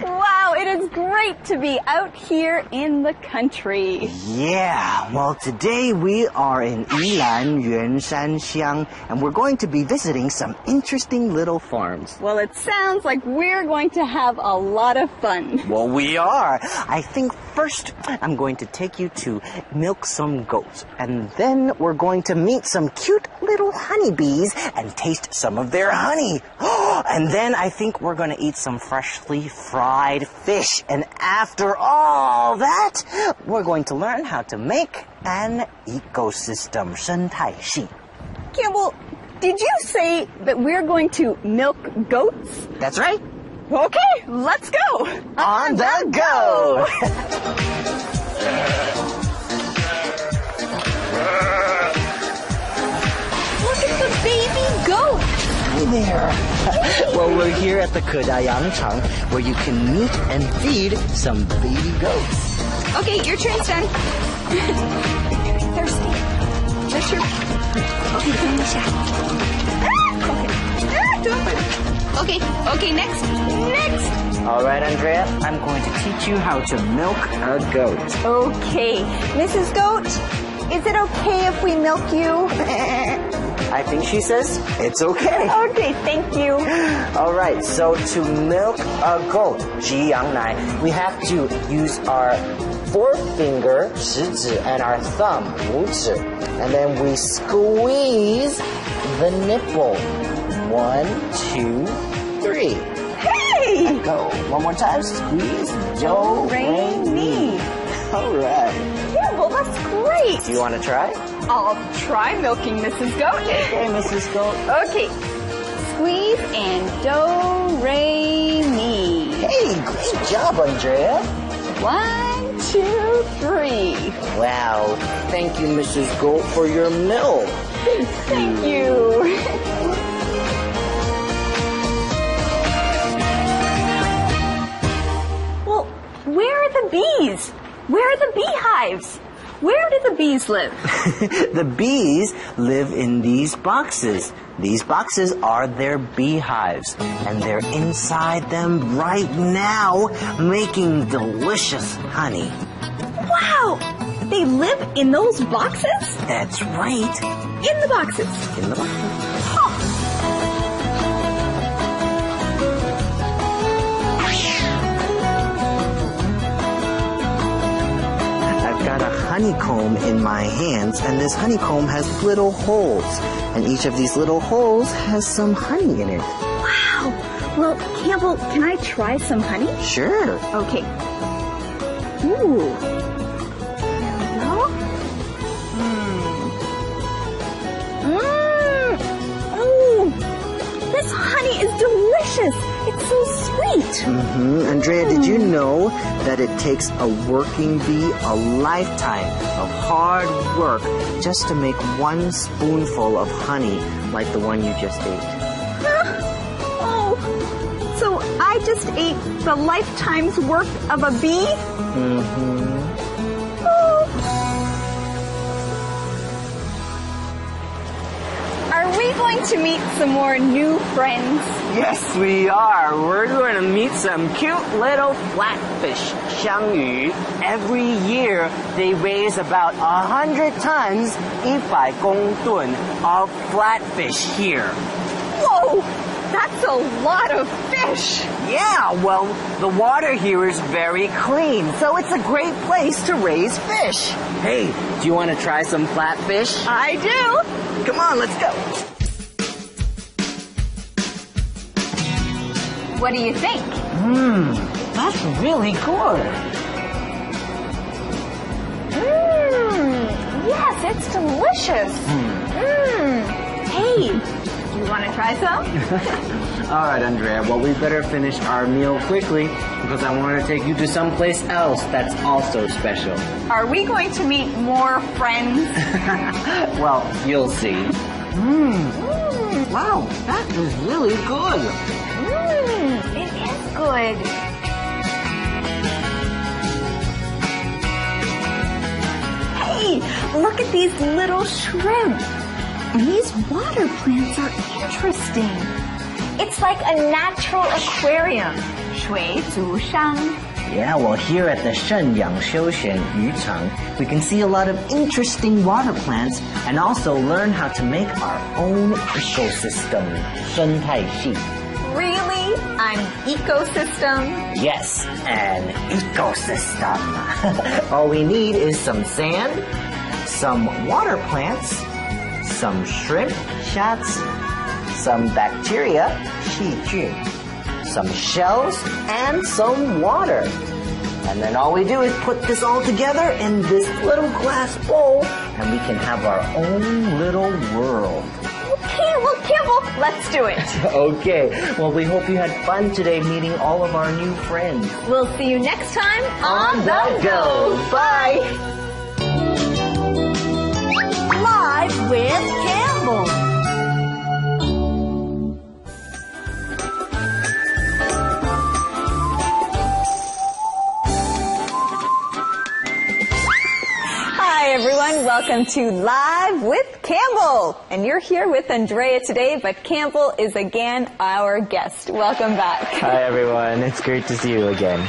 Wow, it is great to be out here in the country. Yeah, well, today we are in Yilan Yuanshan Xiang, and we're going to be visiting some interesting little farms. Well, it sounds like we're going to have a lot of fun. Well, we are. I think first I'm going to take you to milk some goats, and then we're going to meet some cute little honeybees and taste some of their honey. [GASPS] and then I think we're going to eat some freshly fried fish, and after all that, we're going to learn how to make an ecosystem 生态系. Campbell, did you say that we're going to milk goats? That's right. Okay, let's go. On the go. [LAUGHS] Look at the baby goat. There. well, we're here at the Kudayang Chang, where you can meet and feed some baby goats. Okay, your turn's done. Thirsty. That's your... Okay, give me a shot. Ah, okay. Ah, okay, okay, next. Next. All right, Andrea, I'm going to teach you how to milk a goat. Okay. Mrs. Goat, is it okay if we milk you? [LAUGHS] I think she says it's okay. Okay, thank you. All right, so to milk a goat, Ji Yangnai, we have to use our forefinger, 食指, and our thumb, 拇指, and then we squeeze the nipple. One, two, three. Hey! Go. One more time. Squeeze. Do, re, mi. All right. Yeah, well, that's great. Do you want to try? I'll try milking Mrs. Goat. Okay, Mrs. Goat. Okay. Squeeze and do, re, mi. Hey, great job, Andrea. One, two, three. Wow. Thank you, Mrs. Goat, for your milk. Thank you. well, where are the bees? Where are the beehives? Where do the bees live? [LAUGHS] the bees live in these boxes. These boxes are their beehives, and they're inside them right now making delicious honey. Wow! They live in those boxes? That's right. In the boxes. In the boxes. I've got a honeycomb in my hands, and this honeycomb has little holes. And each of these little holes has some honey in it. Wow! Well, Campbell, can I try some honey? Sure. Okay. Ooh. There we go. Mmm. Mmm. Oh, this honey is delicious. It's so sweet. hmm Andrea, did you know that it takes a working bee a lifetime of hard work just to make one spoonful of honey like the one you just ate? Huh? [LAUGHS] Oh, so I just ate the lifetime's work of a bee? Mm-hmm. Are we going to meet some more new friends? Yes, we are. We're going to meet some cute little flatfish, Xiangyu. Every year, they raise about 100 tons, 100公吨, of flatfish here. Whoa! That's a lot of fish. Yeah, well, the water here is very clean, so it's a great place to raise fish. Hey, do you want to try some flatfish? I do. Come on, let's go. What do you think? Mmm, that's really good. Mmm, yes, it's delicious. Mmm. Hey, you want to try some? [LAUGHS] All right, Andrea. Well, we better finish our meal quickly because I want to take you to someplace else that's also special. Are we going to meet more friends? [LAUGHS] well, you'll see. Mmm. Wow, that is really good. Mmm, it is good. Hey, look at these little shrimp. And these water plants are interesting. It's like a natural aquarium. 水族箱. Yeah, well, here at the Shenyang Shouxian Yuchang, we can see a lot of interesting water plants and also learn how to make our own ecosystem. 生态系. Really? An ecosystem? Yes, an ecosystem. [LAUGHS] All we need is some sand, some water plants, some shrimp, 虾子, some bacteria, 细菌, some shells, and some water. And then all we do is put this all together in this little glass bowl, and we can have our own little world. Okay, well, Campbell, let's do it. [LAUGHS] okay, well, we hope you had fun today meeting all of our new friends. We'll see you next time on, On the Go. Bye. Welcome to Live with Campbell. And you're here with Andrea today, but Campbell is again our guest. Welcome back. Hi, everyone. It's great to see you again.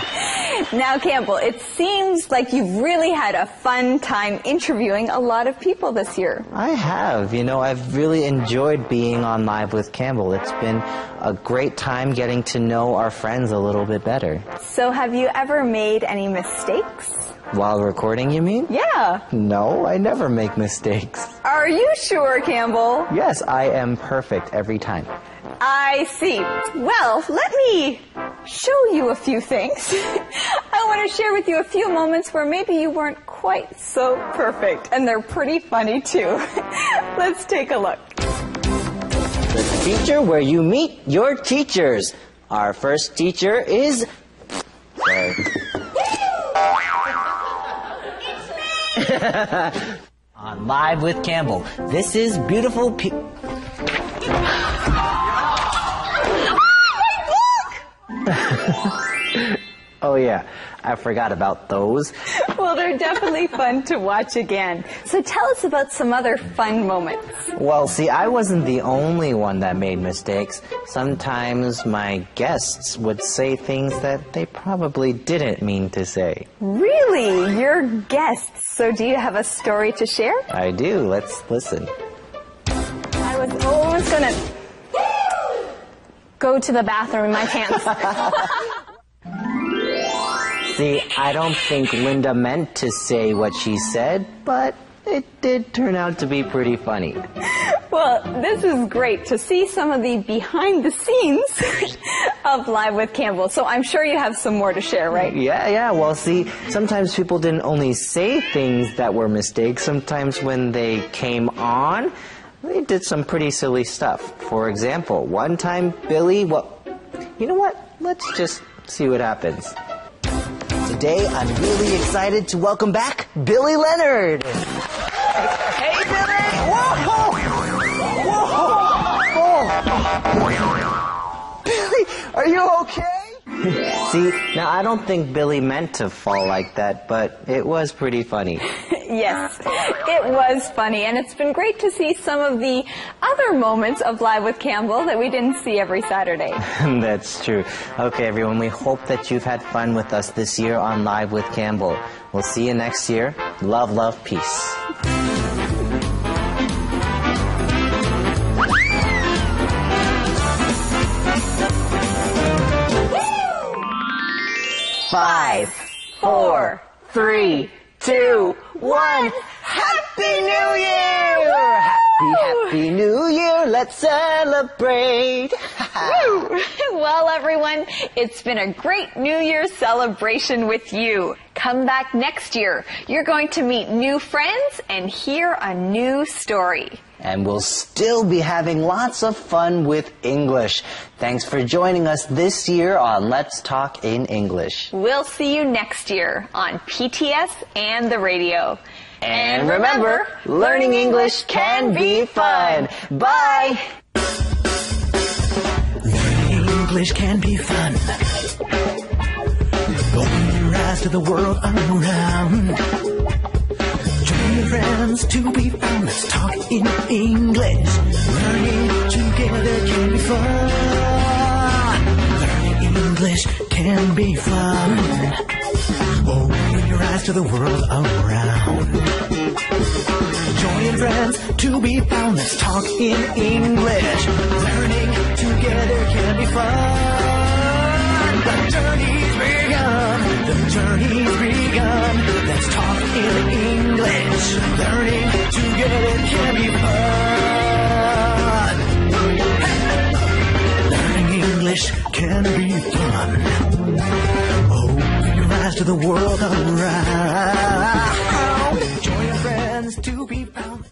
Now Campbell, it seems like you've really had a fun time interviewing a lot of people this year. I have. You know, I've really enjoyed being on Live with Campbell. It's been a great time getting to know our friends a little bit better. So have you ever made any mistakes? While recording, you mean? Yeah. No, I never make mistakes. Are you sure, Campbell? Yes, I am perfect every time. I see. Well, let me show you a few things. [LAUGHS] I want to share with you a few moments where maybe you weren't quite so perfect, and they're pretty funny too. [LAUGHS] Let's take a look. The teacher where you meet your teachers. Our first teacher is. Sorry. [LAUGHS] on Live with Campbell. This is beautiful. Pe- oh, [LAUGHS] oh yeah, I forgot about those. [LAUGHS] Well, they're definitely fun to watch again. So tell us about some other fun moments. Well, see, I wasn't the only one that made mistakes. Sometimes my guests would say things that they probably didn't mean to say. Really? Your guests. So do you have a story to share? I do. Let's listen. I was almost gonna go to the bathroom in my pants. [LAUGHS] See, I don't think Linda meant to say what she said, but it did turn out to be pretty funny. Well, this is great to see some of the behind the scenes [LAUGHS] of Live with Campbell. So I'm sure you have some more to share, right? Yeah, yeah. Well, see, sometimes people didn't only say things that were mistakes. Sometimes when they came on, they did some pretty silly stuff. For example, one time Billy, well, you know what? Let's just see what happens. Today, I'm really excited to welcome back Billy Leonard. Hey, Billy! Whoa! Whoa! Billy, are you okay? [LAUGHS] See, now I don't think Billy meant to fall like that, but it was pretty funny. [LAUGHS] yes, it was funny, and it's been great to see some of the other moments of Live with Campbell that we didn't see every Saturday. [LAUGHS] That's true. Okay, everyone, we hope that you've had fun with us this year on Live with Campbell. We'll see you next year. Love, love, peace. Five, four, three, two, one. Happy New Year! Happy, happy New Year! Let's celebrate! [LAUGHS] [LAUGHS] Well, everyone, it's been a great New Year celebration with you. Come back next year. You're going to meet new friends and hear a new story. And we'll still be having lots of fun with English. Thanks for joining us this year on Let's Talk in English. We'll see you next year on PTS and the radio. And remember, learning English can be fun. Bye! English can be fun. Open your eyes to the world around. Friends to be found. Let's talk in English. Learning together can be fun. Learning English can be fun. Open your eyes to the world around. Join friends to be found. Let's talk in English. Learning together can be fun. The journey's begun. The journey's begun. Let's talk in English. Learning together can be fun. Learning English can be fun. Open your eyes to the world around. Join your friends to be found.